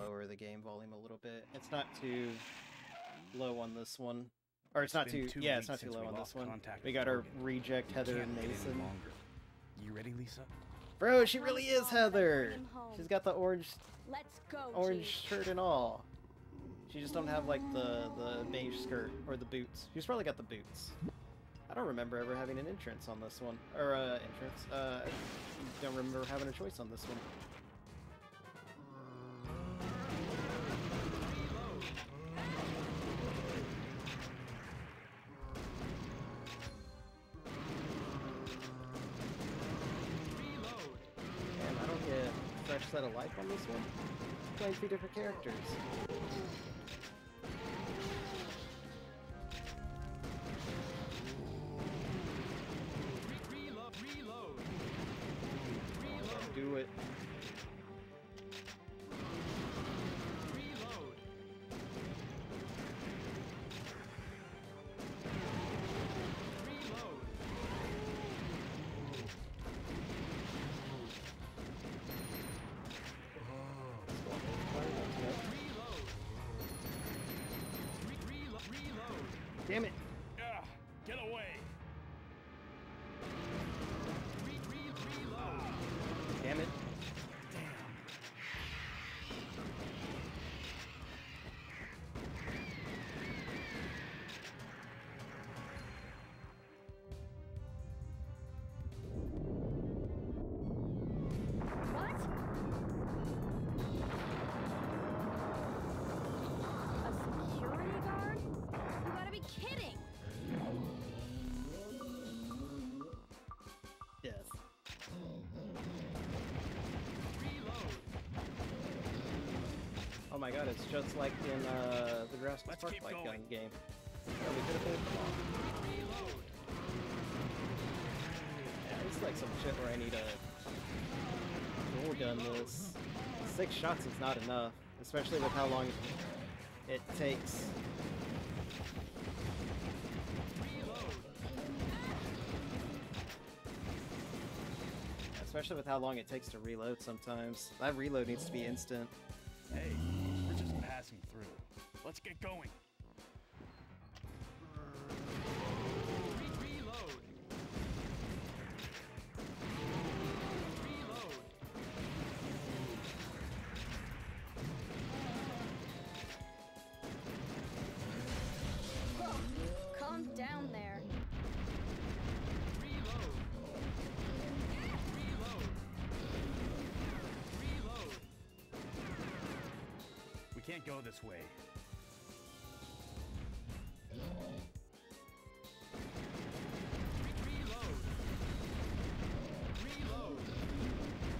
Lower the game volume a little bit. It's not too low on this one. Or it's, It's not too yeah, it's not too low on this one. We got our Logan. reject Heather Can't get Mason. longer. You ready, Lisa? Bro, she really is Heather. bring him home. She's got the orange Let's go, orange G. shirt and all. She just don't have like the the beige skirt or the boots. She's probably got the boots. I don't remember ever having an entrance on this one or uh, entrance. Uh, don't remember having a choice on this one. This one. Playing two different characters. My god, it's just like in uh, the Jurassic Let's Park light gun game. Yeah, we could have been. Yeah, it's like some shit where I need a dual gun this. Six shots is not enough, especially with how long it takes. Especially with how long it takes to reload sometimes. That reload needs to be instant. Hey, just passing through. Let's get going. Go this way.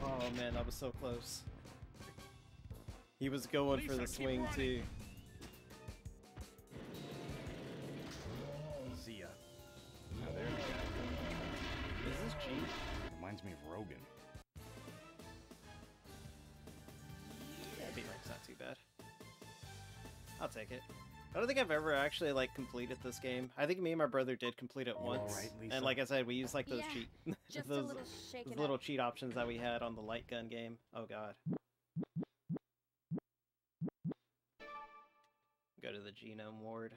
Oh man, that was so close. He was going for the swing running. too. Don't think I've ever actually like completed this game. I think me and my brother did complete it once, right, and like I said, we used like those Yeah, cheat, Just those, a little those little cheat options that we had on the light gun game. Oh god. Go to the genome ward.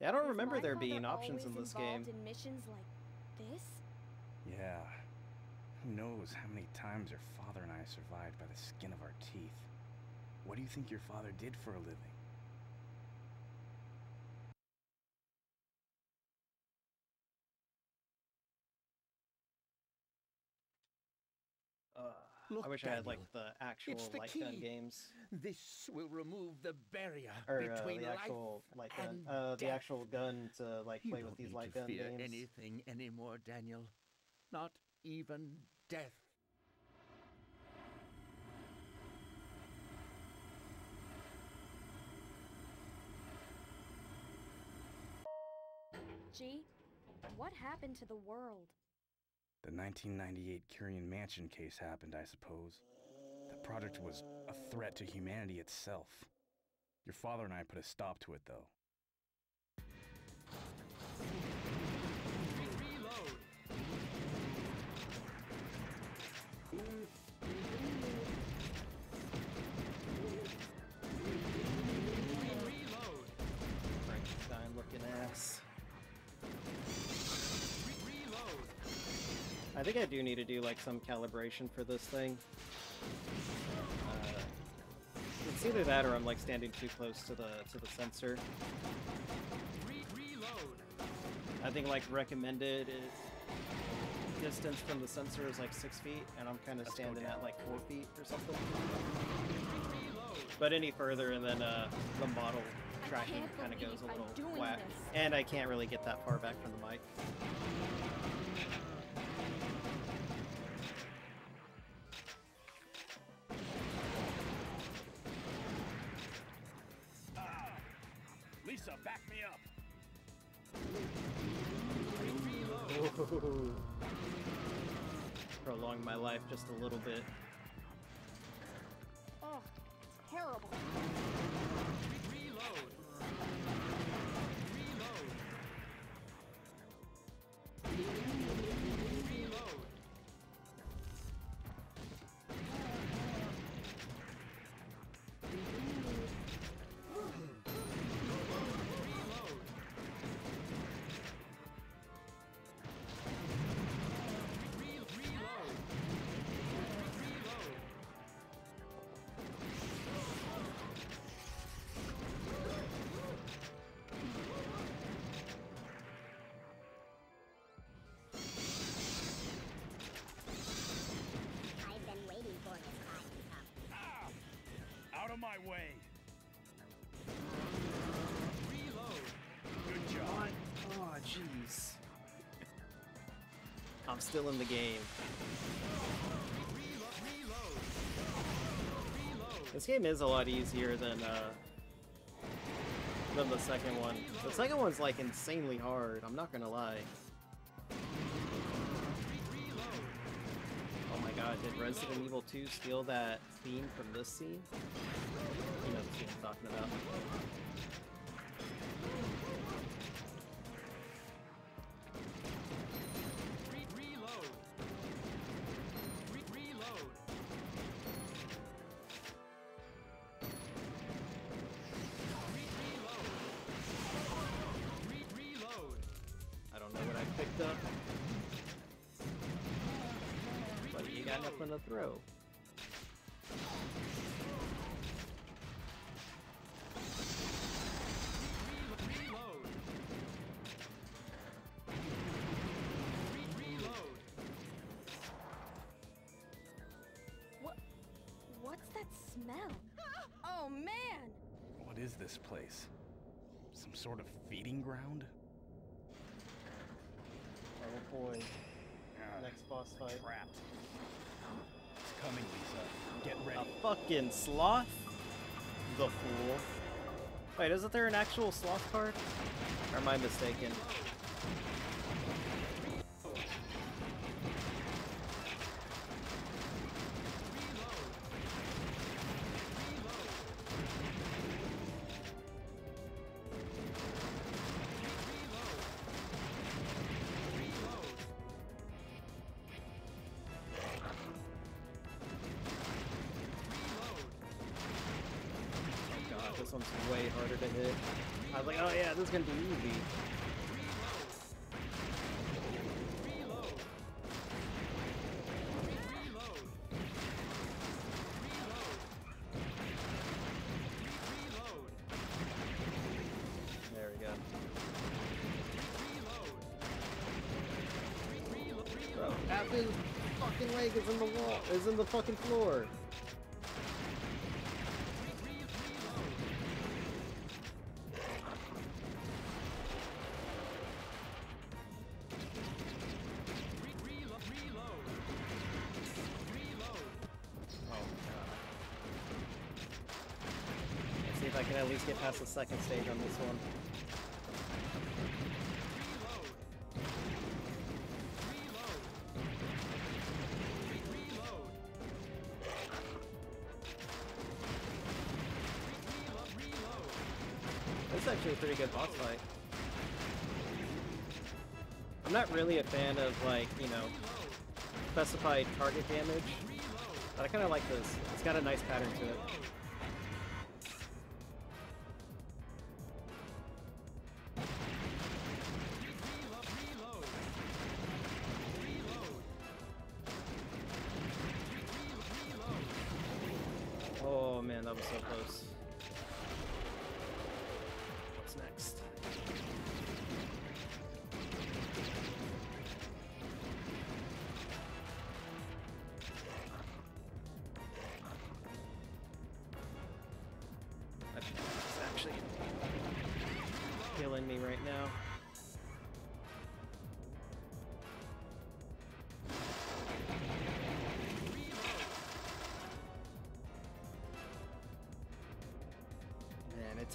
Yeah, I don't Is remember there being options in this game. In missions like this? Yeah. Who knows how many times your father and I survived by the skin of our teeth? What do you think your father did for a living? Look, I wish I had like the actual it's the light gun games. This will remove the barrier or uh, between the life actual light gun, and uh, the actual gun to like You play don't with these need light to gun fear games. anything anymore, Daniel. Not even death. G, what happened to the world? The 1998 Curien Mansion case happened, I suppose. The project was a threat to humanity itself. Your father and I put a stop to it, though. Think I do need to do like some calibration for this thing. Uh, it's either that or I'm like standing too close to the to the sensor. I think like recommended is distance from the sensor is like six feet, and I'm kind of standing at like four feet or something. But any further, and then uh, the model tracking kind of goes a I'm little doing whack, this. and I can't really get that far back from the mic. Life just a little bit. My way. Reload. Good job. Oh, jeez. I'm still in the game. This game is a lot easier than uh than the second one. The second one's like insanely hard, I'm not gonna lie. Oh my god, did Resident Evil 2 steal that theme from this scene? I don't know what I picked up. But you got nothing to throw. Smell? Oh man! What is this place? Some sort of feeding ground? Oh boy. Ah, Next boss fight. Trapped. It's coming, Lisa. Get ready. A fucking sloth? The fool. Wait, isn't there an actual sloth card? Or am I mistaken? Is in the fucking floor. Let's see if I can at least get past the second stage on this one. Really a fan of like, you know, specified target damage, but I kind of like this. It's got a nice pattern to it.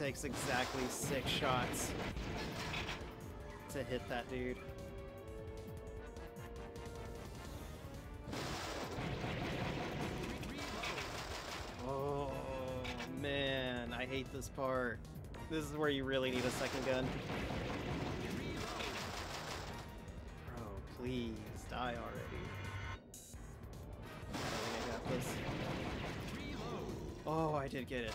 Takes exactly six shots to hit that dude. Oh man, I hate this part. This is where you really need a second gun. Bro, please die already. I I. Oh, I did get it.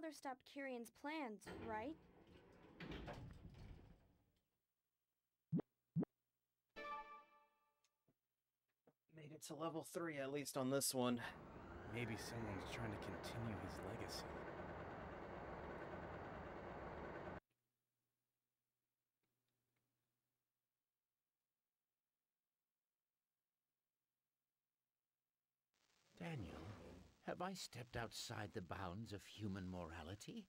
Father stopped Curien's plans, right? Made it to level 3 at least on this one. Maybe someone's trying to continue his legacy. Daniel, have I stepped outside the bounds of human morality?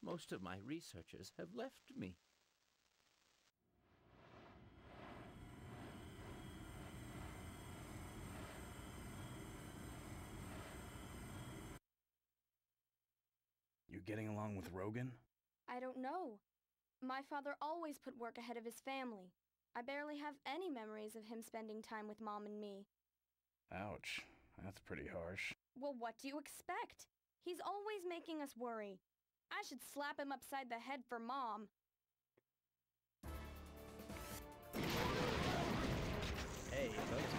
Most of my researchers have left me. You getting along with Rogan? I don't know. My father always put work ahead of his family. I barely have any memories of him spending time with mom and me. Ouch. That's pretty harsh. Well, what do you expect? He's always making us worry. I should slap him upside the head for mom. Hey, bonus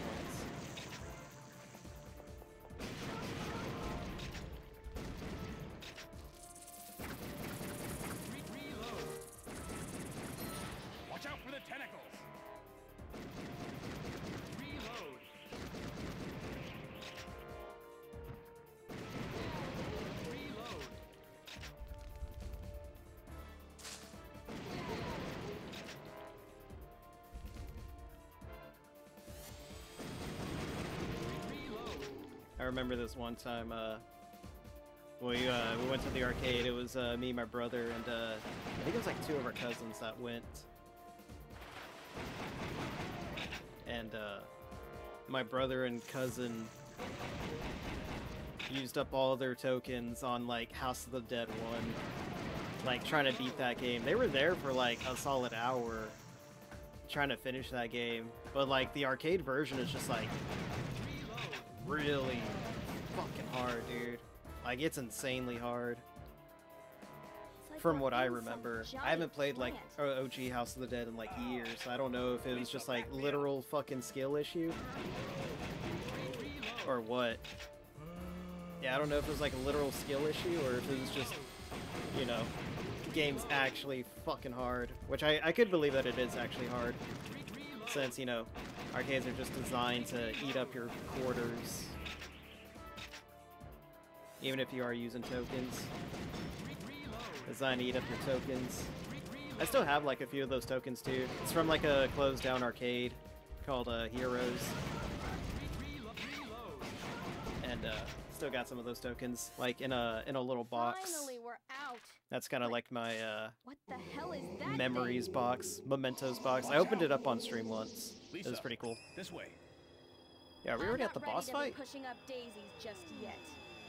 remember this one time, uh, we, uh, we went to the arcade. It was uh, me, my brother, and uh, I think it was like two of our cousins that went. And uh, my brother and cousin used up all their tokens on like House of the Dead 1, like trying to beat that game. They were there for like a solid hour trying to finish that game, but like the arcade version is just like really fucking hard, dude. Like it's insanely hard. Like From what I remember, I haven't played like plant. OG House of the Dead in like years. So I don't know if it was just like literal fucking skill issue or what. Yeah, I don't know if it was like a literal skill issue or if it was just, you know, the game's actually fucking hard. Which I, I could believe that it is actually hard. Since, you know, arcades are just designed to eat up your quarters. Even if you are using tokens. Designed to eat up your tokens. I still have like a few of those tokens too. It's from like a closed down arcade called uh, Heroes. And uh, still got some of those tokens like in a in a little box. Finally, we're out. That's kind of like my uh, What the hell is that? memories thing? box, mementos box. I opened it up on stream once. It was pretty cool. This way. Yeah, are we I'm already not at the boss fight? pushing up daisies just yet.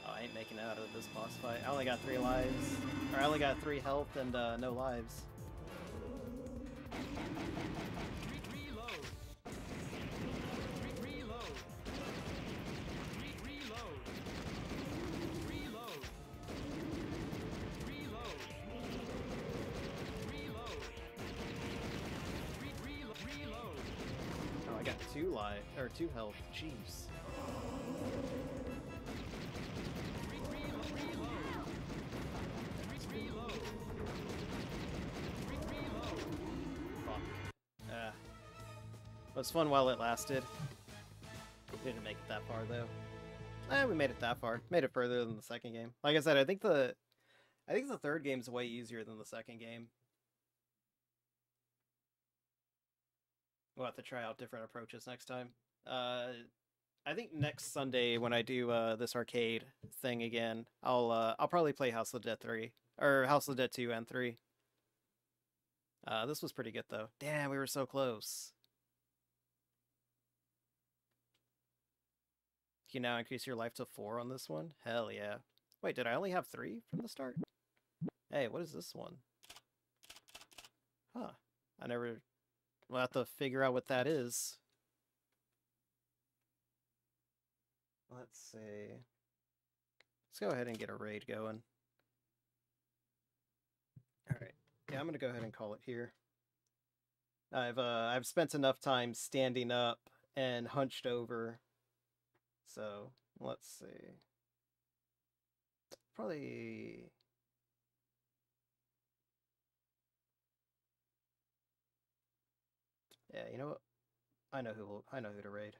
Oh, I ain't making it out of this boss fight. I only got three lives. Or I only got three health and uh, no lives. Or two health. Jeez. Ah. It was fun while it lasted. Didn't make it that far though. Eh, we made it that far. Made it further than the second game. Like I said, I think the I think the third game's way easier than the second game. We'll have to try out different approaches next time. Uh I think next Sunday when I do uh this arcade thing again, I'll uh I'll probably play House of Dead 3 or House of Dead 2 and 3. Uh this was pretty good though. Damn, we were so close. Can you now increase your life to 4 on this one? Hell yeah. Wait, did I only have 3 from the start? Hey, what is this one? Huh. I never... We'll have to figure out what that is. Let's see. Let's go ahead and get a raid going. Alright. Yeah, I'm gonna go ahead and call it here. I've uh I've spent enough time standing up and hunched over. So let's see. Probably Yeah, you know what? I know who will, I know who to raid.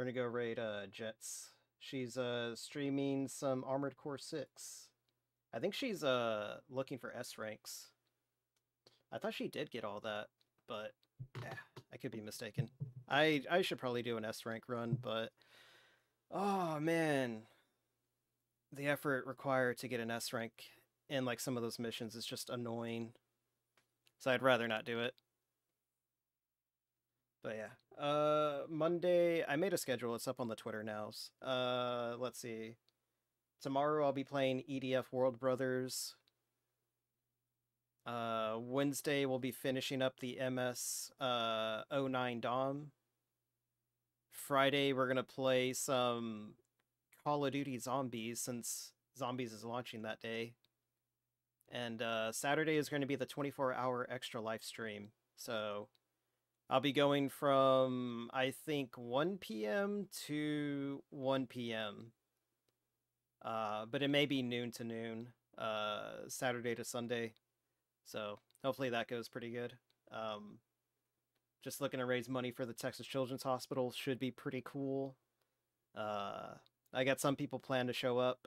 We're gonna go raid uh Jets. She's uh streaming some Armored Core 6. I think she's uh looking for S ranks. I thought she did get all that, but yeah, I could be mistaken. I I should probably do an S rank run, but oh man, the effort required to get an S rank in like some of those missions is just annoying. So I'd rather not do it. But yeah, uh, Monday I made a schedule. It's up on the Twitter nows. Uh, let's see. Tomorrow I'll be playing EDF World Brothers. Uh, Wednesday we'll be finishing up the MS uh 09 Dom. Friday we're gonna play some Call of Duty Zombies since Zombies is launching that day. And uh, Saturday is going to be the 24 hour extra live stream. So I'll be going from, I think, 1 p.m. to 1 p.m. Uh, but it may be noon to noon, uh, Saturday to Sunday. So hopefully that goes pretty good. Um, just looking to raise money for the Texas Children's Hospital should be pretty cool. Uh, I got some people plan to show up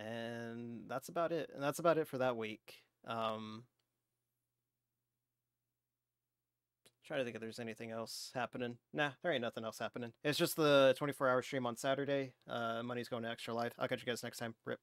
and that's about it and that's about it for that week um try to think if there's anything else happening. Nah there ain't nothing else happening. It's just the 24 hour stream on saturday uh money's going to extra life. I'll catch you guys next time. Rip